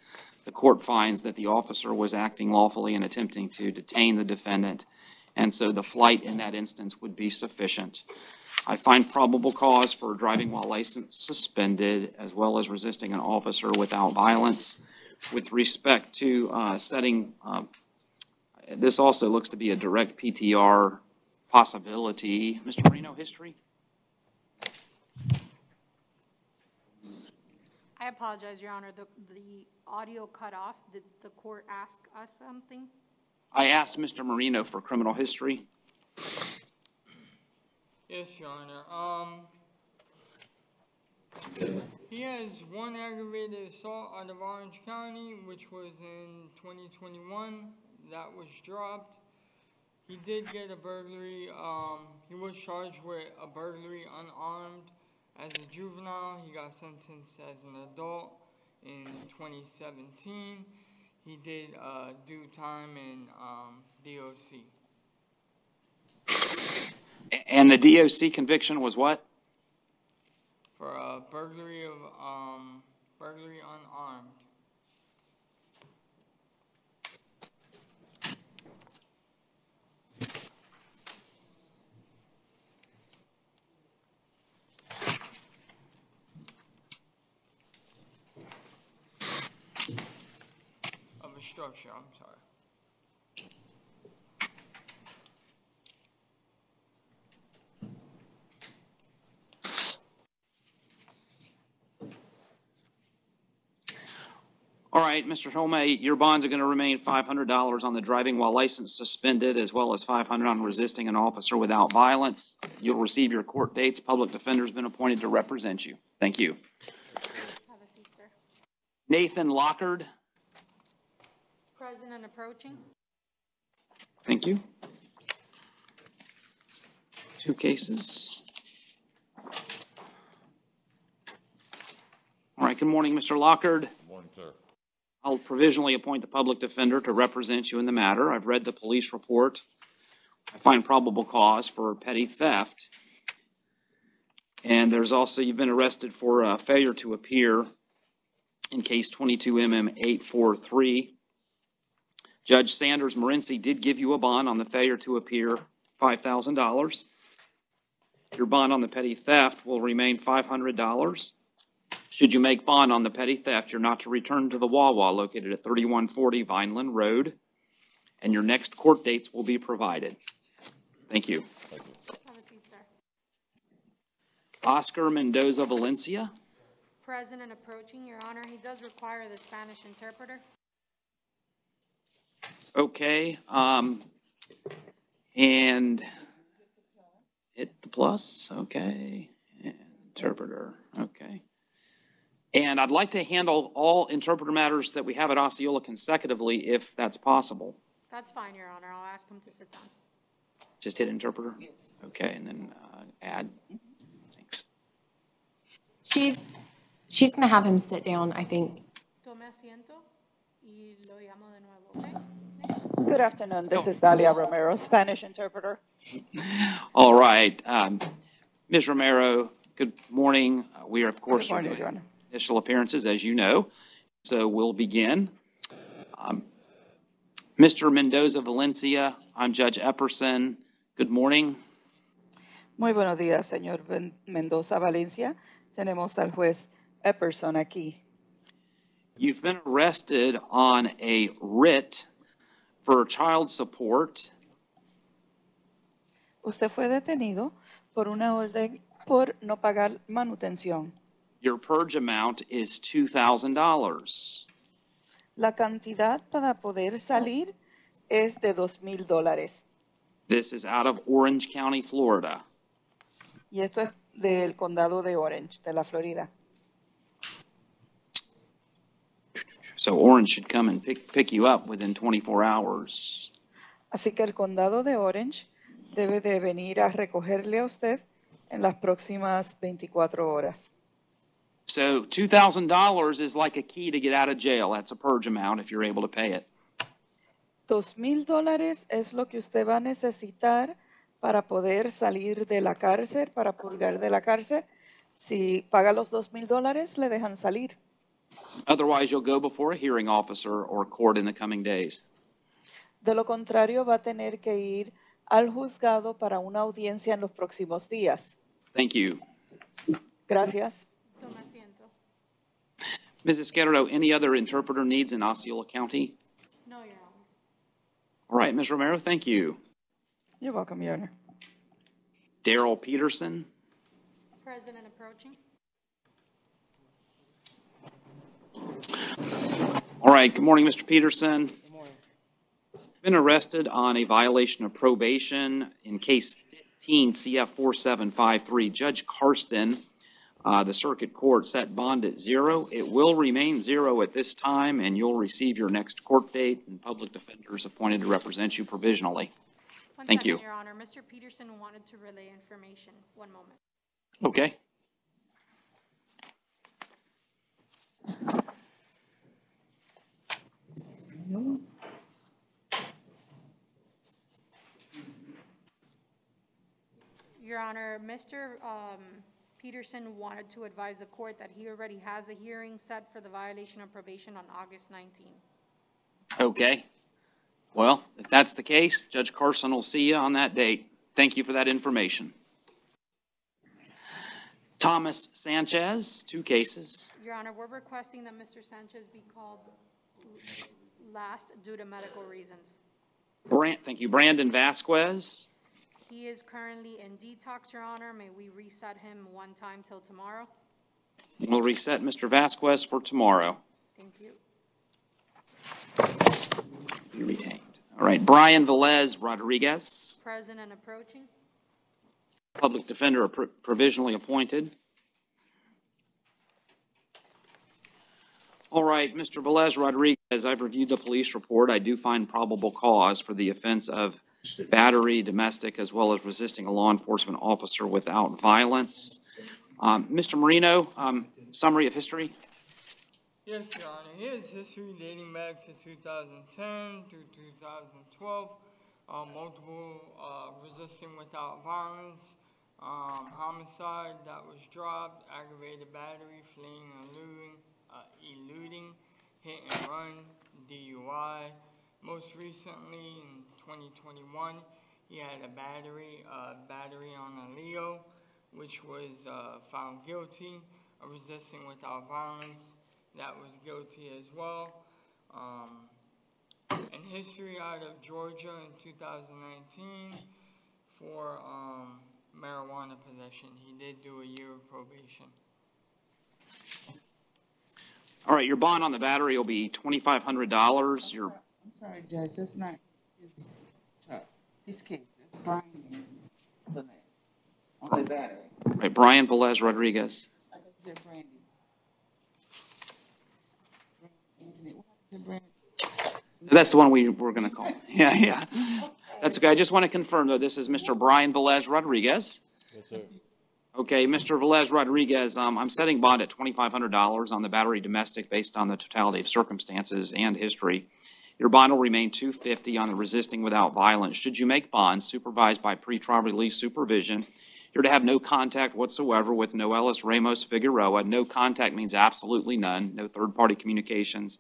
the court finds that the officer was acting lawfully and attempting to detain the defendant, and so the flight in that instance would be sufficient. I find probable cause for driving while license suspended, as well as resisting an officer without violence. With respect to uh, setting, uh, this also looks to be a direct PTR possibility. Mr. Marino, history? I apologize, Your Honor, the, the audio cut off. Did the court ask us something? I asked Mr. Marino for criminal history. Yes, Your Honor. Um, he has one aggravated assault out of Orange County, which was in 2021. That was dropped. He did get a burglary. Um, he was charged with a burglary unarmed as a juvenile. He got sentenced as an adult in 2017. He did uh, do time in um, DOC. And the DOC conviction was what? for a burglary of um burglary unarmed. Of a structure, I'm sorry. All right, Mr. Holme, your bonds are going to remain $500 on the driving while license suspended, as well as $500 on resisting an officer without violence. You'll receive your court dates. Public defender's been appointed to represent you. Thank you. Have a seat, sir. Nathan Lockard, President approaching. thank you. Two cases. All right, good morning, Mr. Lockard. Good Morning, sir. I'll provisionally appoint the public defender to represent you in the matter. I've read the police report. I find probable cause for petty theft. And there's also, you've been arrested for uh, failure to appear in case 22 MM 843. Judge Sanders Morency did give you a bond on the failure to appear, $5,000. Your bond on the petty theft will remain $500. Should you make bond on the petty theft, you're not to return to the Wawa located at 3140 Vineland Road, and your next court dates will be provided. Thank you. Have a seat, sir. Oscar Mendoza Valencia. Present and approaching, Your Honor, he does require the Spanish interpreter. Okay, um, and hit the plus, okay, interpreter, okay. And I'd like to handle all interpreter matters that we have at Osceola consecutively, if that's possible. That's fine, Your Honor. I'll ask him to sit down. Just hit interpreter? Okay, and then, uh, add, thanks. She's, she's gonna have him sit down, I think. Tome asiento y lo llamo de nuevo, ¿ok? Good afternoon. This is Dalia Romero, Spanish interpreter. All right, um, Ms. Romero, good morning. Uh, We are, of course, morning, doing initial appearances, as you know. So we'll begin. Um, Mr. Mendoza Valencia, I'm Judge Epperson. Good morning. Muy buenos días, señor Ben- Mendoza Valencia. Tenemos al juez Epperson aquí. You've been arrested on a writ for child support. Usted fue detenido por una orden por no pagar manutención. Your purge amount is $2,000. La cantidad para poder salir es de dos mil dólares. This is out of Orange County, Florida. Y esto es del condado de Orange, de la Florida. So Orange should come and pick, pick you up within 24 hours. Así que el condado de Orange debe de venir a recogerle a usted en las próximas 24 horas. So $2,000 is like a key to get out of jail. That's a purge amount if you're able to pay it. Dos mil dólares es lo que usted va a necesitar para poder salir de la cárcel, para purgar de la cárcel. Si paga los dos mil dólares, le dejan salir. Otherwise, you'll go before a hearing officer or court in the coming days. De lo contrario, va a tener que ir al juzgado para una audiencia en los próximos días. Thank you. Gracias. Tome asiento. Ms. Izquierdo, any other interpreter needs in Osceola County? No, Your Honor. All right, Ms. Romero, thank you. You're welcome, Your Honor. Daryl Peterson. Present and approaching. All right, good morning, Mr. Peterson. Been arrested on a violation of probation in case 15 CF 4753. Judge Karsten, uh, the circuit court set bond at zero. It will remain zero at this time, and you'll receive your next court date and public defenders appointed to represent you provisionally. One Thank second, you. Your Honor. Mr. Peterson wanted to relay information. One moment. Okay. Your Honor, Mr. um, Peterson wanted to advise the court that he already has a hearing set for the violation of probation on August 19. Okay. Well, if that's the case, Judge Carson will see you on that date. Thank you for that information. Thomas Sanchez, two cases. Your Honor, we're requesting that Mr. Sanchez be called last due to medical reasons. Brand, thank you. Brandon Vasquez. He is currently in detox, Your Honor. May we reset him one time till tomorrow? We'll reset Mr. Vasquez for tomorrow. Thank you. Be retained. All right. Brian Velez Rodriguez, Present and approaching. public defender pro- provisionally appointed. All right, Mr. Velez Rodriguez, I've reviewed the police report. I do find probable cause for the offense of battery, domestic, as well as resisting a law enforcement officer without violence. Um, Mr. Marino, um, summary of history? Yes, Your Honor. Here's history dating back to 2010 to 2012. Uh, multiple uh, resisting without violence, um, homicide that was dropped, aggravated battery, fleeing and eluding, uh, eluding, hit and run, DUI. Most recently, in 2021, he had a battery, uh, battery on a LEO, which was uh, found guilty of resisting without violence that was guilty as well. Um, and history out of Georgia in 2019 for um, marijuana possession. He did do a year of probation. All right, your bond on the battery will be twenty-five hundred dollars. Your, I'm sorry, Judge, that's not his, Chuck, his case, that's Brian and Lynette on the battery. right, Brian Velez Rodriguez. I thought you said Brandy. Anthony, what happened to Brandy? That's the one we were gonna call. Yeah, yeah. That's okay. I just want to confirm, though, this is Mr. Brian Velez Rodriguez. Yes, sir. Okay, Mr. Velez Rodriguez, um, I'm setting bond at twenty-five hundred dollars on the battery domestic based on the totality of circumstances and history. Your bond will remain two fifty on the resisting without violence. Should you make bonds supervised by pretrial release supervision, you're to have no contact whatsoever with Noelis Ramos Figueroa. No contact means absolutely none. No third-party communications,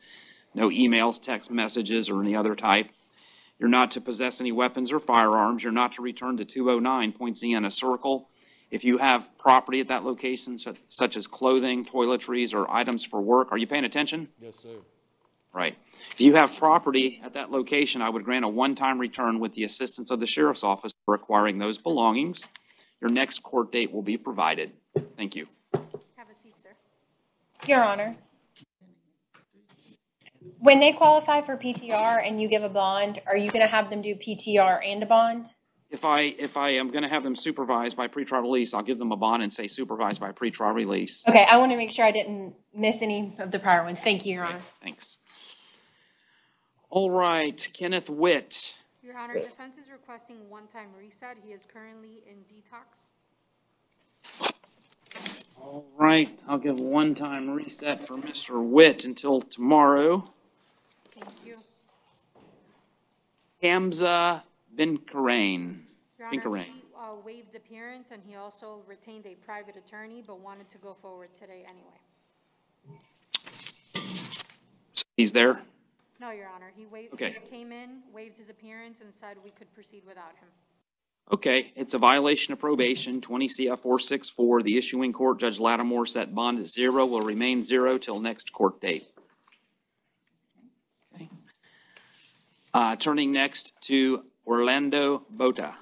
no emails, text messages, or any other type. You're not to possess any weapons or firearms. You're not to return to 209 Point Z in a circle. If you have property at that location, su- such as clothing, toiletries, or items for work, are you paying attention? Yes, sir. Right. If you have property at that location, I would grant a one-time return with the assistance of the sheriff's office for acquiring those belongings. Your next court date will be provided. Thank you. Have a seat, sir. Your Honor. When they qualify for PTR and you give a bond, are you going to have them do PTR and a bond? If I, if I am going to have them supervised by pretrial release, I'll give them a bond and say supervised by pretrial release. Okay, I want to make sure I didn't miss any of the prior ones. Thank you, Your Honor. Thanks. All right, Kenneth Witt. Your Honor, defense is requesting one-time reset. He is currently in detox. All right, I'll give one-time reset for Mr. Witt until tomorrow. Thank you. Hamza bin Karain. Your Bin Honor, Karain. he uh, waived appearance and he also retained a private attorney, but wanted to go forward today anyway. So He's there? No, Your Honor, he waived, Okay. he came in, waived his appearance, and said we could proceed without him. Okay, it's a violation of probation, twenty CF four six four. The issuing court, Judge Lattimore, set bond at zero, will remain zero till next court date. Okay. Uh, turning next to Orlando Bota.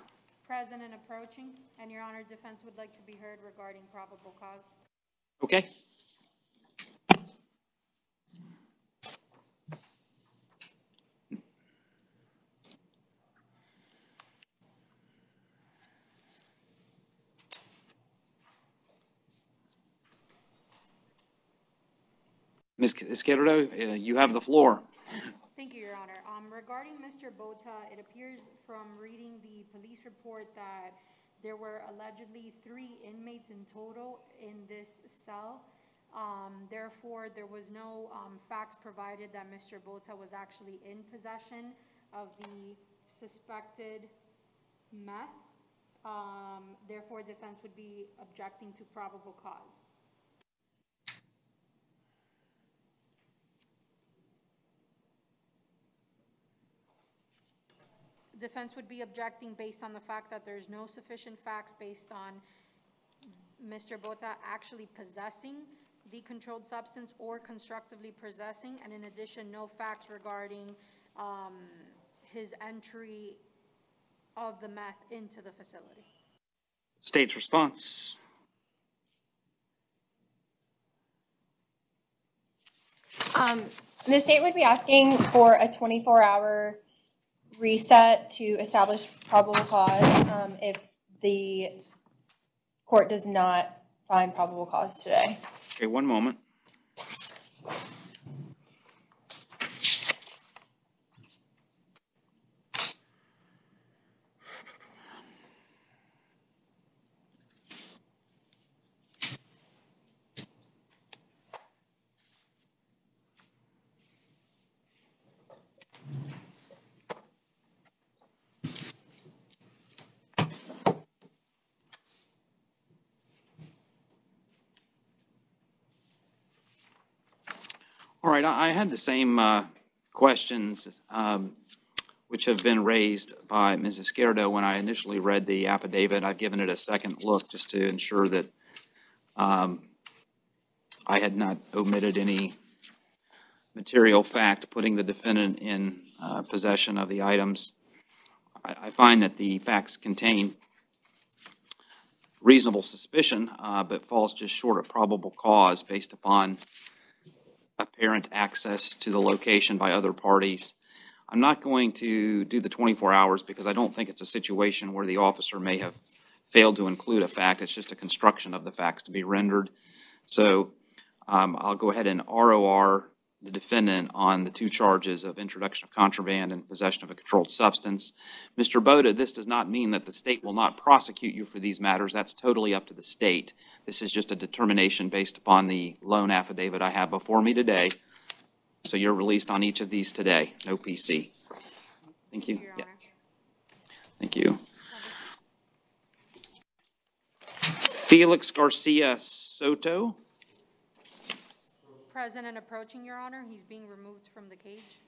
Present and approaching, and Your Honor, defense would like to be heard regarding probable cause. Okay? Ms. Izquierdo, uh, you have the floor. Thank you, Your Honor. Um, regarding Mr. Bota, it appears from reading the police report that there were allegedly three inmates in total in this cell. Um, therefore, there was no, um, facts provided that Mr. Bota was actually in possession of the suspected meth. Um, therefore, defense would be objecting to probable cause. Defense would be objecting based on the fact that there's no sufficient facts based on Mr. Bota actually possessing the controlled substance or constructively possessing, and in addition, no facts regarding um, his entry of the meth into the facility. State's response. Um, the state would be asking for a 24-hour reset to establish probable cause um, if the court does not find probable cause today. Okay, one moment. Right, I had the same uh, questions um, which have been raised by Mrs. Izquierdo when I initially read the affidavit. I've given it a second look just to ensure that um, I had not omitted any material fact putting the defendant in uh, possession of the items. I, I find that the facts contain reasonable suspicion, uh, but falls just short of probable cause based upon apparent access to the location by other parties. I'm not going to do the 24 hours because I don't think it's a situation where the officer may have failed to include a fact. It's just a construction of the facts to be rendered. So um, I'll go ahead and ROR the defendant on the two charges of introduction of contraband and possession of a controlled substance. Mr. Bota, this does not mean that the state will not prosecute you for these matters. That's totally up to the state. This is just a determination based upon the lone affidavit I have before me today. So you're released on each of these today, no PC. Thank you. Yeah. Thank you. Felix Garcia Soto. Present and approaching, Your Honor. He's being removed from the cage.